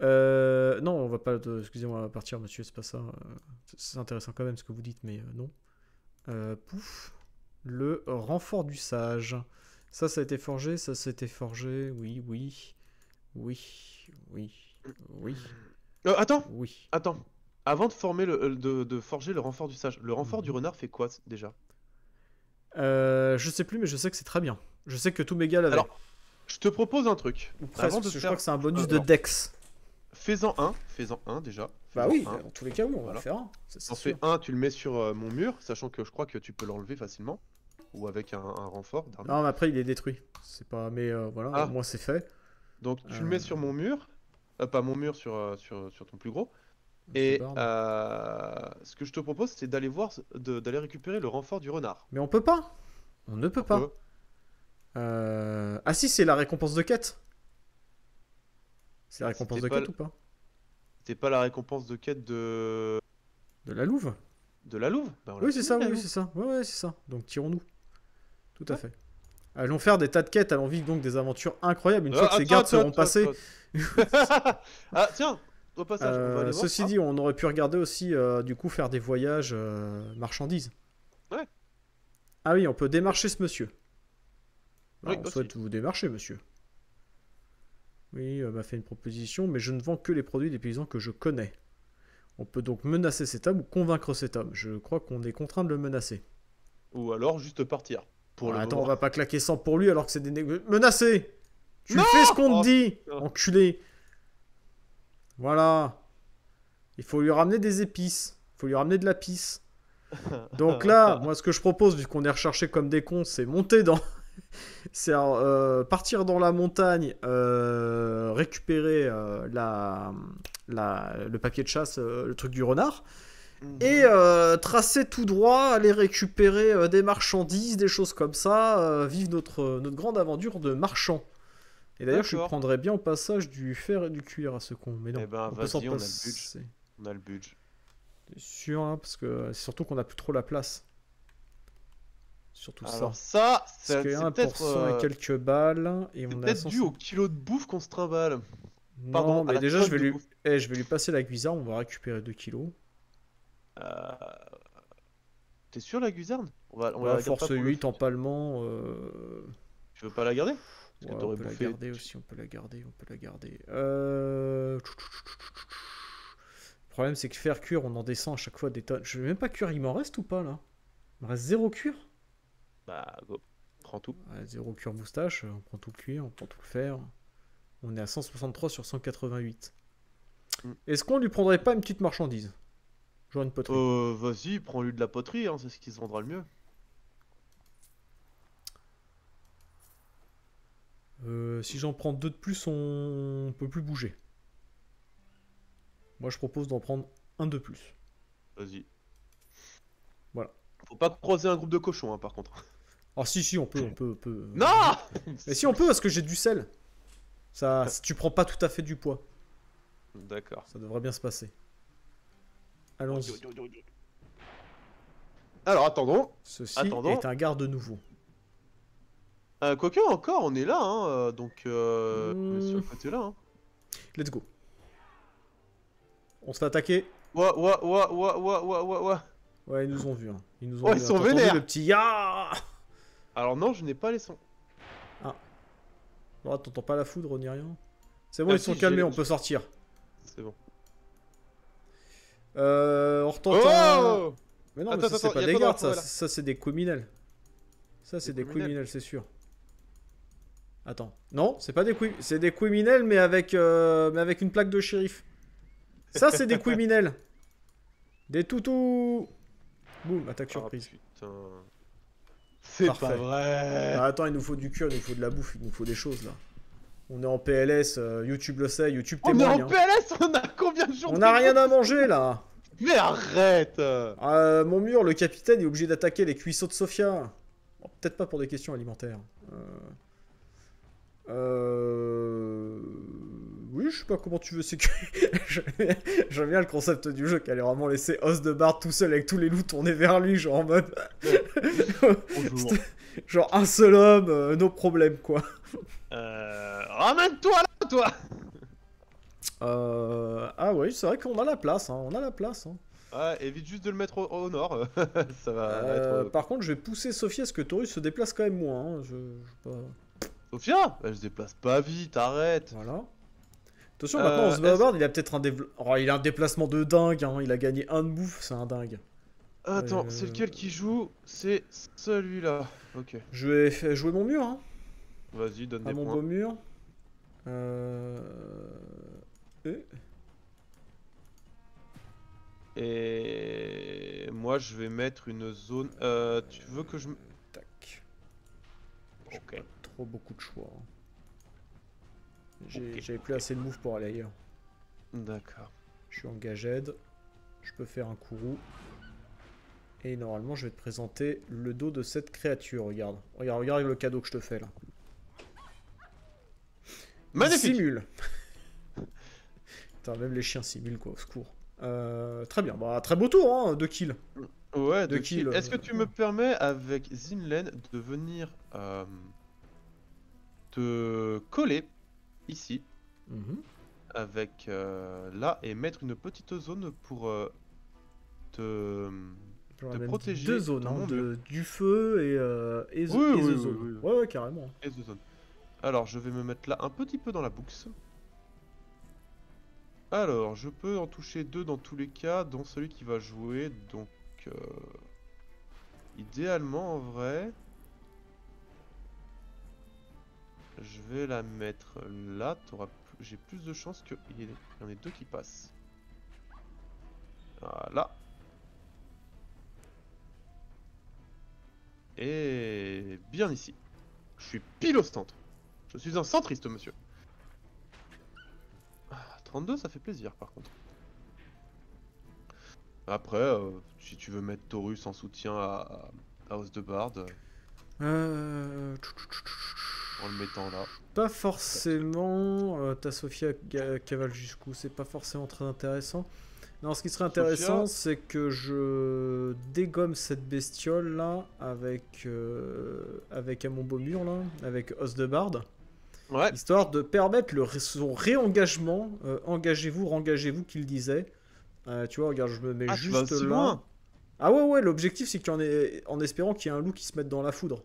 [SPEAKER 1] Euh, non, on va pas. Excusez-moi, partir, monsieur. C'est pas ça. euh, c'est- intéressant quand même ce que vous dites, mais euh, non. Euh, pouf. Le renfort du sage. Ça, ça a été forgé. Ça, ça a été forgé. Oui, oui, oui, oui, oui,
[SPEAKER 2] Euh, attends,
[SPEAKER 1] oui.
[SPEAKER 2] attends. Avant de, former le, de, de forger le renfort du sage, le renfort
[SPEAKER 1] Mhm.
[SPEAKER 2] du renard fait quoi déjà?
[SPEAKER 1] Je sais plus, mais je sais que c'est très bien. Je sais que tous mes gars l'avaient.
[SPEAKER 2] Alors, Je te propose un truc.
[SPEAKER 1] Ou presque,
[SPEAKER 2] avant de
[SPEAKER 1] parce que je
[SPEAKER 2] faire-
[SPEAKER 1] crois que c'est un bonus de
[SPEAKER 2] Alors,
[SPEAKER 1] Dex.
[SPEAKER 2] Fais-en un, fais-en un déjà.
[SPEAKER 1] Bah
[SPEAKER 2] Fais-en
[SPEAKER 1] oui,
[SPEAKER 2] un.
[SPEAKER 1] dans tous les cas, oui, on va
[SPEAKER 2] Voilà.
[SPEAKER 1] le faire un. ça, c'est
[SPEAKER 2] T'en
[SPEAKER 1] sûr.
[SPEAKER 2] fais un, tu le mets sur euh, mon mur, sachant que je crois que tu peux l'enlever facilement. Ou avec un, un renfort.
[SPEAKER 1] Non, mais après, il est détruit. C'est pas. Mais euh, voilà,
[SPEAKER 2] Ah.
[SPEAKER 1] au moins c'est fait.
[SPEAKER 2] Donc tu
[SPEAKER 1] Euh.
[SPEAKER 2] le mets sur mon mur, euh, pas mon mur, sur, euh, sur, sur ton plus gros. Et
[SPEAKER 1] barbe.
[SPEAKER 2] euh, ce que je te propose, c'est d'aller voir, de- d'aller récupérer le renfort du renard.
[SPEAKER 1] Mais on peut pas. On ne peut pas.
[SPEAKER 2] Euh,
[SPEAKER 1] Euh, Ah si, c'est la récompense de quête. C'est la récompense de quête ou pas?
[SPEAKER 2] C'était pas la récompense de quête de,
[SPEAKER 1] De la louve
[SPEAKER 2] de la louve? Bah,
[SPEAKER 1] Oui, c'est ça, oui, c'est ça. Ouais, ouais, c'est ça. Donc tirons-nous. Tout à
[SPEAKER 2] Ouais.
[SPEAKER 1] fait. Allons faire des tas de quêtes, allons vivre donc des aventures incroyables une
[SPEAKER 2] Ah,
[SPEAKER 1] fois que ces gardes
[SPEAKER 2] attends,
[SPEAKER 1] seront
[SPEAKER 2] attends,
[SPEAKER 1] passés.
[SPEAKER 2] attends. ah tiens, au passage, on va
[SPEAKER 1] Euh,
[SPEAKER 2] aller voir
[SPEAKER 1] ceci dit, on aurait pu regarder aussi, euh, du coup, faire des voyages euh, marchandises.
[SPEAKER 2] Ouais.
[SPEAKER 1] Ah oui, on peut démarcher ce monsieur. Bah,
[SPEAKER 2] Oui,
[SPEAKER 1] on
[SPEAKER 2] aussi.
[SPEAKER 1] souhaite vous démarcher, monsieur. Oui, euh, m'a fait une proposition, mais je ne vends que les produits des paysans que je connais. On peut donc menacer cet homme ou convaincre cet homme. Je crois qu'on est contraint de le menacer.
[SPEAKER 2] Ou alors juste partir. Pour
[SPEAKER 1] Ah,
[SPEAKER 2] le
[SPEAKER 1] attends, on
[SPEAKER 2] moment.
[SPEAKER 1] va pas claquer 100 pour lui alors que c'est des nég- Menacé Tu
[SPEAKER 2] Non
[SPEAKER 1] fais ce qu'on
[SPEAKER 2] Oh,
[SPEAKER 1] te dit,
[SPEAKER 2] putain.
[SPEAKER 1] enculé Voilà. Il faut lui ramener des épices. Il faut lui ramener de la pisse. Donc là, moi, ce que je propose, vu qu'on est recherché comme des cons, c'est monter dans. C'est euh, partir dans la montagne, euh, récupérer euh, la, la, le papier de chasse, le truc du renard,
[SPEAKER 2] Mhm.
[SPEAKER 1] et tracer tout droit, aller récupérer des marchandises, des choses comme ça, vivre notre, notre grande aventure de marchand. Et d'ailleurs, je prendrais bien au passage du fer et du cuir à ce con. Mais non,
[SPEAKER 2] Eh ben,
[SPEAKER 1] on peut
[SPEAKER 2] on a le
[SPEAKER 1] passer.
[SPEAKER 2] On a le budget.
[SPEAKER 1] T'es sûr, hein, parce que c'est surtout qu'on a plus trop la place. Surtout
[SPEAKER 2] Alors
[SPEAKER 1] ça.
[SPEAKER 2] ça, c'est
[SPEAKER 1] Parce que
[SPEAKER 2] c'est
[SPEAKER 1] 1%
[SPEAKER 2] peut-être euh,
[SPEAKER 1] quelques balles, et on
[SPEAKER 2] peut-être
[SPEAKER 1] 100...
[SPEAKER 2] dû au kilo de bouffe qu'on se trimballe.
[SPEAKER 1] Non,
[SPEAKER 2] Pardon, à
[SPEAKER 1] mais
[SPEAKER 2] la
[SPEAKER 1] déjà, je vais, lui...
[SPEAKER 2] bouffe.
[SPEAKER 1] eh, je vais lui passer la guisarde, on va récupérer 2 kilos.
[SPEAKER 2] Euh, T'es sûr la guzerne On va, on
[SPEAKER 1] Ouais,
[SPEAKER 2] la garde
[SPEAKER 1] force
[SPEAKER 2] pas pour le
[SPEAKER 1] 8,
[SPEAKER 2] foot.
[SPEAKER 1] empalement... Euh...
[SPEAKER 2] Tu veux pas la garder? Parce
[SPEAKER 1] Ouais, on peut la garder aussi, on peut la garder, on peut la garder. Euh... Le problème, c'est que faire cuire, on en descend à chaque fois des tonnes. Je vais même pas cuire, il m'en reste ou pas, là? Il me reste zéro cuir?
[SPEAKER 2] Bah go, prends tout.
[SPEAKER 1] Ouais, Zéro cuir moustache, on prend tout le cuir, on prend tout le fer. On est à 163 sur 188.
[SPEAKER 2] Mm.
[SPEAKER 1] Est-ce qu'on lui prendrait pas une petite marchandise? Genre une poterie.
[SPEAKER 2] Euh, vas-y, prends-lui de la poterie, hein, c'est ce qui se vendra le mieux.
[SPEAKER 1] Euh, si j'en prends deux de plus, on peut plus bouger. Moi, je propose d'en prendre un de plus.
[SPEAKER 2] Vas-y.
[SPEAKER 1] Voilà.
[SPEAKER 2] Faut pas croiser un groupe de cochons, hein, par contre.
[SPEAKER 1] Ah si, si, on peut, on peut, on peut.
[SPEAKER 2] Non
[SPEAKER 1] Mais si on peut, parce que j'ai du sel. Ça, si tu prends pas tout à fait du poids,
[SPEAKER 2] D'accord.
[SPEAKER 1] ça devrait bien se passer. Allons-y.
[SPEAKER 2] Alors attendons.
[SPEAKER 1] Ceci
[SPEAKER 2] Attendons.
[SPEAKER 1] est un garde nouveau.
[SPEAKER 2] Euh, quoique encore, on est là, hein, euh, donc euh, on est sur le côté là. Hein.
[SPEAKER 1] Let's go. On se fait attaquer.
[SPEAKER 2] Ouah, ouah, ouah, ouah, ouah, ouah, ouah, ouah.
[SPEAKER 1] Ouais, ils nous ont vus. hein. Ils nous ont
[SPEAKER 2] Ouais,
[SPEAKER 1] vus.
[SPEAKER 2] ils sont
[SPEAKER 1] T'as entendu
[SPEAKER 2] vénères.
[SPEAKER 1] Le petit ya.
[SPEAKER 2] Alors non, je n'ai pas les sons.
[SPEAKER 1] Oh, t'entends pas la foudre ni rien. C'est bon,
[SPEAKER 2] Ah,
[SPEAKER 1] ils sont calmés, on peut sortir.
[SPEAKER 2] C'est bon.
[SPEAKER 1] Euh, on retente
[SPEAKER 2] Oh
[SPEAKER 1] Mais non,
[SPEAKER 2] Attends,
[SPEAKER 1] mais ça, c'est pas des gardes, ça, ça c'est des criminels. Ça, c'est
[SPEAKER 2] Des
[SPEAKER 1] des
[SPEAKER 2] criminels.
[SPEAKER 1] c'est sûr. Attends. Non, c'est pas des criminels, c'est des criminels, mais avec, euh, mais avec une plaque de shérif. Ça, c'est des criminels. Des toutous. Boum, attaque
[SPEAKER 2] Ah,
[SPEAKER 1] surprise.
[SPEAKER 2] putain. C'est pas vrai.
[SPEAKER 1] Ah, attends, il nous faut du cuir, il nous faut de la bouffe, il nous faut des choses là. On est en PLS, euh, YouTube le sait, YouTube
[SPEAKER 2] On est
[SPEAKER 1] témoigne.
[SPEAKER 2] en
[SPEAKER 1] hein.
[SPEAKER 2] PLS, on a combien de jours
[SPEAKER 1] On n'a rien à manger là
[SPEAKER 2] Mais arrête
[SPEAKER 1] Euh, Mon mur, le capitaine est obligé d'attaquer les cuisseaux de Sofia. Bon, Peut-être pas pour des questions alimentaires. Euh... Euh... Oui, je sais pas comment tu veux sécuriser. J'aime bien le concept du jeu qu'elle est vraiment laissé Os de Bard tout seul avec tous les loups tournés vers lui, genre en mode.
[SPEAKER 2] Bonjour.
[SPEAKER 1] genre un seul homme, euh, nos problèmes quoi.
[SPEAKER 2] Euh, Ramène-toi là, toi
[SPEAKER 1] Euh... Ah oui, c'est vrai qu'on a la place, hein, on a la place. hein.
[SPEAKER 2] Ouais, évite juste de le mettre au, au nord, ça va
[SPEAKER 1] Euh,
[SPEAKER 2] être...
[SPEAKER 1] Par contre, je vais pousser Sophie à ce que Taurus se déplace quand même moins. hein, Je... je sais pas.
[SPEAKER 2] Sophia Elle se déplace pas vite, arrête
[SPEAKER 1] Voilà. Attention,
[SPEAKER 2] Euh,
[SPEAKER 1] maintenant,
[SPEAKER 2] est-ce-
[SPEAKER 1] Osbabard, il a peut-être un, oh, il a un déplacement de dingue. hein, Il a gagné un de bouffe, c'est un dingue.
[SPEAKER 2] Attends,
[SPEAKER 1] Euh,
[SPEAKER 2] c'est lequel qui joue? C'est celui-là. Ok,
[SPEAKER 1] Je vais jouer mon mur, hein,
[SPEAKER 2] vas-y, donne
[SPEAKER 1] à
[SPEAKER 2] des
[SPEAKER 1] mon
[SPEAKER 2] points.
[SPEAKER 1] beau mur. Euh... et-
[SPEAKER 2] Et moi, je vais mettre une zone... Euh, tu veux que je... me-
[SPEAKER 1] Tac. J'ai
[SPEAKER 2] Ok.
[SPEAKER 1] pas trop beaucoup de choix. hein. J'avais plus assez de move pour aller ailleurs.
[SPEAKER 2] D'accord.
[SPEAKER 1] Je suis engagé. Je peux faire un courroux. Et normalement, je vais te présenter le dos de cette créature. Regarde. Regarde, regarde le cadeau que je te fais là.
[SPEAKER 2] Magnifique
[SPEAKER 1] Simule. Putain, même les chiens simulent quoi, au secours. Euh, très bien, bah, très beau tour, hein, deux kills.
[SPEAKER 2] Ouais,
[SPEAKER 1] De
[SPEAKER 2] de
[SPEAKER 1] qui,
[SPEAKER 2] qui
[SPEAKER 1] le-
[SPEAKER 2] Est-ce que tu me permets, avec Zinlen, de venir euh, te coller ici,
[SPEAKER 1] Mhm.
[SPEAKER 2] avec euh, là, et mettre une petite zone pour euh, te...
[SPEAKER 1] Dit
[SPEAKER 2] protéger
[SPEAKER 1] deux zones, hein, de- du feu et, euh, et,
[SPEAKER 2] Oui,
[SPEAKER 1] et
[SPEAKER 2] oui,
[SPEAKER 1] the
[SPEAKER 2] oui,
[SPEAKER 1] zone.
[SPEAKER 2] oui, oui.
[SPEAKER 1] Ouais, ouais, carrément.
[SPEAKER 2] et the zone. Alors, je vais me mettre là un petit peu dans la boucle. Alors, je peux en toucher deux dans tous les cas, dont celui qui va jouer, donc... euh, idéalement, en vrai... Je vais la mettre là, j'ai plus de chances qu'il y, y en ait deux qui passent. Voilà. Et bien ici. Je suis pile au centre. Je suis un centriste, monsieur. Ah, 32, ça fait plaisir, par contre. Après, euh, si tu veux mettre Taurus en soutien à, à House de Bard, euh,
[SPEAKER 1] Euh,
[SPEAKER 2] en le mettant là.
[SPEAKER 1] Pas forcément. euh, ta Sophia ga- cavale jusqu'où C'est pas forcément très intéressant. Non, ce qui serait intéressant, c'est que je dégomme cette bestiole là avec euh, avec à mon beau mur là, avec Os de Bard,
[SPEAKER 2] Ouais,
[SPEAKER 1] histoire de permettre le, son réengagement. euh, engagez-vous, rengagez-vous, qu'il disait. Euh, tu vois, regarde, je me mets
[SPEAKER 2] ah,
[SPEAKER 1] juste là.
[SPEAKER 2] loin
[SPEAKER 1] Ah ouais, ouais, l'objectif c'est qu'il y en ait, en espérant qu'il y ait un loup qui se mette dans la foudre.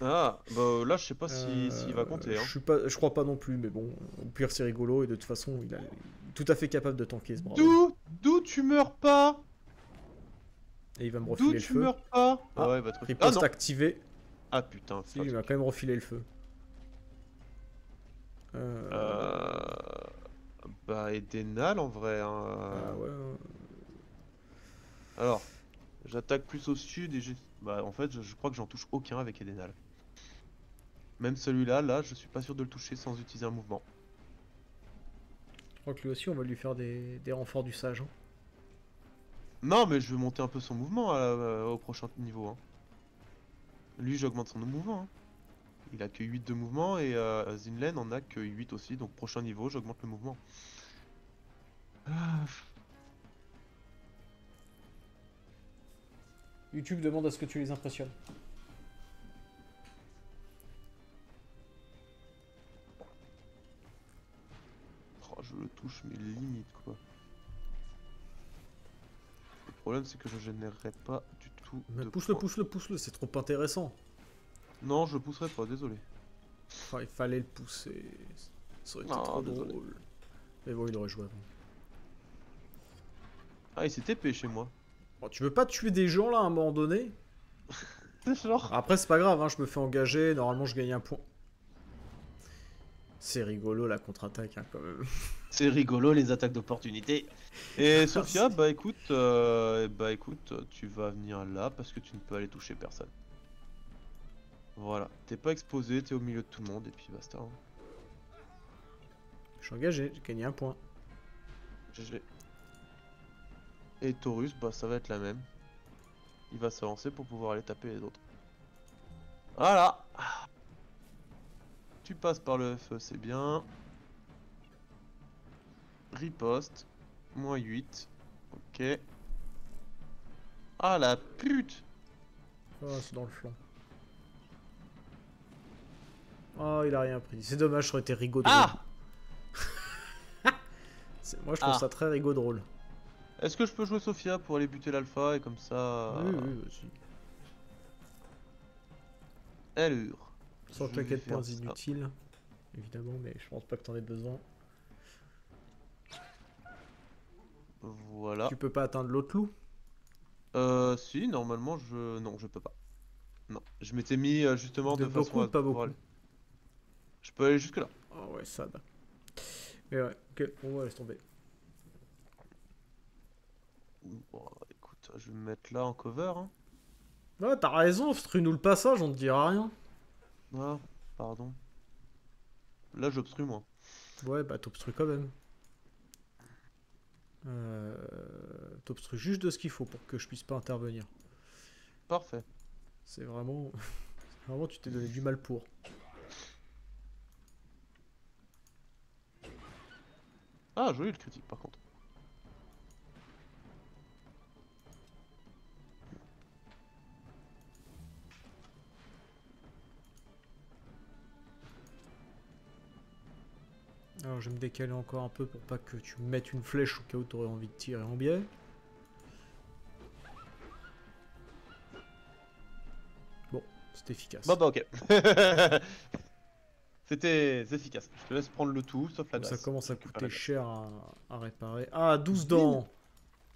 [SPEAKER 2] Ah, bah là, je sais pas si,
[SPEAKER 1] Euh,
[SPEAKER 2] s'il va compter. Hein.
[SPEAKER 1] Je suis pas, je crois pas non plus, mais bon, au pire c'est rigolo et de toute façon il est tout à fait capable de tanker ce bordel.
[SPEAKER 2] D'où D'où tu meurs pas?
[SPEAKER 1] Et il va me
[SPEAKER 2] D'où
[SPEAKER 1] refiler le
[SPEAKER 2] tu
[SPEAKER 1] feu.
[SPEAKER 2] meurs pas?
[SPEAKER 1] Ah,
[SPEAKER 2] Ouais, va te refiler. Ah
[SPEAKER 1] Riposte activée.
[SPEAKER 2] Ah putain,
[SPEAKER 1] Si, il m'a quand même refilé le feu. Euh,
[SPEAKER 2] Euh... Bah, Edenal en vrai. Hein.
[SPEAKER 1] ah ouais.
[SPEAKER 2] Alors, j'attaque plus au sud et j'ai. Bah, en fait, je, je crois que j'en touche aucun avec Edenal. Même celui-là, là, je suis pas sûr de le toucher sans utiliser un mouvement.
[SPEAKER 1] Je crois que lui aussi on va lui faire des, des renforts du sage. hein.
[SPEAKER 2] Non, mais je veux monter un peu son mouvement euh, au prochain niveau. hein. Lui, j'augmente son mouvement. hein. Il a que 8 de mouvement et euh, Zinlen en a que 8 aussi. Donc, prochain niveau, j'augmente le mouvement. Ah,
[SPEAKER 1] YouTube demande à ce que tu les impressionnes.
[SPEAKER 2] oh, je le touche, mais limite quoi. Le problème, c'est que je générerai pas du tout.
[SPEAKER 1] Mais
[SPEAKER 2] de
[SPEAKER 1] pousse-le,
[SPEAKER 2] points.
[SPEAKER 1] pousse-le, pousse-le, c'est trop intéressant.
[SPEAKER 2] Non, je pousserai pas, désolé.
[SPEAKER 1] Enfin, il fallait le pousser. Ça aurait été
[SPEAKER 2] Non,
[SPEAKER 1] trop
[SPEAKER 2] désolé.
[SPEAKER 1] drôle. Mais bon, il aurait joué avant.
[SPEAKER 2] Ah, il s'est TP chez moi.
[SPEAKER 1] Bon, tu veux pas tuer des gens là à un moment donné
[SPEAKER 2] C'est genre.
[SPEAKER 1] Après, c'est pas grave, hein, je me fais engager, normalement je gagne un point. C'est rigolo la contre-attaque hein, quand même.
[SPEAKER 2] C'est rigolo les attaques d'opportunité. Et Sophia, bah écoute, euh, bah écoute, tu vas venir là parce que tu ne peux aller toucher personne. Voilà, t'es pas exposé, t'es au milieu de tout le monde et puis basta. hein.
[SPEAKER 1] Je suis engagé, j'ai gagné un point.
[SPEAKER 2] GG. Et Taurus, bah ça va être la même. Il va s'avancer pour pouvoir aller taper les autres. Voilà Tu passes par le feu, c'est bien. Riposte. Moins 8. Ok. Ah la pute
[SPEAKER 1] Oh, c'est dans le flanc. Oh, il a rien pris. C'est dommage, ça aurait été rigolo.
[SPEAKER 2] Ah
[SPEAKER 1] Moi, je trouve
[SPEAKER 2] Ah.
[SPEAKER 1] ça très rigolo drôle.
[SPEAKER 2] Est-ce que je peux jouer Sophia pour aller buter l'alpha et comme ça...
[SPEAKER 1] Oui, oui, vas-y.
[SPEAKER 2] Elle hurle.
[SPEAKER 1] Sans
[SPEAKER 2] faire
[SPEAKER 1] points inutiles. Évidemment, mais je pense pas que t'en aies besoin.
[SPEAKER 2] Voilà.
[SPEAKER 1] Tu peux pas atteindre l'autre loup?
[SPEAKER 2] Euh, si, normalement, je... Non, je peux pas. Non, je m'étais mis euh, justement
[SPEAKER 1] De
[SPEAKER 2] de,
[SPEAKER 1] beaucoup
[SPEAKER 2] façon
[SPEAKER 1] ou
[SPEAKER 2] à
[SPEAKER 1] pas beaucoup
[SPEAKER 2] aller- Je peux aller jusque là.
[SPEAKER 1] Oh ouais, ça. bah. Mais ouais, ok, bon, ouais, laisse tomber.
[SPEAKER 2] Bon, écoute, je vais me mettre là en cover. Hein.
[SPEAKER 1] Ouais, t'as raison, obstrue-nous le passage, on te dira rien.
[SPEAKER 2] Ah, pardon. Là, j'obstrue moi.
[SPEAKER 1] Ouais, bah t'obstrues quand même. Euh... T'obstrues juste de ce qu'il faut pour que je puisse pas intervenir.
[SPEAKER 2] Parfait.
[SPEAKER 1] C'est vraiment... vraiment, tu t'es donné du mal pour.
[SPEAKER 2] Ah, joli le critique par contre.
[SPEAKER 1] Alors je vais me décaler encore un peu pour pas que tu me mettes une flèche au cas où t'aurais envie de tirer en biais. Bon, c'est efficace.
[SPEAKER 2] Bah bah ok. C'était efficace. Je te laisse prendre le tout, sauf la
[SPEAKER 1] ça commence à coûter cher à, à réparer. Ah, 12 dents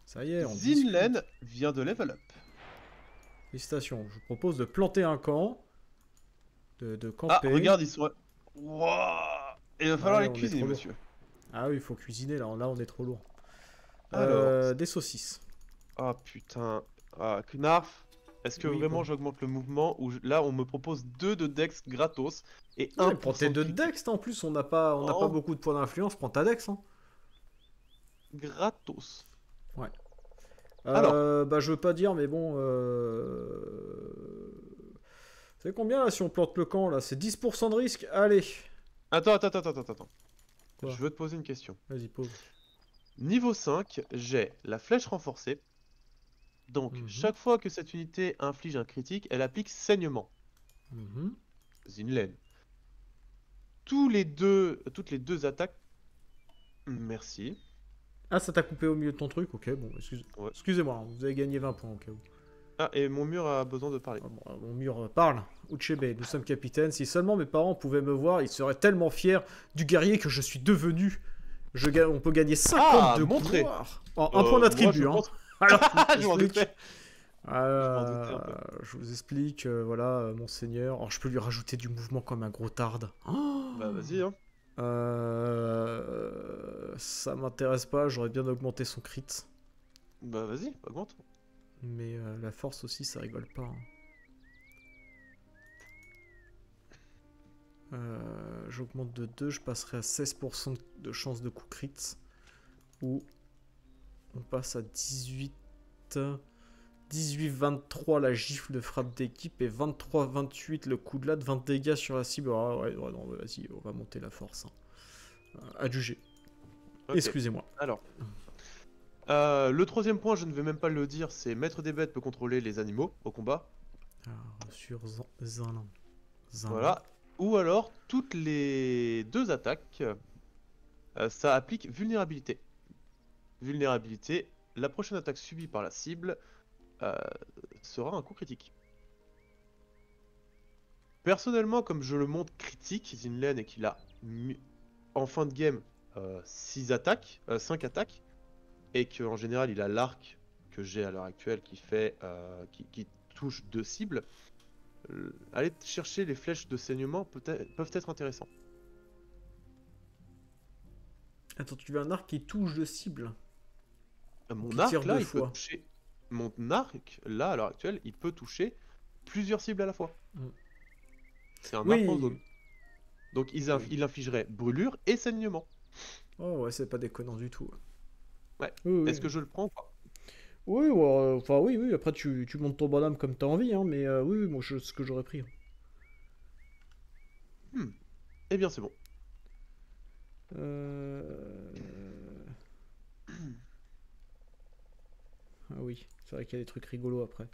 [SPEAKER 1] Ça y est, on.
[SPEAKER 2] Zinlen vient de level up.
[SPEAKER 1] Félicitations, je vous propose de planter un camp, de, de
[SPEAKER 2] Ah,
[SPEAKER 1] camper.
[SPEAKER 2] regarde, ils sont... Il va falloir
[SPEAKER 1] Ouais,
[SPEAKER 2] les cuisiner, monsieur.
[SPEAKER 1] Ah oui, il faut cuisiner, là, là on est trop lourd.
[SPEAKER 2] Alors.
[SPEAKER 1] Euh, des saucisses.
[SPEAKER 2] Ah putain. Ah, Knarf, est-ce que
[SPEAKER 1] Oui,
[SPEAKER 2] vraiment
[SPEAKER 1] bon.
[SPEAKER 2] j'augmente le mouvement ou je- là on me propose 2 de Dex gratos et un
[SPEAKER 1] Ouais, prends tes deux Dex, en plus, on n'a pas, on n'a
[SPEAKER 2] Oh.
[SPEAKER 1] pas beaucoup de points d'influence, prends ta Dex. Hein.
[SPEAKER 2] gratos.
[SPEAKER 1] Euh, bah, je veux pas dire, mais bon. Euh... C'est combien là si on plante le camp là? C'est 10% de risque Allez
[SPEAKER 2] Attends, attends, attends, attends, attends.
[SPEAKER 1] Quoi
[SPEAKER 2] Je veux te poser une question.
[SPEAKER 1] Vas-y, pose.
[SPEAKER 2] Niveau 5, j'ai la flèche renforcée. Donc,
[SPEAKER 1] Mhm.
[SPEAKER 2] chaque fois que cette unité inflige un critique, elle applique saignement. Zinlen. Tous les deux, toutes les deux attaques. Merci.
[SPEAKER 1] Ah, ça t'a coupé au milieu de ton truc Ok, bon, excuse...
[SPEAKER 2] Ouais.
[SPEAKER 1] excusez-moi, hein, vous avez gagné 20 points au cas où.
[SPEAKER 2] Ah, et mon mur a besoin de parler.
[SPEAKER 1] Ah, bon, euh, mon mur euh, parle. Uchebe, nous sommes capitaines. Si seulement mes parents pouvaient me voir, ils seraient tellement fiers du guerrier que je suis devenu. Je ga- On peut gagner 50
[SPEAKER 2] Ah,
[SPEAKER 1] de. En un
[SPEAKER 2] Euh,
[SPEAKER 1] point d'attribut, hein.
[SPEAKER 2] pense-
[SPEAKER 1] Alors,
[SPEAKER 2] je.
[SPEAKER 1] Euh,
[SPEAKER 2] Je m'en
[SPEAKER 1] vous explique, euh, voilà, monseigneur. Alors, je peux lui rajouter du mouvement comme un gros tarde. Oh
[SPEAKER 2] Bah, vas-y, hein.
[SPEAKER 1] Euh, ça m'intéresse pas, j'aurais bien augmenté son crit.
[SPEAKER 2] Bah, vas-y, augmente.
[SPEAKER 1] Mais euh, la force aussi, ça rigole pas. hein. Euh, J'augmente de 2, je passerai à 16% de chance de coup crit. Ou on passe à 18. 18-23 la gifle de frappe d'équipe et 23-28 le coup de latte, 20 dégâts sur la cible. Ah ouais, ouais, non, vas-y, on va monter la force. hein. Euh, à juger.
[SPEAKER 2] Ok.
[SPEAKER 1] Excusez-moi.
[SPEAKER 2] Alors. Euh, le troisième point, je ne vais même pas le dire, c'est Maître des bêtes peut contrôler les animaux au combat.
[SPEAKER 1] Alors, sur Zinlin.
[SPEAKER 2] Voilà. Ou alors, toutes les deux attaques, euh, ça applique vulnérabilité. Vulnérabilité, la prochaine attaque subie par la cible euh, sera un coup critique. Personnellement, comme je le montre critique, Zinlen, et qu'il a en fin de game 6 attaques, 5 attaques, et qu'en général il a l'arc que j'ai à l'heure actuelle qui fait euh, qui, qui touche deux cibles, euh, aller chercher les flèches de saignement peut être- peuvent être intéressants.
[SPEAKER 1] Attends, tu veux un arc qui touche de cible
[SPEAKER 2] Euh, Mon arc là,
[SPEAKER 1] deux
[SPEAKER 2] il peut
[SPEAKER 1] fois.
[SPEAKER 2] toucher. Mon arc là à l'heure actuelle, il peut toucher plusieurs cibles à la fois.
[SPEAKER 1] Mm.
[SPEAKER 2] C'est un
[SPEAKER 1] Oui.
[SPEAKER 2] arc en zone. Donc il, inf- il infligerait brûlure et saignement.
[SPEAKER 1] Oh ouais, c'est pas déconnant du tout.
[SPEAKER 2] Ouais.
[SPEAKER 1] Oui, oui.
[SPEAKER 2] Est-ce que je le prends ou pas?
[SPEAKER 1] Oui, ouais, enfin oui, oui, après tu, tu montes ton bonhomme comme t'as envie, hein, mais euh, oui, oui, moi je, ce que j'aurais pris.
[SPEAKER 2] Eh bien, c'est bon.
[SPEAKER 1] Euh... Ah oui, c'est vrai qu'il y a des trucs rigolos après.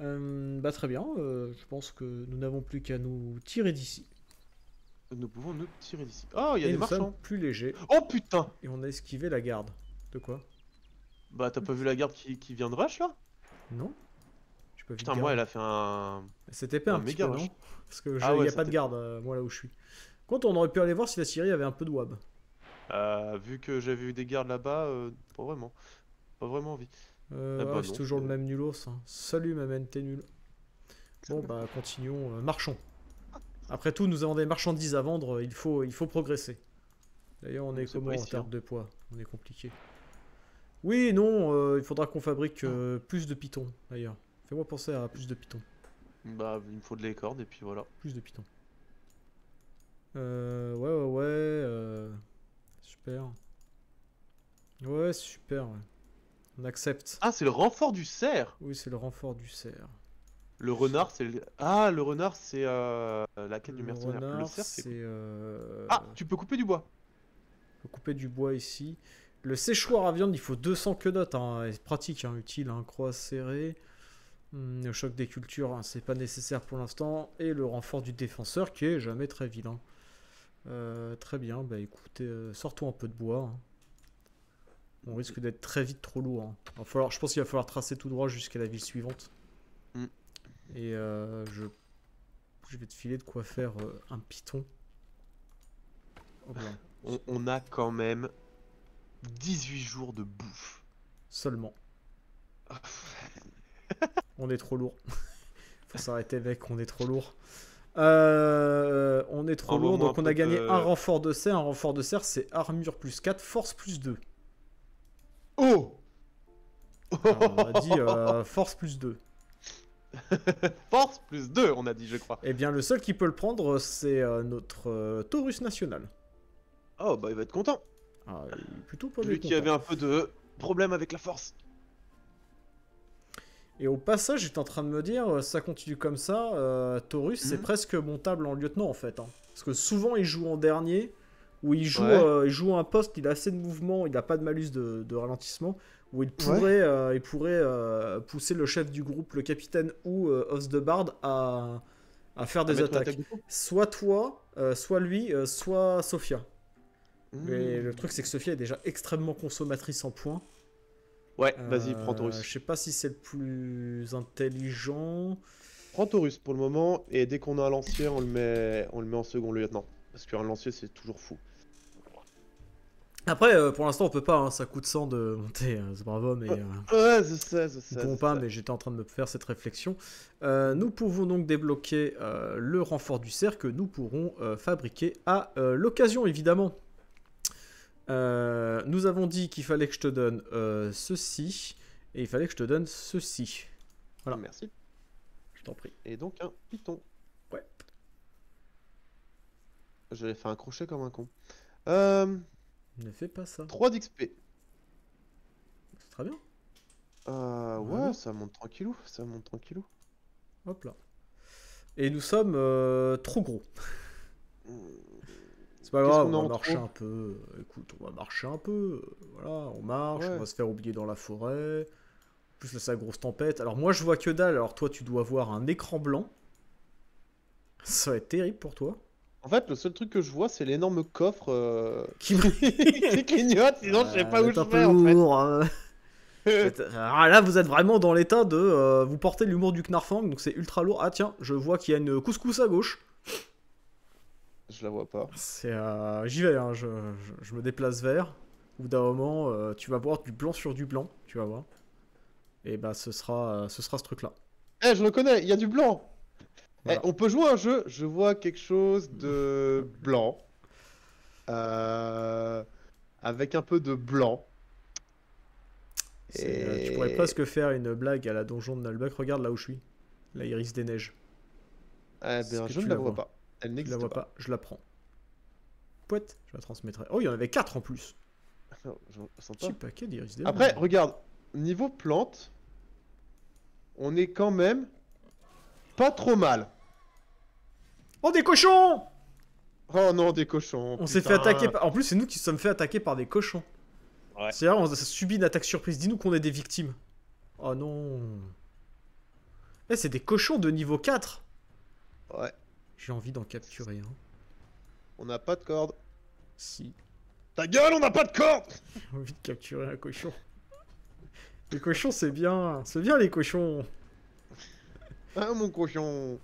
[SPEAKER 1] Euh, bah très bien, euh, je pense que nous n'avons plus qu'à nous tirer d'ici.
[SPEAKER 2] Nous pouvons nous tirer d'ici. Oh, il y a
[SPEAKER 1] Et
[SPEAKER 2] des
[SPEAKER 1] nous sommes
[SPEAKER 2] marchands.
[SPEAKER 1] plus légers,
[SPEAKER 2] Oh putain
[SPEAKER 1] et on a esquivé la garde. De quoi
[SPEAKER 2] Bah, t'as pas vu la garde qui, qui vient de rush là
[SPEAKER 1] Non
[SPEAKER 2] Putain,
[SPEAKER 1] garde.
[SPEAKER 2] moi, elle a fait un.
[SPEAKER 1] C'était pas un,
[SPEAKER 2] un
[SPEAKER 1] petit
[SPEAKER 2] méga
[SPEAKER 1] peu,
[SPEAKER 2] rush.
[SPEAKER 1] non Parce que il
[SPEAKER 2] Ah ouais,
[SPEAKER 1] n'y a pas de garde, euh, moi là où je suis. Quand on aurait pu aller voir si la Syrie avait un peu de wab.
[SPEAKER 2] Euh, vu que j'avais eu des gardes là-bas, euh, pas vraiment. Pas vraiment envie.
[SPEAKER 1] Euh,
[SPEAKER 2] Ah bah
[SPEAKER 1] ah, c'est toujours le même nulos. hein. Salut ma t'es nul. Bon bah continuons, marchons. Après tout, nous avons des marchandises à vendre, il faut, il faut progresser. D'ailleurs, on
[SPEAKER 2] Donc,
[SPEAKER 1] est
[SPEAKER 2] c'est
[SPEAKER 1] comment en termes
[SPEAKER 2] hein.
[SPEAKER 1] de poids? On est compliqué. Oui, non, euh, il faudra qu'on fabrique euh, plus de pitons, d'ailleurs. Fais-moi penser à plus de pitons.
[SPEAKER 2] Bah, il me faut de les cordes et puis voilà.
[SPEAKER 1] Plus de pitons. Euh, ouais, ouais, ouais. euh, super. Ouais, super. ouais. On accepte.
[SPEAKER 2] Ah, c'est le renfort du cerf
[SPEAKER 1] Oui, c'est le renfort du cerf.
[SPEAKER 2] Le renard, c'est le... Ah, le renard, c'est euh, la quête du
[SPEAKER 1] Le
[SPEAKER 2] mercenaire. le
[SPEAKER 1] renard,
[SPEAKER 2] cerf, c'est...
[SPEAKER 1] euh,
[SPEAKER 2] Ah, tu peux couper du bois.
[SPEAKER 1] faut couper du bois ici. Le séchoir à viande, il faut 200 queues notes. Hein. C'est pratique, hein, utile. Hein. Croix serrée. Hum, le choc des cultures, hein, c'est pas nécessaire pour l'instant. Et le renfort du défenseur, qui est jamais très vilain. Euh, très bien, bah écoutez, euh, sortons un peu de bois. hein. On risque d'être très vite trop lourd. hein. Va falloir, je pense qu'il va falloir tracer tout droit jusqu'à la ville suivante.
[SPEAKER 2] Mm.
[SPEAKER 1] Et euh, je, je vais te filer de quoi faire un piton.
[SPEAKER 2] On a quand même 18 jours de bouffe.
[SPEAKER 1] Seulement. On est trop lourd. Faut s'arrêter mec, on est trop lourd. Euh, on est trop
[SPEAKER 2] Envoie-moi
[SPEAKER 1] lourd, donc on a gagné
[SPEAKER 2] de-
[SPEAKER 1] un renfort de serre. Un renfort de serre, c'est armure plus 4, force plus 2.
[SPEAKER 2] Oh
[SPEAKER 1] Alors, on a dit euh, force plus 2.
[SPEAKER 2] Force plus 2, on a dit, je crois.
[SPEAKER 1] Eh bien, le seul qui peut le prendre, c'est euh, notre euh, Taurus national.
[SPEAKER 2] Oh, bah il va être content.
[SPEAKER 1] Ah, il est plutôt pas
[SPEAKER 2] Lui qui avait un peu de problème avec la force.
[SPEAKER 1] Et au passage, j'étais en train de me dire, euh, ça continue comme ça, euh, Taurus, c'est
[SPEAKER 2] Mhm.
[SPEAKER 1] presque montable en lieutenant en fait. hein. Parce que souvent, il joue en dernier, où il joue,
[SPEAKER 2] Ouais.
[SPEAKER 1] euh, il joue un poste, il a assez de mouvement, il n'a pas de malus de, de ralentissement, où il pourrait, euh, il pourrait pousser le chef du groupe, le capitaine ou Os de Bard à, à faire
[SPEAKER 2] À
[SPEAKER 1] des attaques.
[SPEAKER 2] attaque.
[SPEAKER 1] Soit toi, soit lui, soit Sophia. Mais
[SPEAKER 2] Mmh.
[SPEAKER 1] le truc, c'est que Sophia est déjà extrêmement consommatrice en points.
[SPEAKER 2] Ouais, vas-y,
[SPEAKER 1] Euh,
[SPEAKER 2] prends Taurus.
[SPEAKER 1] Je sais pas si c'est le plus intelligent.
[SPEAKER 2] Prends Taurus pour le moment, et dès qu'on a un lancier, on le met, on le met en second lieutenant. Parce qu'un lancier, c'est toujours fou.
[SPEAKER 1] Après, euh, pour l'instant, on peut pas, hein, ça coûte 100 de monter, euh, c'est bravo, mais euh,
[SPEAKER 2] Ouais, je sais, je sais. je
[SPEAKER 1] pas, mais j'étais en train de me faire cette réflexion. Euh, nous pouvons donc débloquer le renfort du cerf que nous pourrons fabriquer à l'occasion, évidemment. Euh, nous avons dit qu'il fallait que je te donne euh, ceci, et il fallait que je te donne ceci. Voilà.
[SPEAKER 2] Merci.
[SPEAKER 1] Je t'en prie.
[SPEAKER 2] Et donc un python.
[SPEAKER 1] Ouais.
[SPEAKER 2] J'avais fait un crochet comme un con. Euh,
[SPEAKER 1] Ne fais pas ça.
[SPEAKER 2] 3 d'XP.
[SPEAKER 1] C'est très bien.
[SPEAKER 2] Euh,
[SPEAKER 1] Voilà.
[SPEAKER 2] ouais, ça monte tranquillou, ça monte tranquillou.
[SPEAKER 1] Hop là. Et nous sommes trop gros. C'est pas
[SPEAKER 2] Qu'est-ce
[SPEAKER 1] grave,
[SPEAKER 2] qu'on
[SPEAKER 1] on va marcher un peu. euh, Écoute, on va marcher un peu. Voilà, on marche, on va se faire oublier dans la forêt. En plus, là, c'est la grosse tempête. Alors, moi, je vois que dalle. Alors, toi, tu dois voir un écran blanc. Ça va être terrible pour toi.
[SPEAKER 2] En fait, le seul truc que je vois, c'est l'énorme coffre euh,
[SPEAKER 1] Qui
[SPEAKER 2] clignote, sinon je sais pas où je vais en fait.
[SPEAKER 1] hein. Ah, là, vous êtes vraiment dans l'état de. euh, vous portez l'humour du Knarfang, donc c'est ultra lourd. Ah, tiens, je vois qu'il y a une couscous à gauche.
[SPEAKER 2] Je la vois pas.
[SPEAKER 1] C'est, euh, j'y vais, hein, je, je- je me déplace vers. Au bout d'un moment, euh, tu vas voir du blanc sur du blanc, tu vas voir. Et bah, ce sera, euh, ce sera ce truc-là.
[SPEAKER 2] Eh, je le connais, il y a du blanc.
[SPEAKER 1] Voilà.
[SPEAKER 2] Eh, on peut jouer à un jeu. Je vois quelque chose de blanc. Euh, Avec un peu de blanc.
[SPEAKER 1] Euh,
[SPEAKER 2] Et-
[SPEAKER 1] tu pourrais presque faire une blague à la donjon de Nalbuck. Regarde là où je suis. La iris des neiges.
[SPEAKER 2] Eh bien,
[SPEAKER 1] que
[SPEAKER 2] je ne
[SPEAKER 1] la
[SPEAKER 2] la vois
[SPEAKER 1] vois
[SPEAKER 2] pas. Elle
[SPEAKER 1] Tu la vois
[SPEAKER 2] pas.
[SPEAKER 1] pas, je la prends. Pouette, je la transmettrai. Oh, il y en avait 4 en plus.
[SPEAKER 2] Non.
[SPEAKER 1] Petit paquet d'iris des
[SPEAKER 2] Après, regarde, niveau plante, on est quand même pas trop mal.
[SPEAKER 1] Oh, des cochons
[SPEAKER 2] Oh non, des cochons.
[SPEAKER 1] On s'est fait attaquer par... En plus, c'est nous qui sommes fait attaquer par des cochons.
[SPEAKER 2] Ouais.
[SPEAKER 1] C'est-à-dire, on a subi une attaque surprise. Dis-nous qu'on est des victimes. Oh non. Eh, c'est des cochons de niveau 4.
[SPEAKER 2] Ouais,
[SPEAKER 1] J'ai envie d'en capturer un.
[SPEAKER 2] on n'a pas de corde.
[SPEAKER 1] Si.
[SPEAKER 2] Ta gueule, on n'a pas de corde
[SPEAKER 1] J'ai envie de capturer un cochon. Les cochons, c'est bien. C'est bien, les cochons.
[SPEAKER 2] Hein, mon cochon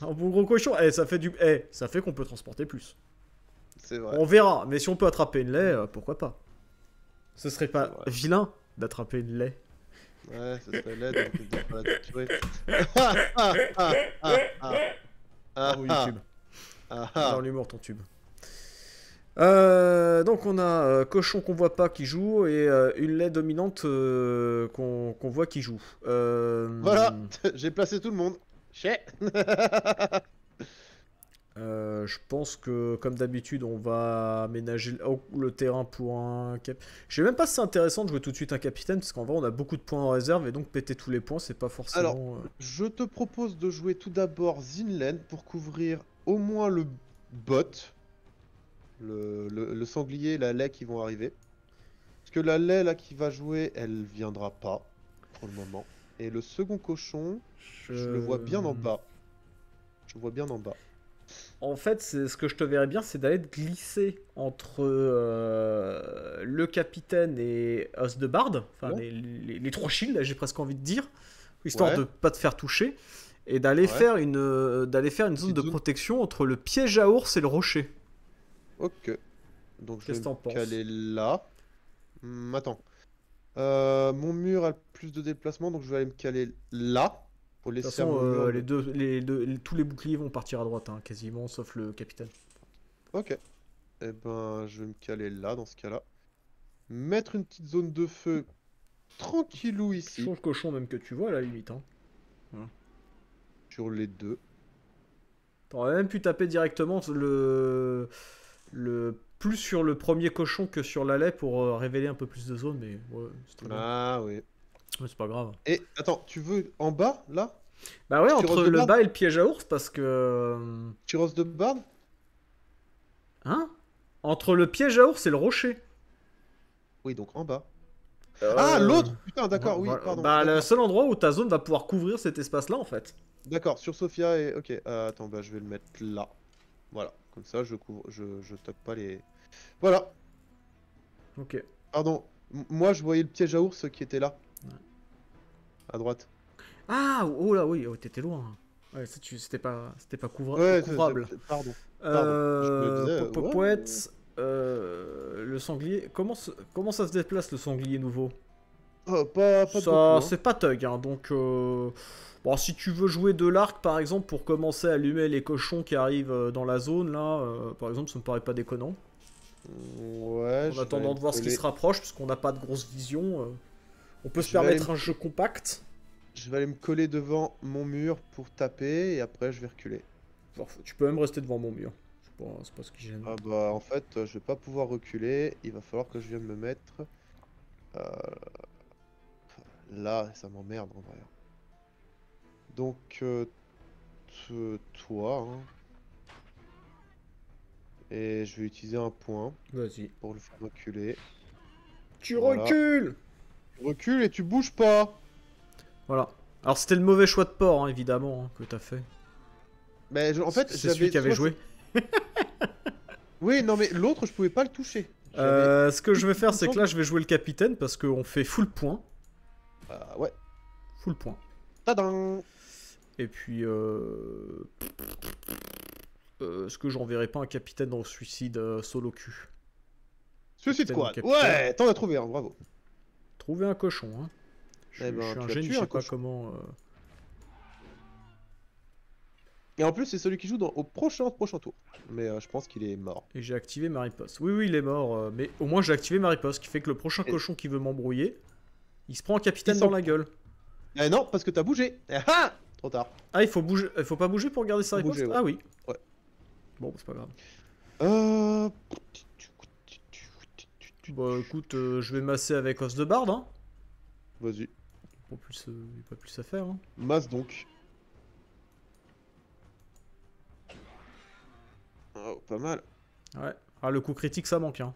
[SPEAKER 1] Un bon gros cochon. Eh, ça fait du. Eh, ça fait qu'on peut transporter plus.
[SPEAKER 2] C'est vrai.
[SPEAKER 1] On verra. Mais si on peut attraper une lait, euh, pourquoi pas Ce serait pas vilain d'attraper une lait.
[SPEAKER 2] Ouais, ça serait laid de de pas la capturer. Ah, ah, ah, ah, ah.
[SPEAKER 1] Bravo,
[SPEAKER 2] ah,
[SPEAKER 1] YouTube.
[SPEAKER 2] ah, ah.
[SPEAKER 1] Dans l'humour, ton tube. Euh, donc on a euh, cochon qu'on voit pas qui joue et euh, une lait dominante qu'on voit qui joue.
[SPEAKER 2] Voilà, j'ai placé tout le monde. Chez.
[SPEAKER 1] euh, je pense que comme d'habitude on va aménager le- oh, le terrain pour un cap. Je sais même pas si c'est intéressant de jouer tout de suite un capitaine parce qu'en vrai on a beaucoup de points en réserve et donc péter tous les points c'est pas forcément. euh,
[SPEAKER 2] Je te propose de jouer tout d'abord Zinland pour couvrir au moins le bot, le, le- le sanglier et la lait qui vont arriver. Parce que la lait là qui va jouer, elle viendra pas pour le moment. Et le second cochon, je le vois bien en bas. Je le vois bien en bas.
[SPEAKER 1] En fait, c'est ce que je te verrais bien, c'est d'aller te glisser entre euh, le capitaine et Os de Bard, enfin
[SPEAKER 2] Ouais.
[SPEAKER 1] les, les- les trois shields, j'ai presque envie de dire, histoire
[SPEAKER 2] Ouais.
[SPEAKER 1] de pas te faire toucher, et d'aller
[SPEAKER 2] Ouais.
[SPEAKER 1] faire une euh, d'aller faire une zone de
[SPEAKER 2] zone.
[SPEAKER 1] protection entre le piège à ours et le rocher.
[SPEAKER 2] Ok. Donc je vais me caler là. Hmm, attends. Euh, mon mur a plus de déplacement, donc je vais aller me caler là. Pour
[SPEAKER 1] De
[SPEAKER 2] laisser
[SPEAKER 1] toute façon, euh,
[SPEAKER 2] de-
[SPEAKER 1] les deux, les deux- les- tous les boucliers vont partir à droite, hein, quasiment, sauf le capitaine.
[SPEAKER 2] Ok. Eh ben, je vais me caler là, dans ce cas-là. Mettre une petite zone de feu tranquillou ici,
[SPEAKER 1] Change cochon même que tu vois à la limite. Hein.
[SPEAKER 2] sur les deux.
[SPEAKER 1] T'aurais même pu taper directement le, le plus sur le premier cochon que sur la lait pour euh, révéler un peu plus de zone, mais ouais, c'était bien.
[SPEAKER 2] Ah oui.
[SPEAKER 1] Ouais, c'est pas grave.
[SPEAKER 2] Et attends, tu veux en bas, là?
[SPEAKER 1] Bah ouais,
[SPEAKER 2] Tu
[SPEAKER 1] entre
[SPEAKER 2] roses
[SPEAKER 1] le
[SPEAKER 2] barbe
[SPEAKER 1] bas et le piège à ours, parce que. euh,
[SPEAKER 2] Tyros de Bard
[SPEAKER 1] Hein? Entre le piège à ours et le rocher.
[SPEAKER 2] Oui, donc en bas. Ah,
[SPEAKER 1] Euh,
[SPEAKER 2] l'autre Putain, d'accord, oui,
[SPEAKER 1] voilà.
[SPEAKER 2] pardon.
[SPEAKER 1] Bah, le seul endroit où ta zone va pouvoir couvrir cet espace-là, en fait.
[SPEAKER 2] D'accord, sur Sophia et... Ok, euh, attends, bah je vais le mettre là. Voilà, comme ça je couvre, je, je toque pas les... Voilà,
[SPEAKER 1] Ok.
[SPEAKER 2] pardon. M- moi je voyais le piège à ours qui était là. À droite.
[SPEAKER 1] Ah, oh là, oui, oh, t'étais loin. Ouais, tu- c'était pas, c'était pas couvra-
[SPEAKER 2] Ouais, c'est-
[SPEAKER 1] couvrable.
[SPEAKER 2] c'est- pardon.
[SPEAKER 1] Euh,
[SPEAKER 2] disais, ouais.
[SPEAKER 1] poète, euh, le sanglier. Comment, se- comment ça se déplace le sanglier nouveau?
[SPEAKER 2] Oh, pas, pas
[SPEAKER 1] Ça,
[SPEAKER 2] hein.
[SPEAKER 1] c'est pas thug, hein, donc. euh, Bon, si tu veux jouer de l'arc par exemple pour commencer à allumer les cochons qui arrivent dans la zone là, par exemple, ça me paraît pas déconnant.
[SPEAKER 2] Ouais,
[SPEAKER 1] En attendant de voir ce qui se rapproche, puisqu'on n'a pas de grosse vision, on peut se
[SPEAKER 2] Je
[SPEAKER 1] permettre un jeu compact.
[SPEAKER 2] Je vais aller me coller devant mon mur pour taper et après je vais reculer.
[SPEAKER 1] Tu peux même rester devant mon mur. C'est pas, ce qui gêne.
[SPEAKER 2] Ah bah en fait je vais pas pouvoir reculer, il va falloir que je vienne me mettre euh, là, ça m'emmerde en vrai. Donc euh, toi, hein. et je vais utiliser un point
[SPEAKER 1] Vas-y.
[SPEAKER 2] pour le faire reculer.
[SPEAKER 1] Tu
[SPEAKER 2] Voilà.
[SPEAKER 1] recules
[SPEAKER 2] Tu recules et tu bouges pas.
[SPEAKER 1] Voilà. Alors c'était le mauvais choix de port, hein, évidemment, hein, que t'as fait.
[SPEAKER 2] Mais je- en fait
[SPEAKER 1] c'est celui qui avait joué.
[SPEAKER 2] Oui non mais l'autre je pouvais pas le toucher.
[SPEAKER 1] Euh, ce que je vais faire, c'est que là, je vais jouer le capitaine parce qu'on fait full point.
[SPEAKER 2] Ah, ouais.
[SPEAKER 1] Full point.
[SPEAKER 2] Tadam
[SPEAKER 1] Et puis, euh... euh, est-ce que j'enverrai pas un capitaine au suicide euh, solo cul?
[SPEAKER 2] Suicide
[SPEAKER 1] capitaine.
[SPEAKER 2] Ouais, t'en as trouvé un, bravo.
[SPEAKER 1] Trouver un cochon, hein. Je,
[SPEAKER 2] Eh ben,
[SPEAKER 1] je suis un génie, je sais pas
[SPEAKER 2] cochon.
[SPEAKER 1] comment. euh,
[SPEAKER 2] Et en plus, c'est celui qui joue dans, au prochain, prochain tour. Mais euh, je pense qu'il est mort.
[SPEAKER 1] Et j'ai activé ma riposte. Oui, oui, il est mort, euh, mais au moins j'ai activé ma riposte, ce qui fait que le prochain
[SPEAKER 2] Et-
[SPEAKER 1] cochon qui veut m'embrouiller, il se prend un capitaine dans la gueule.
[SPEAKER 2] Eh non, parce que t'as bougé. Ah Trop tard.
[SPEAKER 1] Ah, il faut bouger, il faut pas bouger pour garder sa
[SPEAKER 2] ouais.
[SPEAKER 1] Ah oui.
[SPEAKER 2] Ouais.
[SPEAKER 1] Bon, c'est pas grave.
[SPEAKER 2] Euh...
[SPEAKER 1] Bah écoute, euh, je vais masser avec os de barde, hein.
[SPEAKER 2] Vas-y.
[SPEAKER 1] Pas plus, euh, y a pas plus à faire, hein.
[SPEAKER 2] Masse donc. Oh, pas mal.
[SPEAKER 1] Ouais. Ah, le coup critique, ça manque, hein.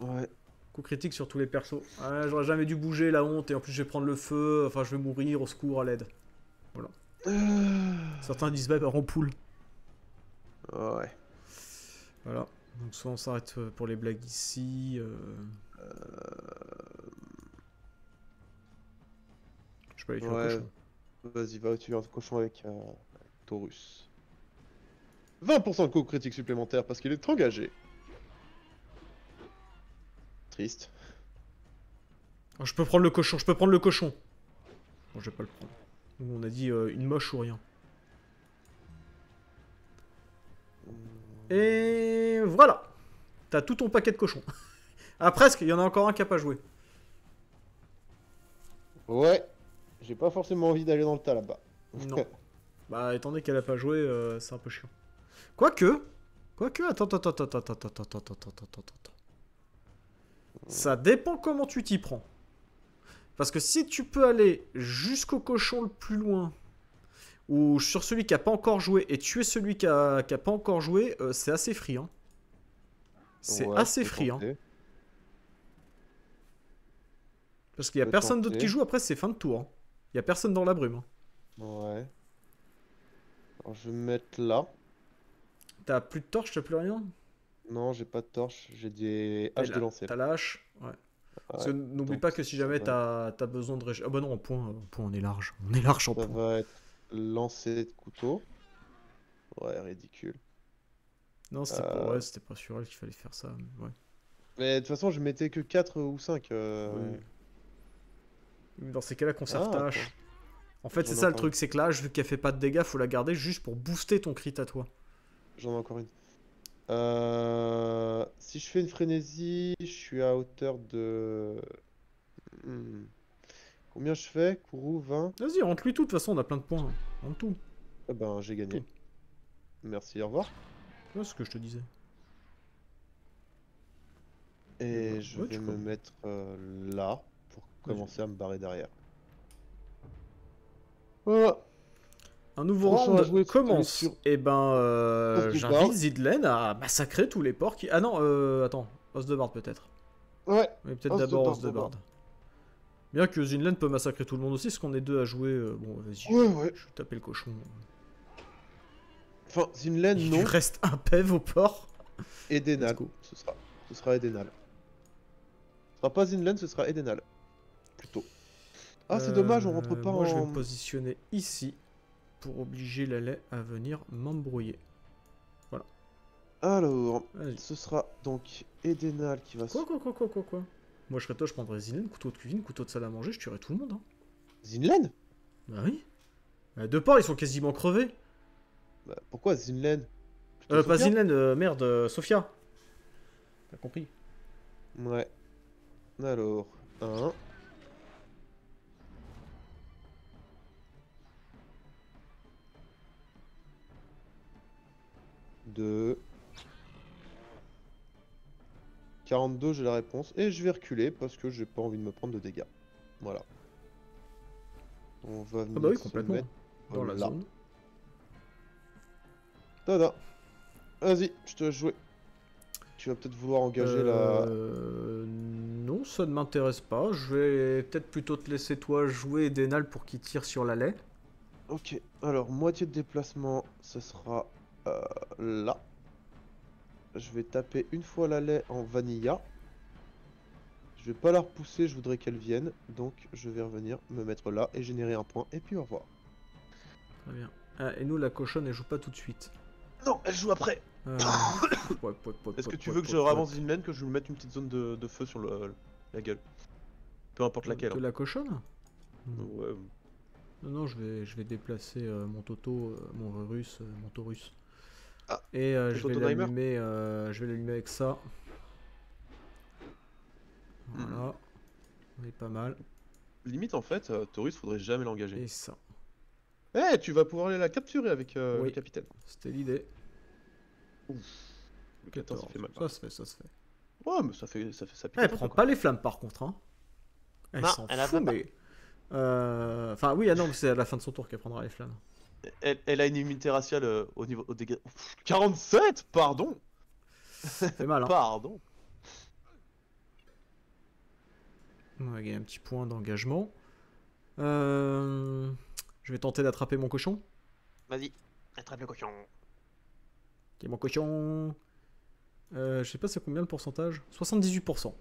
[SPEAKER 2] Ouais.
[SPEAKER 1] Coup critique sur tous les persos. Ouais, j'aurais jamais dû bouger, la honte, et en plus je vais prendre le feu, enfin je vais mourir, au secours, à l'aide. Certains disent bah, en poule.
[SPEAKER 2] Ouais.
[SPEAKER 1] Voilà. Donc soit on s'arrête euh, pour les blagues ici. euh, Je peux aller tuer
[SPEAKER 2] Ouais.
[SPEAKER 1] le cochon.
[SPEAKER 2] Vas-y, va tuer un cochon avec euh, Taurus. 20% de coup critique supplémentaire parce qu'il est engagé. Triste.
[SPEAKER 1] Ah, je peux prendre le cochon, je peux prendre le cochon. Bon, je vais pas le prendre. Nous, on a dit euh, une moche ou rien. Et voilà. T'as tout ton paquet de cochons. ah presque, il y en a encore un qui a pas joué.
[SPEAKER 2] Ouais. J'ai pas forcément envie d'aller dans le tas là-bas.
[SPEAKER 1] Non. bah étant donné qu'elle a pas joué, euh, c'est un peu chiant. Quoique. Quoique, attends, attends, attends, attends, attends, attends, attends, attends, attends, attends, attends. Ça dépend comment tu t'y prends. Parce que si tu peux aller jusqu'au cochon le plus loin, ou sur celui qui a pas encore joué, et tuer celui qui a, qui a pas encore joué, euh, c'est assez free. Hein. C'est
[SPEAKER 2] Ouais,
[SPEAKER 1] assez free. Hein. Parce qu'il y a personne d'autre qui joue, après c'est fin de tour. hein. Il y a personne dans la brume. hein.
[SPEAKER 2] Ouais. Alors je vais me mettre là.
[SPEAKER 1] T'as plus de torche, t'as plus rien?
[SPEAKER 2] Non, j'ai pas de torche, j'ai des haches de
[SPEAKER 1] la-
[SPEAKER 2] lancer.
[SPEAKER 1] T'as la hache Ouais. Parce que
[SPEAKER 2] Ouais,
[SPEAKER 1] n'oublie pas que si jamais t'as as besoin de Ah bah non, en point, en point, on est large. On est large en
[SPEAKER 2] Ça
[SPEAKER 1] point.
[SPEAKER 2] va être lancer de couteau. Ouais, ridicule.
[SPEAKER 1] Non, c'était pas...
[SPEAKER 2] Euh.
[SPEAKER 1] ouais, pas sur elle qu'il fallait faire ça. mais Ouais.
[SPEAKER 2] Mais de toute façon, je mettais que 4 ou 5.
[SPEAKER 1] Oui. Dans ces cas-là, conserve
[SPEAKER 2] Ah,
[SPEAKER 1] ta hache. En fait, c'est ça le truc, c'est que là, vu qu'elle fait pas de dégâts, faut la garder juste pour booster ton crit à toi.
[SPEAKER 2] J'en ai encore une. Euh, Si je fais une frénésie, je suis à hauteur de... Hmm. Combien je fais? Kourou, 20?
[SPEAKER 1] Vas-y, rentre-lui tout, de toute façon, on a plein de points. Rentre tout.
[SPEAKER 2] Eh ben, j'ai gagné.
[SPEAKER 1] Tout.
[SPEAKER 2] Merci, au revoir.
[SPEAKER 1] C'est ce que je te disais.
[SPEAKER 2] Et je vais me mettre euh, là pour commencer à me barrer derrière. Voilà.
[SPEAKER 1] Un nouveau round
[SPEAKER 2] jouer,
[SPEAKER 1] commence.
[SPEAKER 2] sur-
[SPEAKER 1] Et ben, euh, j'invite. Zidlen à massacrer tous les porcs qui... Ah non, euh, attends, os de barde peut-être.
[SPEAKER 2] Ouais,
[SPEAKER 1] Oui, peut-être d'abord os de barde. Bien que Zinlen peut massacrer tout le monde aussi, parce qu'on est deux à jouer. euh, bon, vas-y,
[SPEAKER 2] ouais, ouais.
[SPEAKER 1] je vais taper le cochon.
[SPEAKER 2] Enfin, Zinlen,
[SPEAKER 1] Il
[SPEAKER 2] non.
[SPEAKER 1] lui reste un PEV au porc.
[SPEAKER 2] Edenal. Ce sera. Ce sera Edenal. Ce sera pas Zinlen, ce sera Edenal. Plutôt. Ah, c'est dommage, on rentre
[SPEAKER 1] Euh,
[SPEAKER 2] pas
[SPEAKER 1] moi, je vais
[SPEAKER 2] en.
[SPEAKER 1] me positionner ici pour obliger la lait à venir m'embrouiller.
[SPEAKER 2] Alors,
[SPEAKER 1] Vas-y.
[SPEAKER 2] ce sera donc Edenal qui va se.
[SPEAKER 1] Quoi, quoi, quoi, quoi, quoi, quoi? Moi, je serais toi, je prendrais Zinlen, couteau de cuisine, couteau de salle à manger, je tuerais tout le monde. Hein.
[SPEAKER 2] Zinlen?
[SPEAKER 1] Bah oui. Bah, deux porcs, ils sont quasiment crevés.
[SPEAKER 2] Bah, Pourquoi Zinlen?
[SPEAKER 1] Euh, pas Zinlen, euh, merde, euh, Sophia. T'as compris
[SPEAKER 2] Ouais. Alors, 1. Deux. 42, j'ai la réponse. Et je vais reculer parce que j'ai pas envie de me prendre de dégâts. Voilà. On va venir
[SPEAKER 1] Ah bah oui,
[SPEAKER 2] se
[SPEAKER 1] complètement.
[SPEAKER 2] mettre
[SPEAKER 1] Dans la
[SPEAKER 2] là.
[SPEAKER 1] zone.
[SPEAKER 2] Tada. Vas-y, je te laisse jouer. Tu vas peut-être vouloir engager la...
[SPEAKER 1] Euh, Non, ça ne m'intéresse pas. Je vais peut-être plutôt te laisser toi jouer Denal pour qu'il tire sur la lait.
[SPEAKER 2] Ok, alors moitié de déplacement, ce sera euh, là. Je vais taper une fois la lait en vanilla. Je vais pas la repousser, je voudrais qu'elle vienne. Donc je vais revenir me mettre là et générer un point. Et puis au revoir.
[SPEAKER 1] Très bien. Ah, et nous, la cochonne, elle joue pas tout de suite.
[SPEAKER 2] Non, elle joue après
[SPEAKER 1] Euh, ouais, ouais, ouais,
[SPEAKER 2] Est-ce que tu
[SPEAKER 1] ouais,
[SPEAKER 2] veux que je
[SPEAKER 1] ouais,
[SPEAKER 2] ravance Zinlen, que je lui mette une petite zone de, de feu sur le, la gueule? Peu importe laquelle.
[SPEAKER 1] De
[SPEAKER 2] hein.
[SPEAKER 1] la cochonne?
[SPEAKER 2] Ouais,
[SPEAKER 1] Non, non, je vais, je vais déplacer euh, mon Toto, euh, mon russe, euh, mon Taurus.
[SPEAKER 2] Ah,
[SPEAKER 1] Et euh,
[SPEAKER 2] ton
[SPEAKER 1] je vais
[SPEAKER 2] Totonheimer
[SPEAKER 1] l'allumer, euh, je vais l'allumer avec ça.
[SPEAKER 2] Hmm.
[SPEAKER 1] Voilà. On est pas mal.
[SPEAKER 2] Limite en fait, euh, Taurus faudrait jamais l'engager.
[SPEAKER 1] Et ça,
[SPEAKER 2] Eh, tu vas pouvoir aller la capturer avec euh,
[SPEAKER 1] Oui.
[SPEAKER 2] le capitaine.
[SPEAKER 1] c'était l'idée.
[SPEAKER 2] Le 14, ça fait mal.
[SPEAKER 1] Ça se fait, ça se fait.
[SPEAKER 2] Ouais, mais ça fait ça fait ça pique
[SPEAKER 1] Elle prend
[SPEAKER 2] quoi.
[SPEAKER 1] pas les flammes par contre. Hein. Elle s'en
[SPEAKER 2] elle a
[SPEAKER 1] fout,
[SPEAKER 2] pas-
[SPEAKER 1] mais. Euh, Enfin, oui, ah non, c'est à la fin de son tour qu'elle prendra les flammes.
[SPEAKER 2] Elle, elle a une immunité raciale euh, au niveau au dégâts. Ouf, 47 Pardon
[SPEAKER 1] Ça fait mal, hein.
[SPEAKER 2] Pardon
[SPEAKER 1] On va gagner un petit point d'engagement. Euh, Je vais tenter d'attraper mon cochon.
[SPEAKER 2] Vas-y, attrape le cochon.
[SPEAKER 1] Qui est mon cochon euh, Je sais pas c'est combien le pourcentage 78%.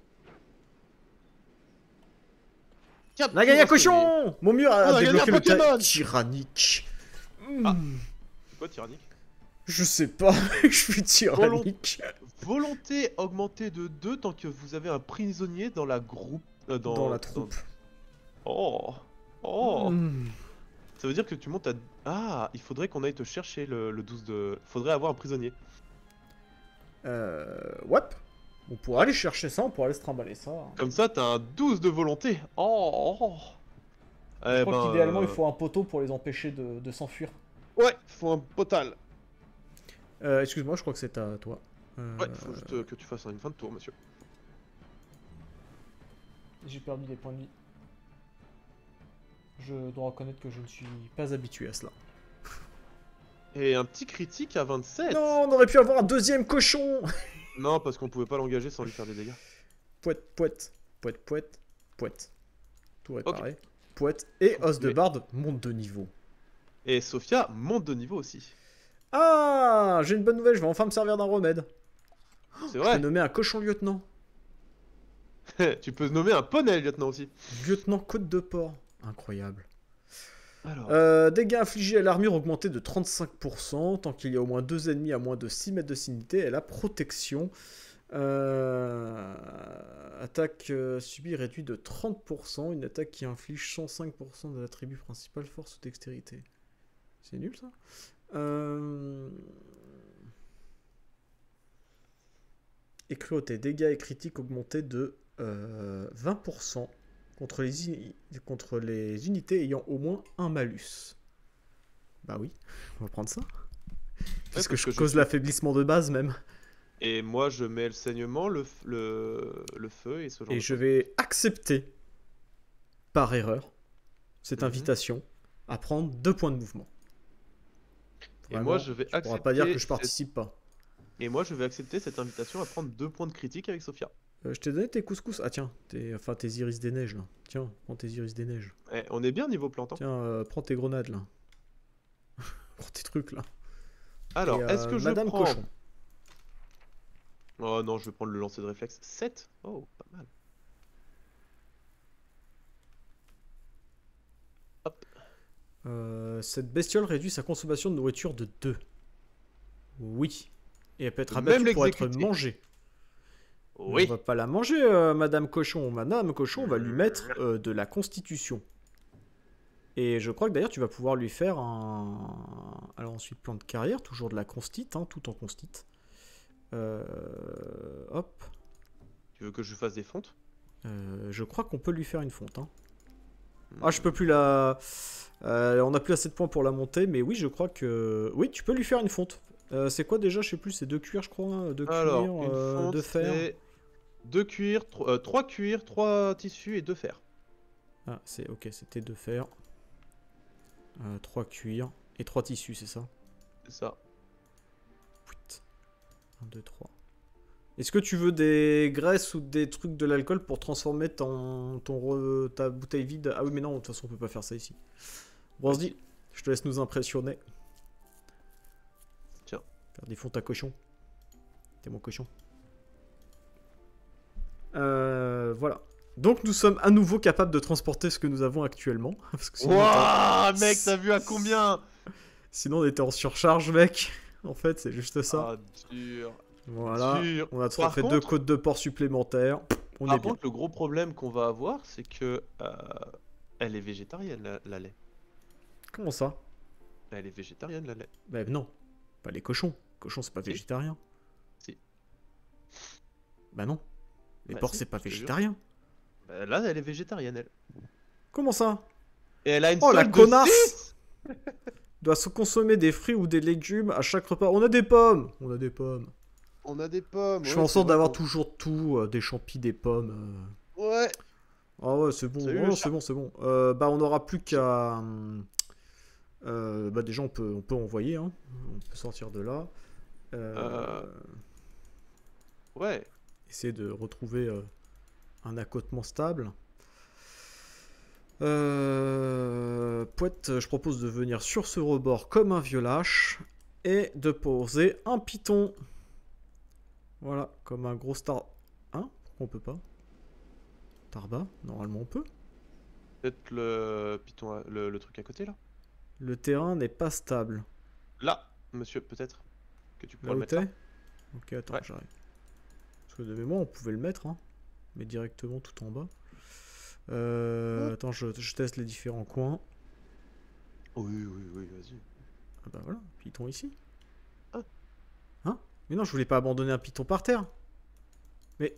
[SPEAKER 2] Tiens,
[SPEAKER 1] On a gagné un
[SPEAKER 2] c'est-
[SPEAKER 1] cochon Mon mur a
[SPEAKER 2] a gagné
[SPEAKER 1] débloqué
[SPEAKER 2] un
[SPEAKER 1] le
[SPEAKER 2] Pokémon
[SPEAKER 1] tyrannique.
[SPEAKER 2] Ah. C'est quoi tyrannique
[SPEAKER 1] Je sais pas, je suis tyrannique.
[SPEAKER 2] Volonté augmentée de 2 tant que vous avez un prisonnier dans la groupe. euh, dans,
[SPEAKER 1] Dans la troupe.
[SPEAKER 2] Oh Oh
[SPEAKER 1] Hmm.
[SPEAKER 2] Ça veut dire que tu montes à. Ah Il faudrait qu'on aille te chercher le, le 12 de. Faudrait avoir un prisonnier.
[SPEAKER 1] Euh, ouais. On pourrait aller chercher ça, on pourrait aller se trimballer ça.
[SPEAKER 2] Comme ça, t'as un 12 de volonté. Oh, oh.
[SPEAKER 1] Je
[SPEAKER 2] Eh
[SPEAKER 1] crois
[SPEAKER 2] ben,
[SPEAKER 1] qu'idéalement il
[SPEAKER 2] euh,
[SPEAKER 1] faut un poteau pour les empêcher de, de s'enfuir.
[SPEAKER 2] Ouais, faut un potal.
[SPEAKER 1] Euh, Excuse-moi, je crois que c'est à toi. Euh,
[SPEAKER 2] Ouais, faut juste euh, que tu fasses une fin de tour, monsieur.
[SPEAKER 1] J'ai perdu des points de vie. Je dois reconnaître que je ne suis pas habitué à cela.
[SPEAKER 2] Et un petit critique à 27
[SPEAKER 1] Non, on aurait pu avoir un deuxième cochon
[SPEAKER 2] Non, parce qu'on pouvait pas l'engager sans lui faire des dégâts.
[SPEAKER 1] Poète, poète, poète, poète, poète. Tout réparé.
[SPEAKER 2] Ok.
[SPEAKER 1] Poète et os de barde monte de niveau.
[SPEAKER 2] Et Sophia monte de niveau aussi.
[SPEAKER 1] Ah J'ai une bonne nouvelle, je vais enfin me servir d'un remède.
[SPEAKER 2] C'est
[SPEAKER 1] Je
[SPEAKER 2] vrai
[SPEAKER 1] vais nommer un cochon lieutenant.
[SPEAKER 2] Tu peux nommer un poney, lieutenant aussi.
[SPEAKER 1] Lieutenant côte de porc. Incroyable.
[SPEAKER 2] Alors,
[SPEAKER 1] Euh, dégâts infligés à l'armure augmentés de 35%. Tant qu'il y a au moins deux ennemis à moins de 6 mètres de vicinité, elle a protection. Euh, attaque euh, subie réduit de 30%. Une attaque qui inflige 105% de l'attribut principal, force ou dextérité. C'est nul ça euh... Et cruauté. Dégâts et critiques augmentés de euh, 20% contre les, uni- contre les unités ayant au moins un malus. Bah oui, on va prendre ça. Parce que
[SPEAKER 2] parce
[SPEAKER 1] je
[SPEAKER 2] que
[SPEAKER 1] cause l'affaiblissement de base même.
[SPEAKER 2] et moi je mets le saignement, le, f- le, le feu et ce genre
[SPEAKER 1] Et
[SPEAKER 2] de
[SPEAKER 1] je vais accepter, par erreur, cette
[SPEAKER 2] Mhm.
[SPEAKER 1] invitation à prendre deux points de mouvement.
[SPEAKER 2] Et moi je vais
[SPEAKER 1] Tu
[SPEAKER 2] accepter.
[SPEAKER 1] pas dire que je
[SPEAKER 2] cette-
[SPEAKER 1] participe pas.
[SPEAKER 2] Et moi je vais accepter cette invitation à prendre deux points de critique avec Sophia.
[SPEAKER 1] Euh, je t'ai donné tes couscous. Ah tiens, tes, enfin tes iris des neiges là. Tiens, prends tes iris des neiges.
[SPEAKER 2] Eh, on est bien niveau plantant.
[SPEAKER 1] Tiens, euh, prends tes grenades là. prends tes trucs là.
[SPEAKER 2] Alors,
[SPEAKER 1] Et,
[SPEAKER 2] est-ce
[SPEAKER 1] euh,
[SPEAKER 2] que je
[SPEAKER 1] Madame
[SPEAKER 2] prends
[SPEAKER 1] Cochon.
[SPEAKER 2] Oh non, je vais prendre le lancer de réflexe. 7 Oh, pas mal.
[SPEAKER 1] Euh, cette bestiole réduit sa consommation de nourriture de 2. Oui. Et elle peut être
[SPEAKER 2] Même
[SPEAKER 1] abattue pour être mangée.
[SPEAKER 2] Oui.
[SPEAKER 1] On va pas la manger, euh, Madame Cochon. Madame Cochon, on va lui mettre euh, de la constitution. Et je crois que d'ailleurs, tu vas pouvoir lui faire un. Alors ensuite, plan de carrière, toujours de la constite, hein, tout en constite. Hop.
[SPEAKER 2] Tu veux que je fasse des fontes?
[SPEAKER 1] Je crois qu'on peut lui faire une fonte. hein. Ah, je peux plus la. Euh, on a plus assez de points pour la monter, mais oui, je crois que. Oui, tu peux lui faire une fonte. Euh, c'est quoi déjà? Je sais plus, c'est deux cuirs, je crois. hein, Deux
[SPEAKER 2] Alors,
[SPEAKER 1] cuirs,
[SPEAKER 2] une
[SPEAKER 1] euh,
[SPEAKER 2] fonte,
[SPEAKER 1] deux fer.
[SPEAKER 2] deux cuirs, tro- euh, trois cuirs, trois tissus et deux fers.
[SPEAKER 1] Ah, c'est ok, c'était deux fers. Euh, trois cuirs et trois tissus, c'est ça?
[SPEAKER 2] C'est ça.
[SPEAKER 1] 1, 2, 3. Est-ce que tu veux des graisses ou des trucs de l'alcool pour transformer ton, ton re- ta bouteille vide? Ah oui, mais non, de toute façon, on peut pas faire ça ici. Bon, on se dit, je te laisse nous impressionner.
[SPEAKER 2] Tiens.
[SPEAKER 1] Faire des fontes à cochon. T'es mon cochon. Euh, voilà. Donc nous sommes à nouveau capables de transporter ce que nous avons actuellement. Parce que sinon, était
[SPEAKER 2] mec, t'as vu à combien?
[SPEAKER 1] Sinon, on était en surcharge, mec. En fait, c'est juste ça.
[SPEAKER 2] Ah, dur.
[SPEAKER 1] Voilà. On a
[SPEAKER 2] Par
[SPEAKER 1] fait deux côtes de porc supplémentaires. On
[SPEAKER 2] Par
[SPEAKER 1] est bien.
[SPEAKER 2] contre, le gros problème qu'on va avoir, c'est que euh, elle est végétarienne, la, la lait.
[SPEAKER 1] Comment ça?
[SPEAKER 2] Elle est végétarienne, la lait.
[SPEAKER 1] Bah non, pas les cochons. Cochons, c'est pas
[SPEAKER 2] Si.
[SPEAKER 1] végétarien.
[SPEAKER 2] Si.
[SPEAKER 1] Bah non. Les
[SPEAKER 2] Bah
[SPEAKER 1] porcs,
[SPEAKER 2] si,
[SPEAKER 1] c'est pas végétarien.
[SPEAKER 2] Bah, là, elle est végétarienne, elle.
[SPEAKER 1] Comment ça?
[SPEAKER 2] Et elle a une
[SPEAKER 1] Oh, la connasse Doit se consommer des fruits ou des légumes à chaque repas. On a des pommes On a des pommes.
[SPEAKER 2] On a des pommes.
[SPEAKER 1] Je fais en sorte d'avoir toujours tout, euh, des champis, des pommes. euh.
[SPEAKER 2] Ouais.
[SPEAKER 1] Ah ouais, c'est bon,
[SPEAKER 2] Salut,
[SPEAKER 1] ouais,
[SPEAKER 2] le
[SPEAKER 1] c'est
[SPEAKER 2] chat.
[SPEAKER 1] bon, c'est bon. Euh, bah, on n'aura plus qu'à. hum, euh, bah, déjà, on peut, on peut envoyer, hein. On peut sortir de là. Euh.
[SPEAKER 2] Ouais.
[SPEAKER 1] Essayer de retrouver euh, un accotement stable. Euh... Poète, je propose de venir sur ce rebord comme un vieux lâche et de poser un piton. Voilà, comme un gros star. Hein Pourquoi on peut pas Tarba Normalement on peut.
[SPEAKER 2] Peut-être le piton, à- le, le truc à côté là.
[SPEAKER 1] Le terrain n'est pas stable.
[SPEAKER 2] Là, monsieur, peut-être que tu pourrais
[SPEAKER 1] Là
[SPEAKER 2] le mettre là.
[SPEAKER 1] Ok, attends,
[SPEAKER 2] Ouais.
[SPEAKER 1] j'arrive. Parce que de mémoire, on pouvait le mettre, hein. Mais directement tout en bas. Euh,
[SPEAKER 2] Oh.
[SPEAKER 1] Attends, je, je teste les différents coins.
[SPEAKER 2] Oui, oui, oui, vas-y.
[SPEAKER 1] Ah bah voilà, piton ici. Mais non, je voulais pas abandonner un piton par terre. Mais...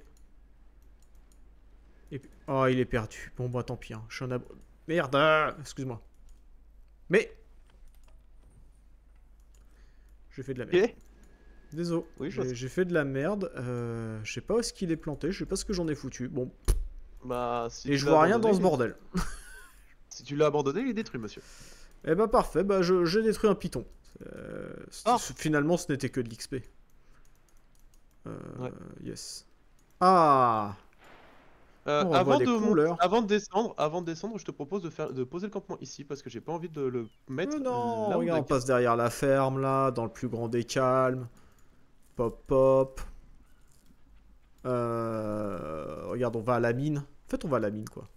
[SPEAKER 1] Et puis- Oh, il est perdu. Bon, bah tant pis. hein. Je suis un ab... Merde ah, Excuse-moi. Mais... J'ai fait de la merde. Désolé.
[SPEAKER 2] Oui,
[SPEAKER 1] j'ai fait de la merde. Euh, je sais pas où est-ce qu'il est planté. Je sais pas ce que j'en ai foutu. Bon.
[SPEAKER 2] Bah, si
[SPEAKER 1] Et je vois rien dans ce bordel.
[SPEAKER 2] Si tu l'as abandonné, il est détruit, monsieur.
[SPEAKER 1] Eh bah parfait. Bah je- j'ai détruit un piton. Euh,
[SPEAKER 2] Ah.
[SPEAKER 1] Finalement, ce n'était que de l'XP. Euh,
[SPEAKER 2] Ouais.
[SPEAKER 1] Yes. Ah
[SPEAKER 2] Euh, avant, de mon- avant de descendre, avant de descendre, je te propose de faire de poser le campement ici parce que j'ai pas envie de le mettre
[SPEAKER 1] Mais non,
[SPEAKER 2] là
[SPEAKER 1] regarde, on passe derrière la ferme là, dans le plus grand des calmes. Pop pop. Euh, regarde, on va à la mine. En fait, on va à la mine quoi.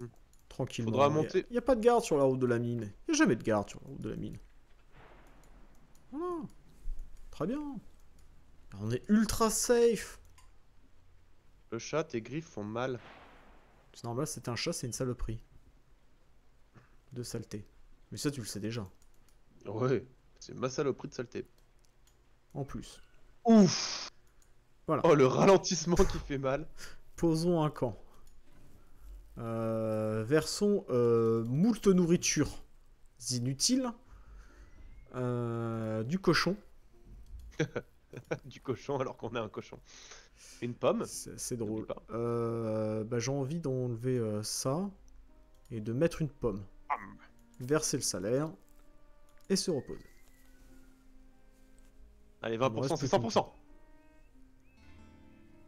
[SPEAKER 2] Hmm.
[SPEAKER 1] Tranquillement.
[SPEAKER 2] Faudra monter-
[SPEAKER 1] Y a, pas de garde sur la route de la mine. Y a jamais de garde sur la route de la mine. Voilà. Très bien. On est ultra safe.
[SPEAKER 2] Le chat, tes griffes font mal.
[SPEAKER 1] C'est normal, c'est un chat, c'est une saloperie. De saleté. Mais ça, tu le sais déjà.
[SPEAKER 2] Ouais, c'est ma saloperie de saleté.
[SPEAKER 1] En plus.
[SPEAKER 2] Ouf
[SPEAKER 1] Voilà.
[SPEAKER 2] Oh, le ralentissement qui fait mal.
[SPEAKER 1] Posons un camp. Euh, versons euh, moult nourriture inutiles. Euh, du cochon.
[SPEAKER 2] du cochon alors qu'on a un cochon. Une pomme.
[SPEAKER 1] C'est drôle. Euh, bah, J'ai envie d'enlever euh, ça. Et de mettre une pomme. Verser le salaire. Et se reposer.
[SPEAKER 2] Allez,
[SPEAKER 1] Il me
[SPEAKER 2] 20%,
[SPEAKER 1] reste
[SPEAKER 2] c'est
[SPEAKER 1] plus qu'une
[SPEAKER 2] 100%.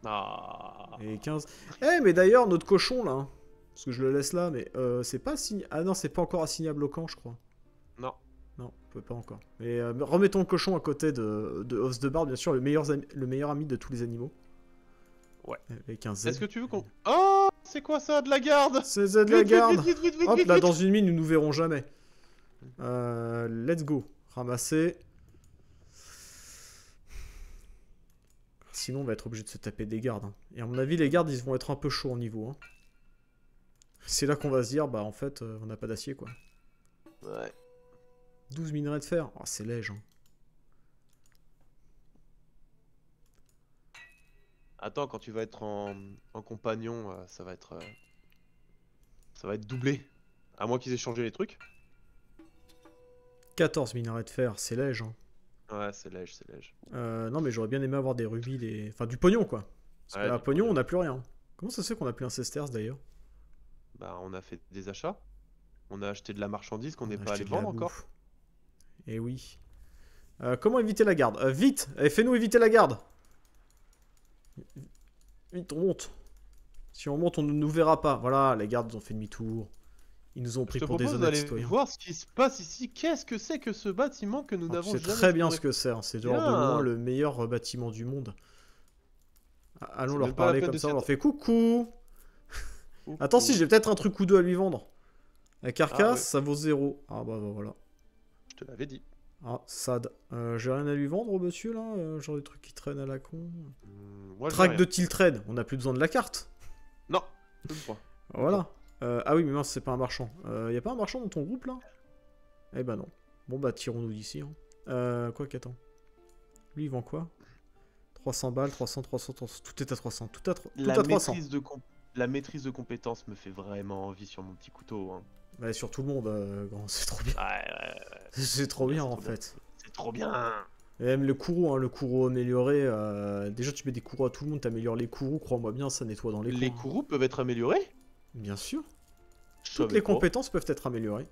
[SPEAKER 2] Ah.
[SPEAKER 1] Et 15. Eh, mais d'ailleurs, notre cochon là. hein, Parce que je le laisse là, mais euh, c'est pas assigné. Ah non, c'est pas encore assignable au camp, je crois.
[SPEAKER 2] Non.
[SPEAKER 1] On peut pas encore. Mais euh, remettons le cochon à côté de, de de Bard, bien sûr, le meilleur, ami- le meilleur ami de tous les animaux.
[SPEAKER 2] Ouais.
[SPEAKER 1] Avec un Z.
[SPEAKER 2] Est-ce que tu veux qu'on. Oh C'est quoi ça De la garde?
[SPEAKER 1] C'est Z de la
[SPEAKER 2] Vite,
[SPEAKER 1] garde
[SPEAKER 2] vite, vite, vite, vite,
[SPEAKER 1] Hop là, dans une mine, nous nous verrons jamais. Euh, let's go. Ramasser. Sinon, on va être obligé de se taper des gardes. hein. Et à mon avis, les gardes, ils vont être un peu chauds en niveau. hein. C'est là qu'on va se dire, bah en fait, euh, on n'a pas d'acier quoi.
[SPEAKER 2] Ouais.
[SPEAKER 1] 12 minerais de fer. Oh, c'est léger. hein.
[SPEAKER 2] Attends, quand tu vas être en, en compagnon, euh, ça va être. euh, Ça va être doublé. À moins qu'ils aient changé les trucs.
[SPEAKER 1] 14 minerais de fer, c'est léger. hein.
[SPEAKER 2] Ouais, c'est lège, c'est lège.
[SPEAKER 1] Euh, non, mais j'aurais bien aimé avoir des rubis, des... enfin du pognon quoi. Parce
[SPEAKER 2] Ouais,
[SPEAKER 1] que là,
[SPEAKER 2] du
[SPEAKER 1] pognon,
[SPEAKER 2] pognon.
[SPEAKER 1] on n'a plus rien. Comment ça se fait qu'on a plus un sesterce d'ailleurs?
[SPEAKER 2] Bah, on a fait des achats. On a acheté de la marchandise qu'on
[SPEAKER 1] On
[SPEAKER 2] n'est pas allé vendre encore.
[SPEAKER 1] Eh oui. Euh, comment éviter la garde? Euh, Vite Allez, Fais-nous éviter la garde Vite, on monte. Si on monte, on ne nous verra pas. Voilà, les gardes ont fait demi-tour. Ils nous ont pris pour des honnêtes
[SPEAKER 2] d'aller
[SPEAKER 1] citoyens.
[SPEAKER 2] voir ce qui se passe ici. Qu'est-ce que c'est que ce bâtiment que nous
[SPEAKER 1] Ah,
[SPEAKER 2] n'avons jamais
[SPEAKER 1] sais très bien ce que c'est. hein. C'est de loin le meilleur euh, bâtiment du monde. Allons
[SPEAKER 2] C'est
[SPEAKER 1] leur parler comme ça, on leur fait coucou
[SPEAKER 2] Coucou.
[SPEAKER 1] Attends, si j'ai peut-être un truc ou deux à lui vendre. La carcasse,
[SPEAKER 2] Ah, ouais.
[SPEAKER 1] ça vaut zéro. Ah bah, bah, voilà.
[SPEAKER 2] Je te l'avais dit.
[SPEAKER 1] Ah, sad. Euh, j'ai rien à lui vendre au monsieur là Euh, Genre des trucs qui traînent à la con.
[SPEAKER 2] Moi, je
[SPEAKER 1] Track de
[SPEAKER 2] rien.
[SPEAKER 1] Tiltrade, on n'a plus besoin de la carte.
[SPEAKER 2] Non, même pas.
[SPEAKER 1] Voilà. Euh, ah oui, mais mince, c'est pas un marchand. Euh, y a pas un marchand dans ton groupe là? Eh ben non. Bon bah, tirons-nous d'ici. Hein. Euh, quoi qu'attends. Lui, il vend quoi? 300 balles, 300, 300, 300. Tout est à 300. Tout à, tout
[SPEAKER 2] La
[SPEAKER 1] à 300.
[SPEAKER 2] maîtrise, de la maîtrise de compétences me fait vraiment envie sur mon petit couteau. hein.
[SPEAKER 1] Bah, sur tout le monde, euh, grand, c'est trop bien.
[SPEAKER 2] Ouais, ouais, ouais.
[SPEAKER 1] C'est trop bien en
[SPEAKER 2] trop
[SPEAKER 1] fait.
[SPEAKER 2] C'est trop bien.
[SPEAKER 1] Et même le courroux, hein, le courroux amélioré. euh, Déjà, tu mets des courroux à tout le monde, t'améliores les courroux, crois-moi bien, ça nettoie dans les
[SPEAKER 2] Les
[SPEAKER 1] coins.
[SPEAKER 2] courroux peuvent être améliorés?
[SPEAKER 1] Bien sûr.
[SPEAKER 2] Je
[SPEAKER 1] Toutes
[SPEAKER 2] savais
[SPEAKER 1] les
[SPEAKER 2] pas.
[SPEAKER 1] compétences peuvent être améliorées.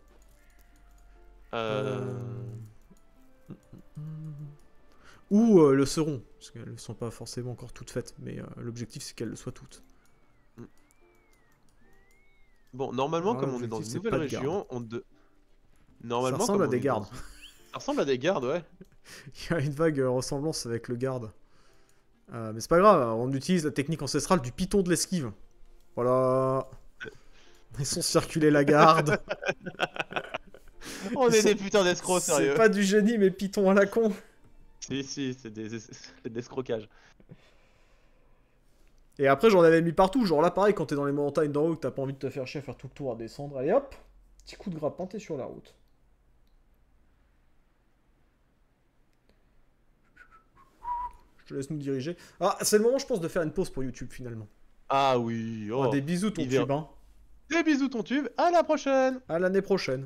[SPEAKER 2] Euh,
[SPEAKER 1] Ou euh, le seront, parce qu'elles ne sont pas forcément encore toutes faites, mais euh, l'objectif c'est qu'elles le soient toutes.
[SPEAKER 2] Bon, normalement, comme on est dans une nouvelle région, on de... Normalement,
[SPEAKER 1] Ça ressemble à des gardes.
[SPEAKER 2] Ça ressemble à des gardes, ouais.
[SPEAKER 1] Il y a une vague euh, ressemblance avec le garde. Euh, mais c'est pas grave, on utilise la technique ancestrale du python de l'esquive. Voilà. Ils sont circuler la garde.
[SPEAKER 2] On
[SPEAKER 1] Ils
[SPEAKER 2] est
[SPEAKER 1] sont-
[SPEAKER 2] des putains d'escrocs, sérieux.
[SPEAKER 1] C'est pas du génie, mais python à la con.
[SPEAKER 2] Si, si, c'est des... c'est de l'escrocage.
[SPEAKER 1] Et après, j'en avais mis partout. Genre là, pareil, quand t'es dans les montagnes d'en haut, que t'as pas envie de te faire chier à faire tout le tour à descendre. Allez hop, petit coup de grappin, t'es sur la route. Je te laisse nous diriger. Ah, c'est le moment, je pense, de faire une pause pour YouTube finalement.
[SPEAKER 2] Ah oui, oh.
[SPEAKER 1] Ah, des bisous, ton tube. Hein.
[SPEAKER 2] Des bisous ton tube, à la prochaine
[SPEAKER 1] À l'année prochaine.